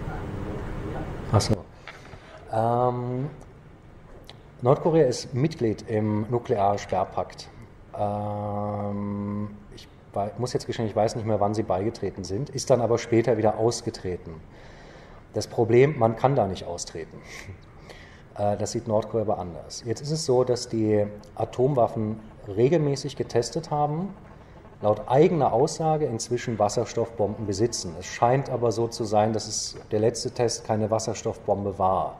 an Nordkorea? Achso. Ähm, Nordkorea ist Mitglied im Nuklearsperrpakt. Ähm, ich muss jetzt gestehen, ich weiß nicht mehr, wann sie beigetreten sind, ist dann aber später wieder ausgetreten. Das Problem, man kann da nicht austreten. [laughs] Äh, das sieht Nordkorea aber anders. Jetzt ist es so, dass die Atomwaffen regelmäßig getestet haben, laut eigener Aussage inzwischen Wasserstoffbomben besitzen. Es scheint aber so zu sein, dass es der letzte Test keine Wasserstoffbombe war.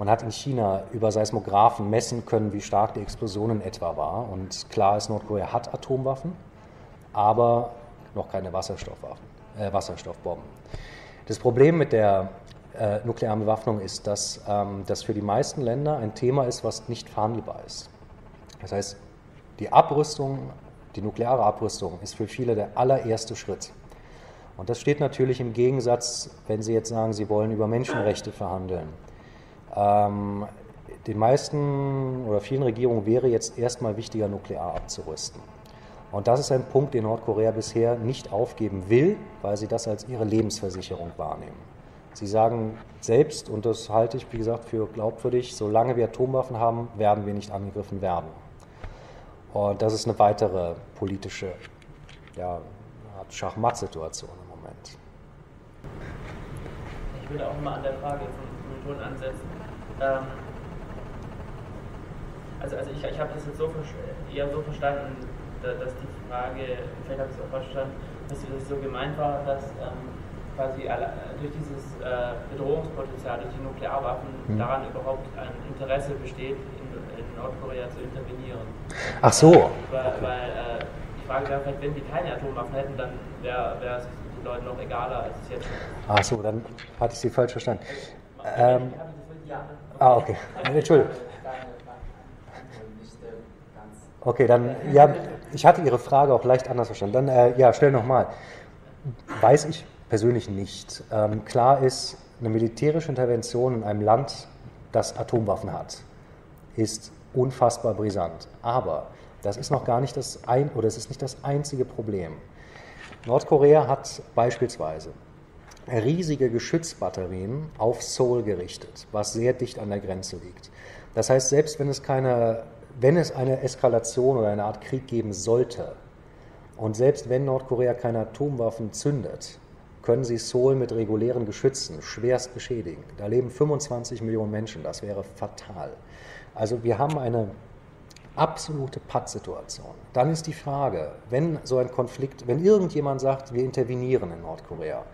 Man hat in China über Seismographen messen können, wie stark die Explosion in etwa war. Und klar ist, Nordkorea hat Atomwaffen, aber noch keine Wasserstoffwaffen, äh, Wasserstoffbomben. Das Problem mit der äh, nuklearen Bewaffnung ist, dass ähm, das für die meisten Länder ein Thema ist, was nicht verhandelbar ist. Das heißt, die Abrüstung, die nukleare Abrüstung ist für viele der allererste Schritt. Und das steht natürlich im Gegensatz, wenn Sie jetzt sagen, Sie wollen über Menschenrechte verhandeln. Ähm, den meisten oder vielen Regierungen wäre jetzt erstmal wichtiger, nuklear abzurüsten. Und das ist ein Punkt, den Nordkorea bisher nicht aufgeben will, weil sie das als ihre Lebensversicherung wahrnehmen. Sie sagen selbst, und das halte ich, wie gesagt, für glaubwürdig, solange wir Atomwaffen haben, werden wir nicht angegriffen werden. Und das ist eine weitere politische ja, Schachmatt-Situation im Moment. Ich würde auch mal an der Frage von Ton ansetzen. Ähm, also, also ich, ich habe das jetzt so eher so verstanden, dass die Frage, vielleicht habe ich es auch verstanden, dass es so gemeint war, dass ähm, quasi durch dieses äh, Bedrohungspotenzial, durch die Nuklearwaffen, mhm. daran überhaupt ein Interesse besteht, in, in, Nordkorea zu intervenieren. Ach so. Weil, weil äh, die Frage wäre vielleicht, wenn die keine Atomwaffen hätten, dann wäre es den Leuten noch egaler, als es jetzt ist. Ach so, dann hatte ich Sie falsch verstanden. Ähm, ah, okay. Entschuldigung. Okay, dann, ja, ich hatte Ihre Frage auch leicht anders verstanden. Dann, äh, ja, stell nochmal. Weiß ich persönlich nicht. Ähm, klar ist, eine militärische Intervention in einem Land, das Atomwaffen hat, ist unfassbar brisant. Aber das ist noch gar nicht das ein oder es ist nicht das einzige Problem. Nordkorea hat beispielsweise riesige Geschützbatterien auf Seoul gerichtet, was sehr dicht an der Grenze liegt. Das heißt, selbst wenn es keine, wenn es eine Eskalation oder eine Art Krieg geben sollte, und selbst wenn Nordkorea keine Atomwaffen zündet, können sie Seoul mit regulären Geschützen schwerst beschädigen. Da leben 25 Millionen Menschen, das wäre fatal. Also wir haben eine absolute Pattsituation. Dann ist die Frage, wenn so ein Konflikt, wenn irgendjemand sagt, wir intervenieren in Nordkorea,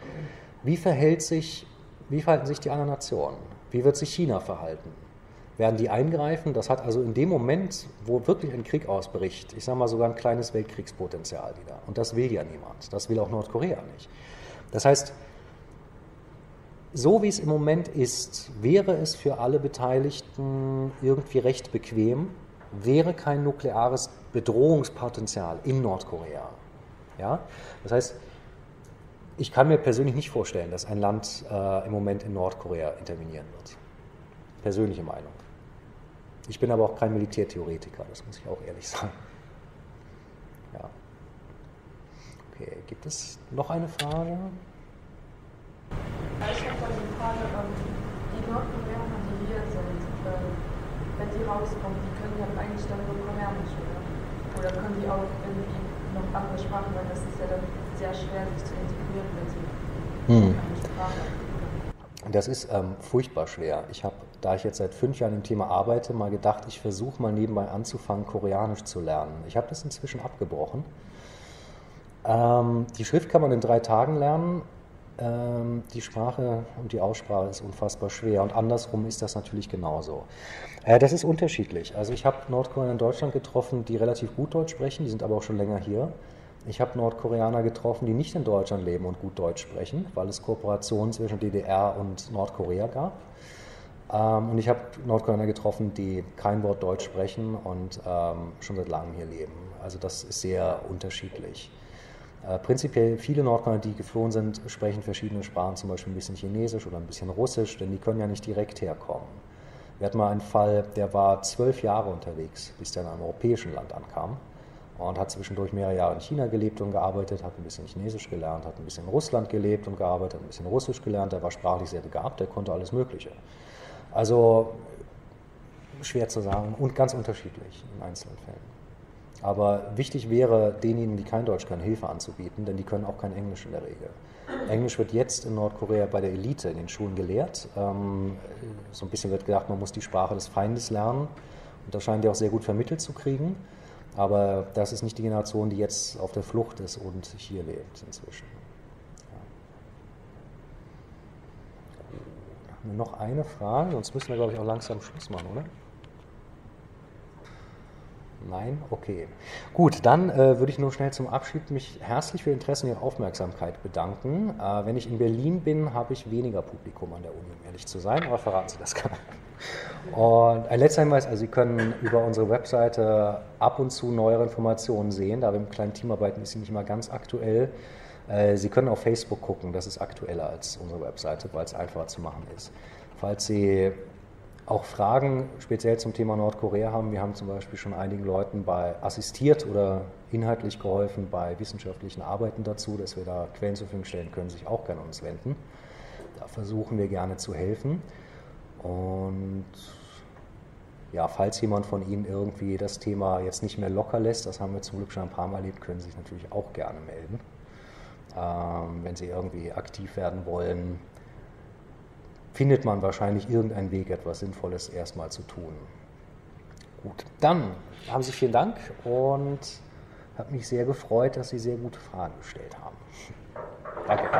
wie verhält sich, wie verhalten sich die anderen Nationen? Wie wird sich China verhalten? Werden die eingreifen? Das hat also in dem Moment, wo wirklich ein Krieg ausbricht, ich sage mal sogar ein kleines Weltkriegspotenzial wieder. Und das will ja niemand. Das will auch Nordkorea nicht. Das heißt, so wie es im Moment ist, wäre es für alle Beteiligten irgendwie recht bequem, wäre kein nukleares Bedrohungspotenzial in Nordkorea. Ja? Das heißt, ich kann mir persönlich nicht vorstellen, dass ein Land äh, im Moment in Nordkorea intervenieren wird. Persönliche Meinung. Ich bin aber auch kein Militärtheoretiker, das muss ich auch ehrlich [laughs] sagen. Ja. Okay, gibt es noch eine Frage? Ich habe da eine Frage, ähm, die Nordkoreaner, die hier sind, wenn die rauskommen, die können ja eigentlich dann nur Koreanisch, oder? Oder können die auch irgendwie noch andere Sprachen, weil das ist ja dann sehr schwer, sich zu integrieren, wenn sie hm. keine Sprache haben. Das ist ähm, furchtbar schwer. Ich habe, da ich jetzt seit fünf Jahren im Thema arbeite, mal gedacht, ich versuche mal nebenbei anzufangen, Koreanisch zu lernen. Ich habe das inzwischen abgebrochen ähm, die Schrift kann man in drei Tagen lernen. Ähm, die Sprache und die Aussprache ist unfassbar schwer und andersrum ist das natürlich genauso. Äh, das ist unterschiedlich. Also ich habe Nordkoreaner in Deutschland getroffen, die relativ gut Deutsch sprechen, die sind aber auch schon länger hier. Ich habe Nordkoreaner getroffen, die nicht in Deutschland leben und gut Deutsch sprechen, weil es Kooperationen zwischen DDR und Nordkorea gab. Ähm, und ich habe Nordkoreaner getroffen, die kein Wort Deutsch sprechen und ähm, schon seit langem hier leben. Also das ist sehr unterschiedlich. Äh, prinzipiell viele Nordkoreaner, die geflohen sind, sprechen verschiedene Sprachen, zum Beispiel ein bisschen Chinesisch oder ein bisschen Russisch, denn die können ja nicht direkt herkommen. Wir hatten mal einen Fall, der war zwölf Jahre unterwegs, bis der in einem europäischen Land ankam und hat zwischendurch mehrere Jahre in China gelebt und gearbeitet, hat ein bisschen Chinesisch gelernt, hat ein bisschen in Russland gelebt und gearbeitet, ein bisschen Russisch gelernt, der war sprachlich sehr begabt, der konnte alles Mögliche. Also schwer zu sagen und ganz unterschiedlich in einzelnen Fällen. Aber wichtig wäre, denjenigen, die kein Deutsch können, Hilfe anzubieten, denn die können auch kein Englisch in der Regel. Englisch wird jetzt in Nordkorea bei der Elite in den Schulen gelehrt. Ähm, so ein bisschen wird gedacht, man muss die Sprache des Feindes lernen. Und das scheint ja auch sehr gut vermittelt zu kriegen. Aber das ist nicht die Generation, die jetzt auf der Flucht ist und hier lebt inzwischen. Ja. Noch eine Frage, sonst müssen wir, glaube ich, auch langsam Schluss machen, oder? Nein? Okay. Gut, dann äh, würde ich nur schnell zum Abschied mich herzlich für Ihr Interesse und Ihre Aufmerksamkeit bedanken. Äh, wenn ich in Berlin bin, habe ich weniger Publikum an der Uni, um ehrlich zu sein, aber verraten Sie das nicht. Und ein letzter Hinweis, also Sie können über unsere Webseite ab und zu neuere Informationen sehen, da wir im kleinen Team arbeiten, ist sie nicht immer ganz aktuell. Äh, Sie können auf Facebook gucken, das ist aktueller als unsere Webseite, weil es einfacher zu machen ist. Falls Sie auch Fragen speziell zum Thema Nordkorea haben. Wir haben zum Beispiel schon einigen Leuten bei assistiert oder inhaltlich geholfen bei wissenschaftlichen Arbeiten dazu, dass wir da Quellen zur Verfügung stellen können, sich auch gerne an uns wenden. Da versuchen wir gerne zu helfen. Und ja, falls jemand von Ihnen irgendwie das Thema jetzt nicht mehr locker lässt, das haben wir zum Glück schon ein paar Mal erlebt, können Sie sich natürlich auch gerne melden. Ähm, wenn Sie irgendwie aktiv werden wollen, findet man wahrscheinlich irgendeinen Weg, etwas Sinnvolles erstmal zu tun. Gut, dann haben Sie vielen Dank und habe mich sehr gefreut, dass Sie sehr gute Fragen gestellt haben. Danke.